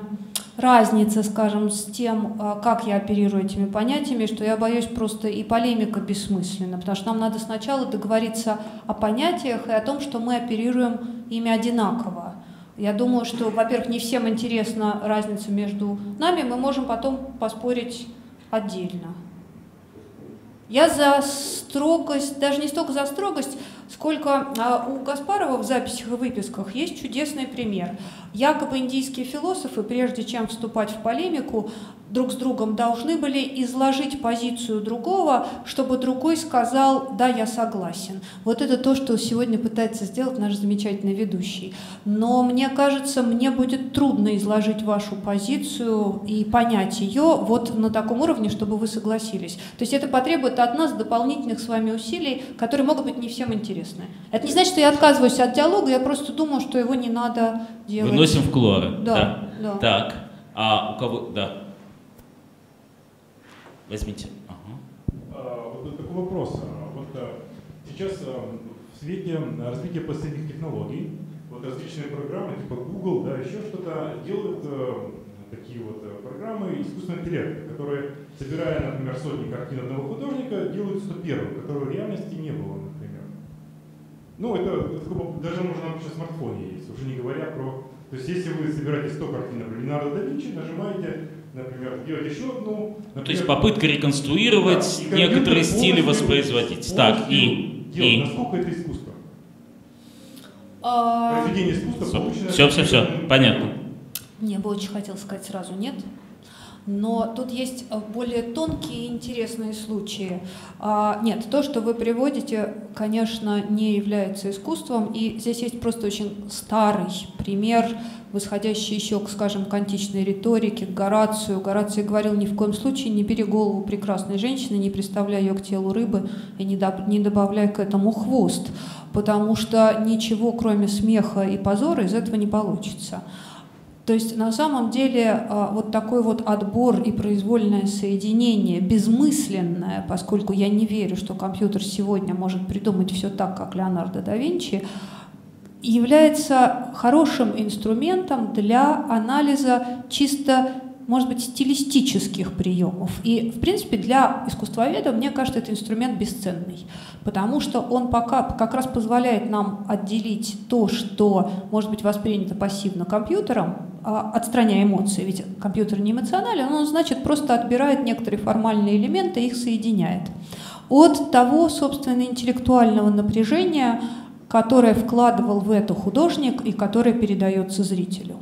разница, скажем, с тем, а, как я оперирую этими понятиями, что я боюсь просто и полемика бессмысленна, потому что нам надо сначала договориться о понятиях и о том, что мы оперируем ими одинаково. Я думаю, что, во-первых, не всем интересна разница между нами, мы можем потом поспорить отдельно. Я за строгость, даже не столько за строгость, сколько а, у Гаспарова в записях и выписках есть чудесный пример. Якобы индийские философы, прежде чем вступать в полемику, друг с другом должны были изложить позицию другого, чтобы другой сказал «да, я согласен». Вот это то, что сегодня пытается сделать наш замечательный ведущий. Но мне кажется, мне будет трудно изложить вашу позицию и понять ее вот на таком уровне, чтобы вы согласились. То есть это потребует от нас дополнительных с вами усилий, которые могут быть не всем интересны. Это не значит, что я отказываюсь от диалога, я просто думаю, что его не надо делать. Выносим в кулуары. Да, да. Так, а у кого... Да. Возьмите. Ага. А, Вот такой вопрос. А, Вот а, сейчас а, в свете развития последних технологий, вот различные программы типа Google, да, еще что-то делают а, такие вот программы искусственного интеллекта, которые, собирая, например, сотни картин одного художника, делают 101, которого в реальности не было, например. Ну, это, бы даже можно на обычном смартфоне есть, уже не говоря про... То есть, если вы собираете 100 картин, например, Леонардо да Винчи, нажимаете, например, делать еще одну. Ну, то есть например, попытка реконструировать да, некоторые стили воспроизводить. Так, и... делает. и... Насколько это искусство? А, Произведение искусства получено... Все, все, все, понятно. Мне бы очень хотелось сказать сразу нет. Но тут есть э, более тонкие и интересные случаи. А, Нет, то, что вы приводите, конечно, не является искусством. И здесь есть просто очень старый пример, восходящий еще, к, скажем, к античной риторике, к Горацию. Гораций говорил, ни в коем случае не бери голову прекрасной женщины, не приставляй ее к телу рыбы и не, доб- не добавляй к этому хвост, потому что ничего, кроме смеха и позора, из этого не получится. То есть на самом деле а, вот такой вот отбор и произвольное соединение, безмысленное, поскольку я не верю, что компьютер сегодня может придумать все так, как Леонардо да Винчи, является хорошим инструментом для анализа чисто, может быть, стилистических приемов. И, в принципе, для искусствоведа, мне кажется, этот инструмент бесценный, потому что он пока как раз позволяет нам отделить то, что может быть воспринято пассивно компьютером, а, отстраняя эмоции, ведь компьютер не эмоционален, он, значит, просто отбирает некоторые формальные элементы и их соединяет. от того, собственно, интеллектуального напряжения, которое вкладывал в это художник и которое передается зрителю.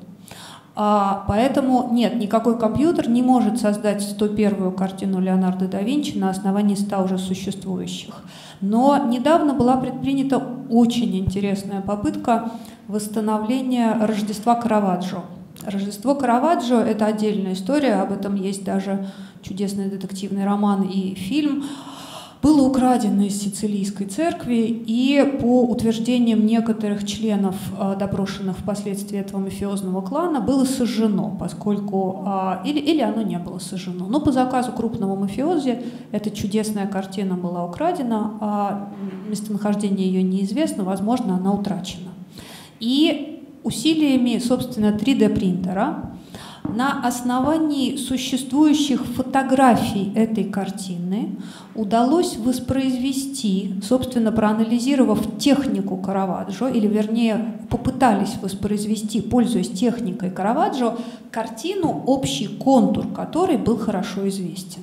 А, поэтому нет, никакой компьютер не может создать 101-ю картину Леонардо да Винчи на основании 100 уже существующих. Но недавно была предпринята очень интересная попытка восстановления Рождества Караваджо. Рождество Караваджо – это отдельная история, об этом есть даже чудесный детективный роман и фильм было украдено из Сицилийской церкви и по утверждениям некоторых членов, а, допрошенных впоследствии этого мафиозного клана, было сожжено, поскольку... А, или, или оно не было сожжено. Но по заказу крупного мафиози эта чудесная картина была украдена, а местонахождение ее неизвестно, возможно, она утрачена. И усилиями, собственно, 3D-принтера на основании существующих фотографий этой картины удалось воспроизвести, собственно, проанализировав технику Караваджо, или вернее попытались воспроизвести, пользуясь техникой Караваджо, картину, общий контур которой был хорошо известен.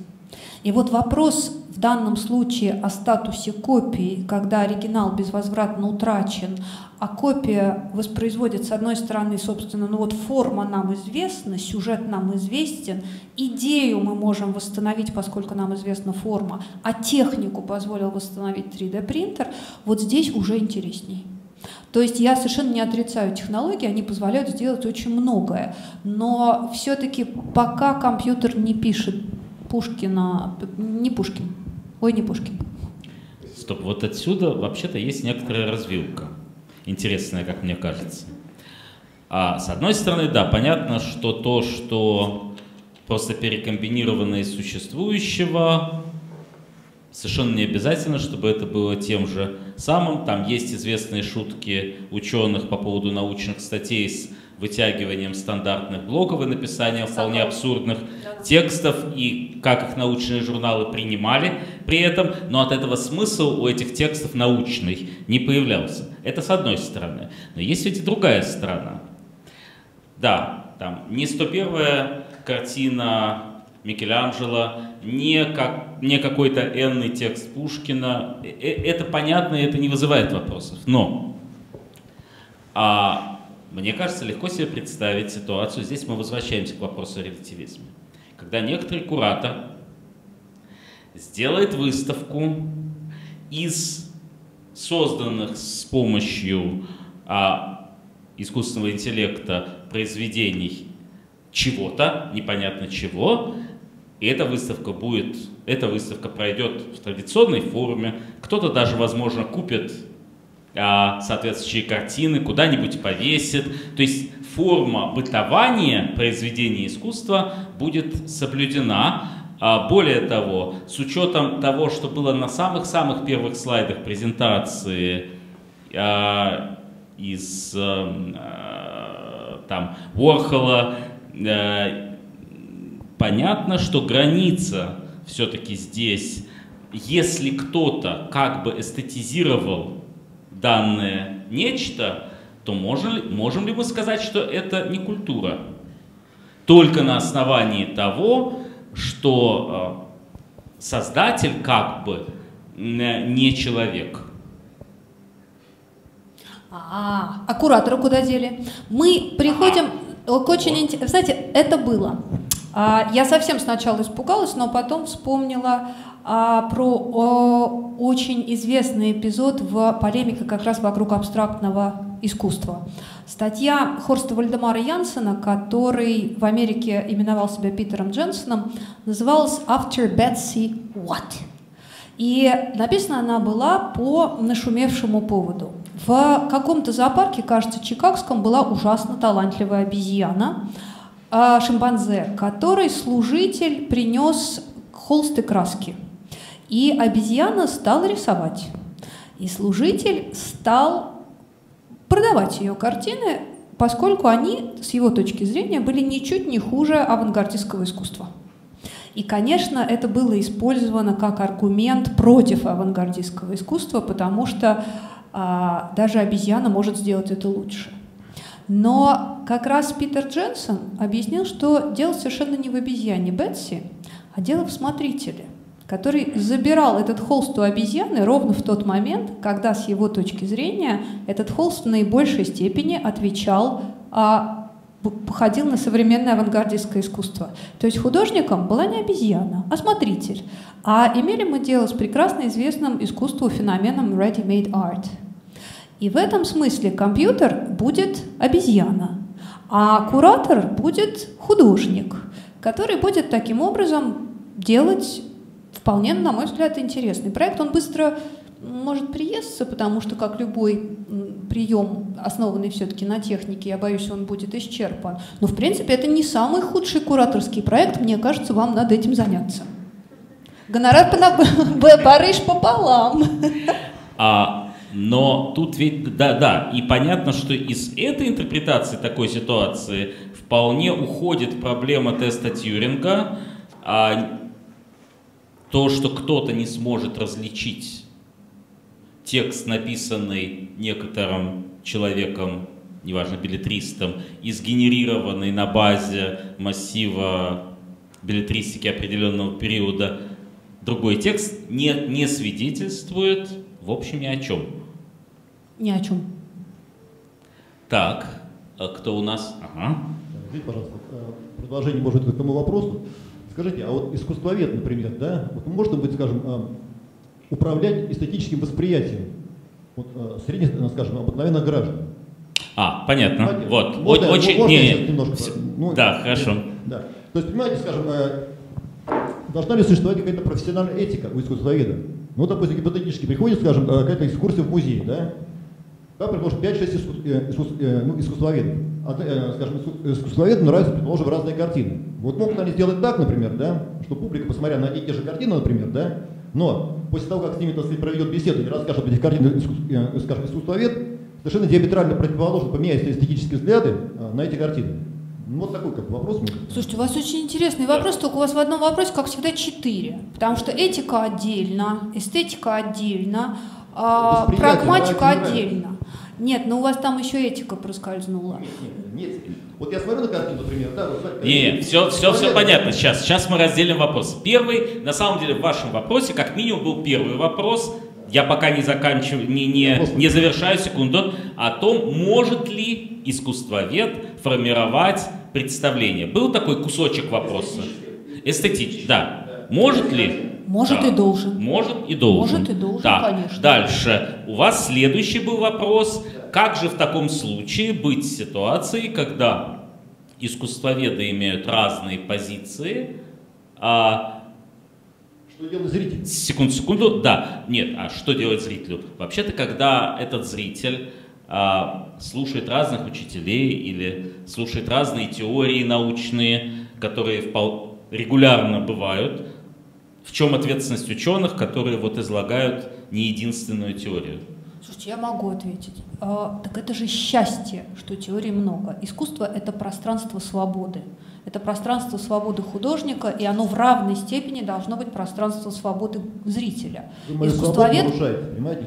И вот вопрос в данном случае о статусе копии, когда оригинал безвозвратно утрачен, а копия воспроизводит, с одной стороны, собственно, ну вот форма нам известна, сюжет нам известен, идею мы можем восстановить, поскольку нам известна форма, а технику позволил восстановить 3D-принтер, вот здесь уже интересней. То есть я совершенно не отрицаю технологии, они позволяют сделать очень многое. Но все-таки пока компьютер не пишет Пушкина, не Пушкин, ой, не Пушкин. Стоп, вот отсюда вообще-то есть некоторая развилка интересная, как мне кажется. А с одной стороны, да, понятно, что то, что просто перекомбинировано из существующего, совершенно не обязательно, чтобы это было тем же самым. Там есть известные шутки ученых по поводу научных статей с вытягиванием стандартных блоков и написанием вполне абсурдных текстов и как их научные журналы принимали при этом, но от этого смысл у этих текстов научный не появлялся. Это с одной стороны. Но есть ведь и другая сторона. Да, там не 101-я картина Микеланджело, не, как, не какой-то энный текст Пушкина. Э, э, это понятно, и это не вызывает вопросов. Но а, мне кажется, легко себе представить ситуацию. Здесь мы возвращаемся к вопросу релятивизма. Когда некоторый куратор сделает выставку из созданных с помощью а, искусственного интеллекта произведений чего-то, непонятно чего, и эта выставка будет, эта выставка пройдет в традиционной форме, кто-то даже, возможно, купит соответствующие картины куда-нибудь повесит. То есть форма бытования произведения искусства будет соблюдена. А более того, с учетом того, что было на самых-самых первых слайдах презентации а, из а, там Уорхола, а, понятно, что граница все-таки здесь, если кто-то как бы эстетизировал данное нечто, то можем, можем ли мы сказать, что это не культура? Только на основании того, что э, создатель как бы не человек. А, а куратору куда дели? Мы приходим ага. к очень интересному... Знаете, это было. А, я совсем сначала испугалась, но потом вспомнила а, про очень известный эпизод в полемике как раз вокруг абстрактного искусства. Статья Хорста Вальдемара Янсена, который в Америке именовал себя Питером Дженсоном, называлась «After Betsy What?». И написана она была по нашумевшему поводу. В каком-то зоопарке, кажется, чикагском, была ужасно талантливая обезьяна, а, шимпанзе, который служитель принес холсты краски – и обезьяна стала рисовать. И служитель стал продавать ее картины, поскольку они, с его точки зрения, были ничуть не хуже авангардистского искусства. И, конечно, это было использовано как аргумент против авангардистского искусства, потому что а, даже обезьяна может сделать это лучше. Но как раз Питер Дженсон объяснил, что дело совершенно не в обезьяне Бетси, а дело в смотрителе – который забирал этот холст у обезьяны ровно в тот момент, когда с его точки зрения этот холст в наибольшей степени отвечал а, походил на современное авангардистское искусство. То есть художником была не обезьяна, а смотритель. А имели мы дело с прекрасно известным искусству феноменом ready-made art. И в этом смысле компьютер будет обезьяна, а куратор будет художник, который будет таким образом делать вполне, на мой взгляд, интересный проект. Он быстро может приесться, потому что, как любой прием, основанный все-таки на технике, я боюсь, он будет исчерпан. Но, в принципе, это не самый худший кураторский проект. Мне кажется, вам надо этим заняться. Гонорар [LAUGHS] барыш пополам. [LAUGHS] А, но тут ведь, да, да, и понятно, что из этой интерпретации такой ситуации вполне уходит проблема теста Тьюринга, а то, что кто-то не сможет различить текст, написанный некоторым человеком, неважно, билетристом, и сгенерированный на базе массива билетристики определенного периода, другой текст не, не свидетельствует, в общем, ни о чем. Ни о чем. Так, а кто у нас? Ага. Извините, пожалуйста, э, продолжение, может, к этому вопросу. Скажите, а вот искусствовед, например, да, вот можно быть, скажем, а, управлять эстетическим восприятием вот, э, средних, э, скажем, обыкновенных граждан. А, понятно. Понимаете? Вот. Да, очень. можно не, немножко. Ну, да, хорошо. Да. То есть, понимаете, скажем, э, должна ли существовать какая-то профессиональная этика у искусствоведа? Ну, допустим, гипотетически приходит, скажем, какая-то экскурсия в музей, да? Там, предположим, 5-6 искус, искус, ну, искусствоведов. Скажем, искусствоведам нравятся, предположим, разные картины. Вот могут они сделать так, например, да, что публика, посмотря на эти же картины, например, да, но после того, как с ними, так сказать, проведет беседу и расскажет об этих картинах, э, скажем, искусствовед, совершенно диаметрально противоположно поменяются эстетические взгляды э, на эти картины. Ну, вот такой как вопрос. Слушайте, у вас очень интересный вопрос, только у вас в одном вопросе, как всегда, четыре. Потому что этика отдельно, эстетика отдельно, а прагматика отдельно. Нет, но у вас там еще этика проскользнула. Нет, нет, нет. Вот я смотрю на картину, например, да, вот смотрите. Не, все, все, все понятно. Сейчас, сейчас мы разделим вопрос. Первый, на самом деле, в вашем вопросе, как минимум, был первый вопрос. Я пока не заканчиваю, не, не, не завершаю секунду, о том, может ли искусствовед формировать представление. Был такой кусочек вопроса. Эстетический, да. Может ли? Может да. и должен. Может и должен. Может и должен, да. конечно. Дальше. У вас следующий был вопрос. Как же в таком случае быть в ситуации, когда искусствоведы имеют разные позиции, а что делает зритель? Секунду, секунду. Да, нет, а что делать зрителю? Вообще-то, когда этот зритель а, слушает разных учителей или слушает разные теории научные, которые регулярно бывают, в чем ответственность ученых, которые вот излагают не единственную теорию? Слушайте, я могу ответить. А, так это же счастье, что теорий много. Искусство — это пространство свободы. Это пространство свободы художника, и оно в равной степени должно быть пространство свободы зрителя. Вы Искусствовед...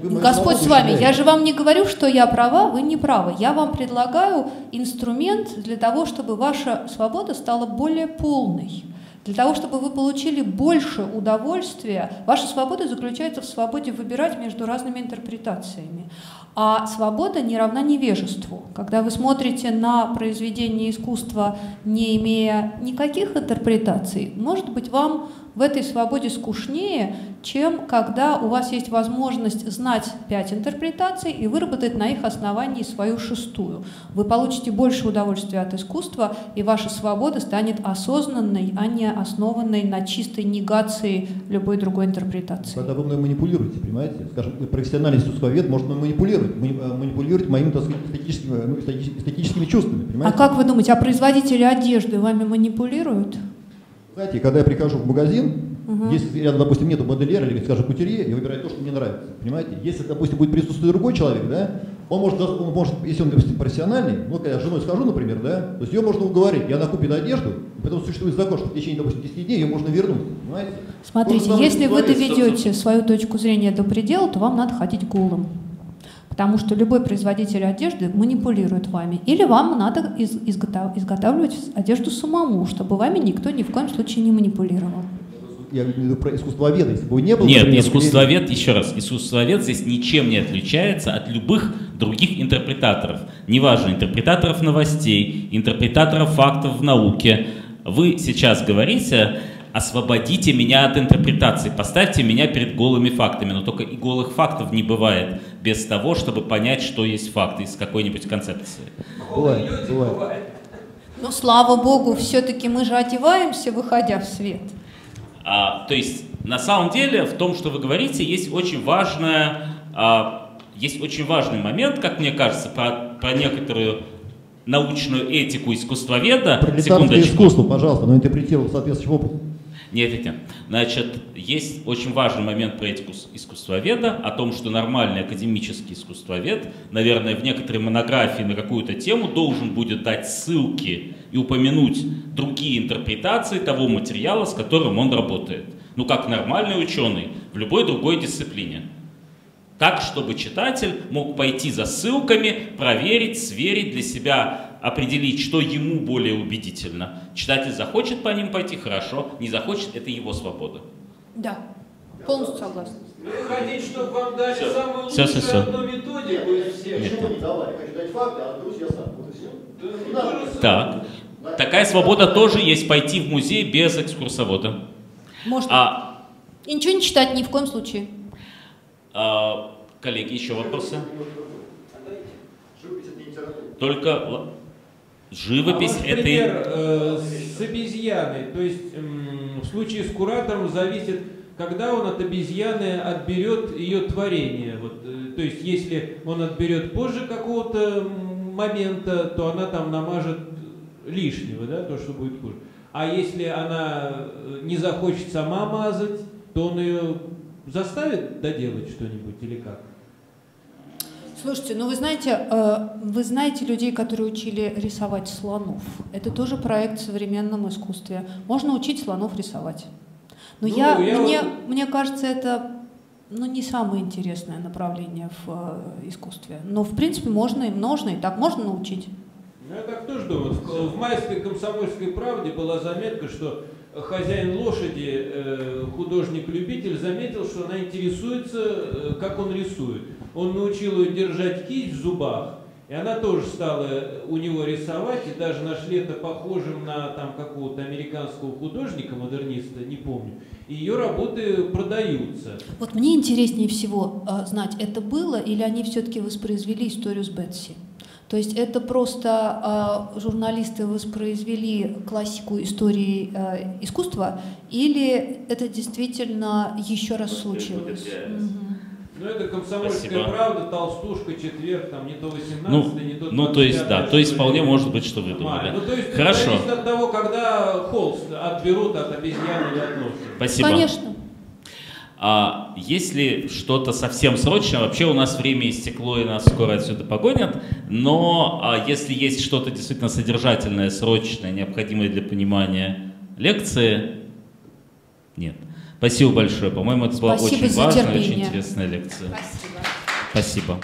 Вы Господь с вами, я же вам не говорю, что я права, вы не правы. Я вам предлагаю инструмент для того, чтобы ваша свобода стала более полной. Для того, чтобы вы получили больше удовольствия, ваша свобода заключается в свободе выбирать между разными интерпретациями. А свобода не равна невежеству. Когда вы смотрите на произведение искусства, не имея никаких интерпретаций, может быть, вам в этой свободе скучнее, чем когда у вас есть возможность знать пять интерпретаций и выработать на их основании свою шестую. Вы получите больше удовольствия от искусства, и ваша свобода станет осознанной, а не основанной на чистой негации любой другой интерпретации. Когда вы мной манипулируете, понимаете? Скажем, профессиональный искусствовед может манипулировать, э, манипулировать моими так сказать, эстетическими, ну, эстетическими чувствами, понимаете? А как вы думаете, а производители одежды вами манипулируют? Знаете, когда я прихожу в магазин, угу. если рядом, допустим, нету модельера или, скажем, кутюрье, я выбираю то, что мне нравится. Понимаете? Если, допустим, будет присутствовать другой человек, да, он может, он может если он, допустим, профессиональный, ну, когда я с женой схожу, например, да, то есть ее можно уговорить, и она купит одежду, и потом существует закон, что в течение, допустим, 10 дней ее можно вернуть, понимаете? Смотрите, если вы доведете свою точку зрения до предела, то вам надо ходить голым потому что любой производитель одежды манипулирует вами. Или вам надо из, изготав, изготавливать одежду самому, чтобы вами никто ни в коем случае не манипулировал. я виду про искусствоведа, если бы не было... Нет, например, искусствовед, еще раз, искусствовед здесь ничем не отличается от любых других интерпретаторов. Неважно, интерпретаторов новостей, интерпретаторов фактов в науке. Вы сейчас говорите, освободите меня от интерпретации, поставьте меня перед голыми фактами. Но только и голых фактов не бывает без того, чтобы понять, что есть факт из какой-нибудь концепции. Бывает, бывает. Но слава богу, все-таки мы же одеваемся, выходя в свет. А, то есть, на самом деле, в том, что вы говорите, есть очень важная, а, есть очень важный момент, как мне кажется, про, про некоторую научную этику искусствоведа. Пролетарское искусство, пожалуйста, но интерпретировал соответствующим образом. Нет. Значит, есть очень важный момент про этику искусствоведа, о том, что нормальный академический искусствовед, наверное, в некоторой монографии на какую-то тему должен будет дать ссылки и упомянуть другие интерпретации того материала, с которым он работает. Ну, как нормальный ученый в любой другой дисциплине. Так, чтобы читатель мог пойти за ссылками, проверить, сверить для себя, определить, что ему более убедительно. Читатель захочет по ним пойти, хорошо, не захочет, это его свобода. Да, полностью согласна. Вы хотите, чтобы вам дали Всё. самую лучшую всё, всё. одну методику из всех? Нет. Почему не давали? Хочу дать факты, а отберусь я сам. Вот и все. Да, ну. Так. Такая свобода тоже есть пойти в музей без экскурсовода. Можно. А, И ничего не читать ни в коем случае. а, коллеги, еще вопросы? Живопись это не литература. Только А живопись ваш это... и- пример э, с обезьяной, то есть м, в случае с куратором зависит, когда он от обезьяны отберет ее творение. Вот, э, то есть если он отберет позже какого-то момента, то она там намажет лишнего, да, то, что будет хуже. А если она э, не захочет сама мазать, то он ее заставит доделать что-нибудь или как? Слушайте, ну вы знаете, э, вы знаете людей, которые учили рисовать слонов. Это тоже проект в современном искусстве. Можно учить слонов рисовать. Но Ну, я, я мне, вот- мне кажется, это ну, не самое интересное направление в э, искусстве. Но, в принципе, можно и нужно, и так можно научить. Ну, я так тоже думаю. В, в майской комсомольской правде была заметка, что хозяин лошади, э, художник-любитель, заметил, что она интересуется, как он рисует. Он научил ее держать кисть в зубах, и она тоже стала у него рисовать, и даже нашли это похожим на там какого-то американского художника, модерниста, не помню. И ее работы продаются. Вот мне интереснее всего э, знать, это было или они все-таки воспроизвели историю с Бетси. То есть это просто э, журналисты воспроизвели классику истории э, искусства, или это действительно еще раз случилось? Мгм. Ну, это комсомольская Спасибо. правда, толстушка, четверг, там не то 18 Ну, не то ну, то есть, 25, да, то есть вполне может быть, что вы думали. Ну, то есть Хорошо. зависит от того, когда холст отберут от обезьяны или от лошади. Спасибо. Конечно. А если что-то совсем срочное, вообще у нас время истекло и нас скоро отсюда погонят, но а, если есть что-то действительно содержательное, срочное, необходимое для понимания лекции, нет. Спасибо большое. По-моему, это была Спасибо очень за важная, очень интересная лекция. Спасибо. Спасибо.